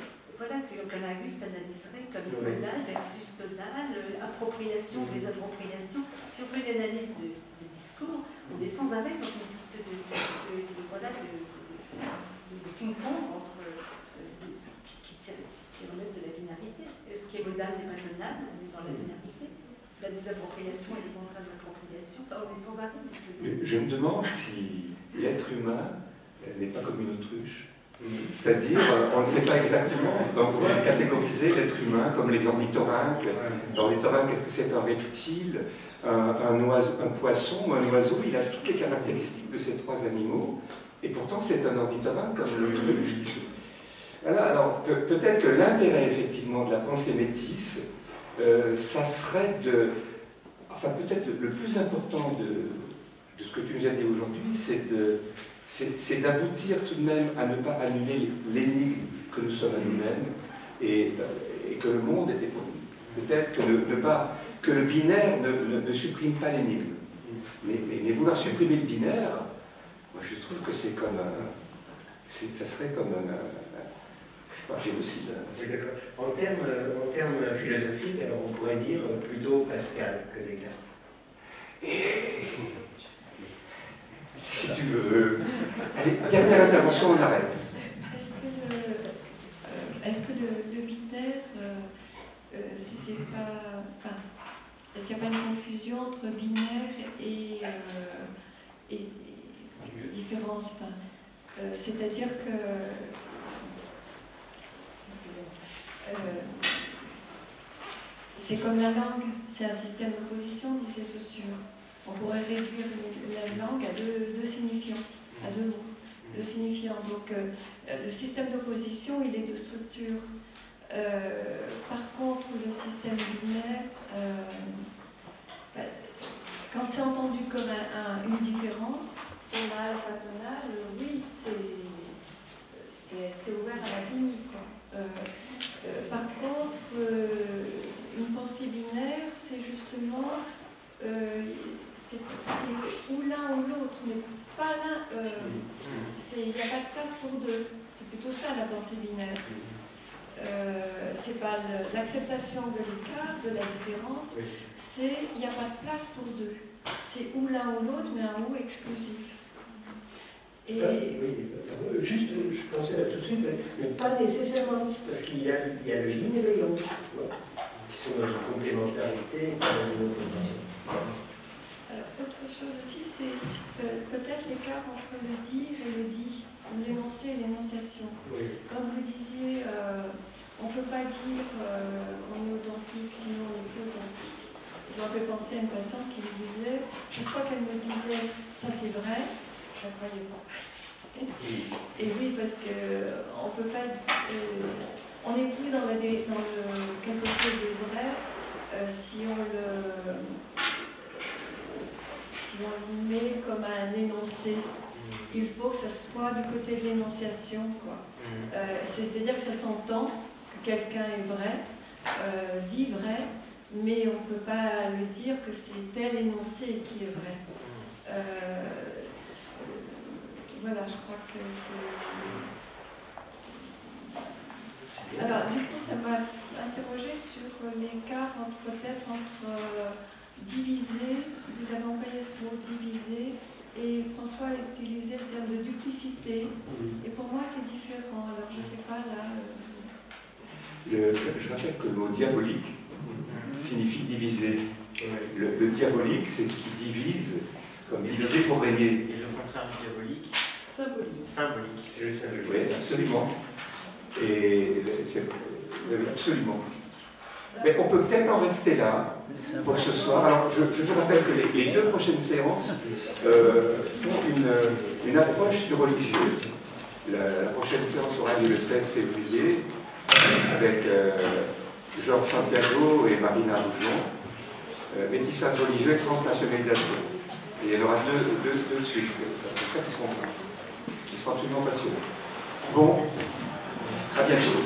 voilà, que, Auguste analyserait comme modal versus tonal, euh, appropriation, désappropriation. Si on fait une analyse de, de discours, on est sans arrêt dans une sorte de, de- de- voilà, ping-pong entre, euh, qui, qui, relève de la binarité. Et ce qui est modal n'est pas on est dans la binarité. La désappropriation et le contrat de l'appropriation, enfin, on est sans arrêt. Je me demande si l'être humain euh, n'est pas comme une autruche. C'est-à-dire, euh, on ne sait pas exactement dans quoi catégoriser l'être humain, comme les ornithorynques. L'ornithorynque, qu'est-ce que c'est Un reptile, un, un oiseau, un poisson ou un oiseau? Il a toutes les caractéristiques de ces trois animaux, et pourtant c'est un ornithorynque comme l'autruche. Voilà, alors pe- peut-être que l'intérêt effectivement de la pensée métisse, euh, ça serait de, enfin peut-être le, plus important de, de, ce que tu nous as dit aujourd'hui, c'est d'aboutir tout de même à ne pas annuler l'énigme que nous sommes à nous-mêmes et, et, que le monde, peut-être que, que le binaire ne, ne, supprime pas l'énigme. Mais, mais, vouloir supprimer le binaire, moi je trouve que c'est comme ça serait comme un, génocide. En termes, en termes philosophiques, alors on pourrait dire plutôt Pascal que Descartes. Et... Si tu veux. Allez, dernière intervention, on arrête. Est-ce que le, binaire, euh, euh, c'est pas. Enfin, est-ce qu'il n'y a pas une confusion entre binaire et, euh, et, différence C'est-à-dire que. c'est comme la langue, c'est un système d'opposition, disait Saussure. On pourrait réduire la langue à deux, signifiants, à deux mots, deux signifiants. Donc, le système d'opposition, il est de structure. Euh, par contre, le système binaire, euh, bah, quand c'est entendu comme une différence, tonale, pas tonale, oui, c'est ouvert à l'infini. Euh, par contre, une pensée binaire, c'est justement c'est ou l'un ou l'autre, mais pas l'un. Euh, il n'y a pas de place pour deux. C'est plutôt ça la pensée binaire. Euh, c'est pas l'acceptation de l'écart, de la différence, c'est il n'y a pas de place pour deux. C'est ou l'un ou l'autre, mais un ou exclusif. Et... Euh, juste, je pensais là tout de suite, mais, pas nécessairement, parce qu'il y y a le yin et le yang, qui sont dans une complémentarité, dans une opposition autre chose aussi, c'est euh, peut-être l'écart entre le dire et le dit, l'énoncé et l'énonciation. Quand vous disiez, euh, on ne peut pas dire euh, qu'on est authentique, sinon on n'est plus authentique. Ça m'a fait penser à une patiente qui me disait, une fois qu'elle me disait, ça c'est vrai, je ne croyais pas. Et oui, parce qu'on ne peut pas. on n'est plus dans, la, dans le, quelque chose de vrai si on le si on le met comme un énoncé, il faut que ça soit du côté de l'énonciation. Mm. Euh, c'est-à-dire que ça s'entend que quelqu'un est vrai, euh, dit vrai, mais on ne peut pas le dire que c'est tel énoncé qui est vrai. Mm. Euh, voilà, je crois que c'est... Alors, du coup, ça m'a interrogé sur l'écart peut-être entre diviser, vous avez employé ce mot diviser, et François a utilisé le terme de duplicité. Et pour moi, c'est différent. Alors, je ne sais pas là. Euh, je rappelle que le mot diabolique signifie diviser. Le, diabolique, c'est ce qui divise, comme diviser pour régner. Et le contraire du diabolique Symbolique. Symbolique. Oui, absolument. Et absolument. Mais on peut peut-être en rester là pour ce soir. Alors, je, vous rappelle que les, deux prochaines séances euh, font une, une, approche du religieux. La, prochaine séance aura lieu le 16 février avec euh, Georges Santiago et Marina Roujon. Euh, religieux et transnationalisation. Et il y en aura deux, deux, deux ça qui seront, qui seront absolument passionnants. Bon, à bientôt.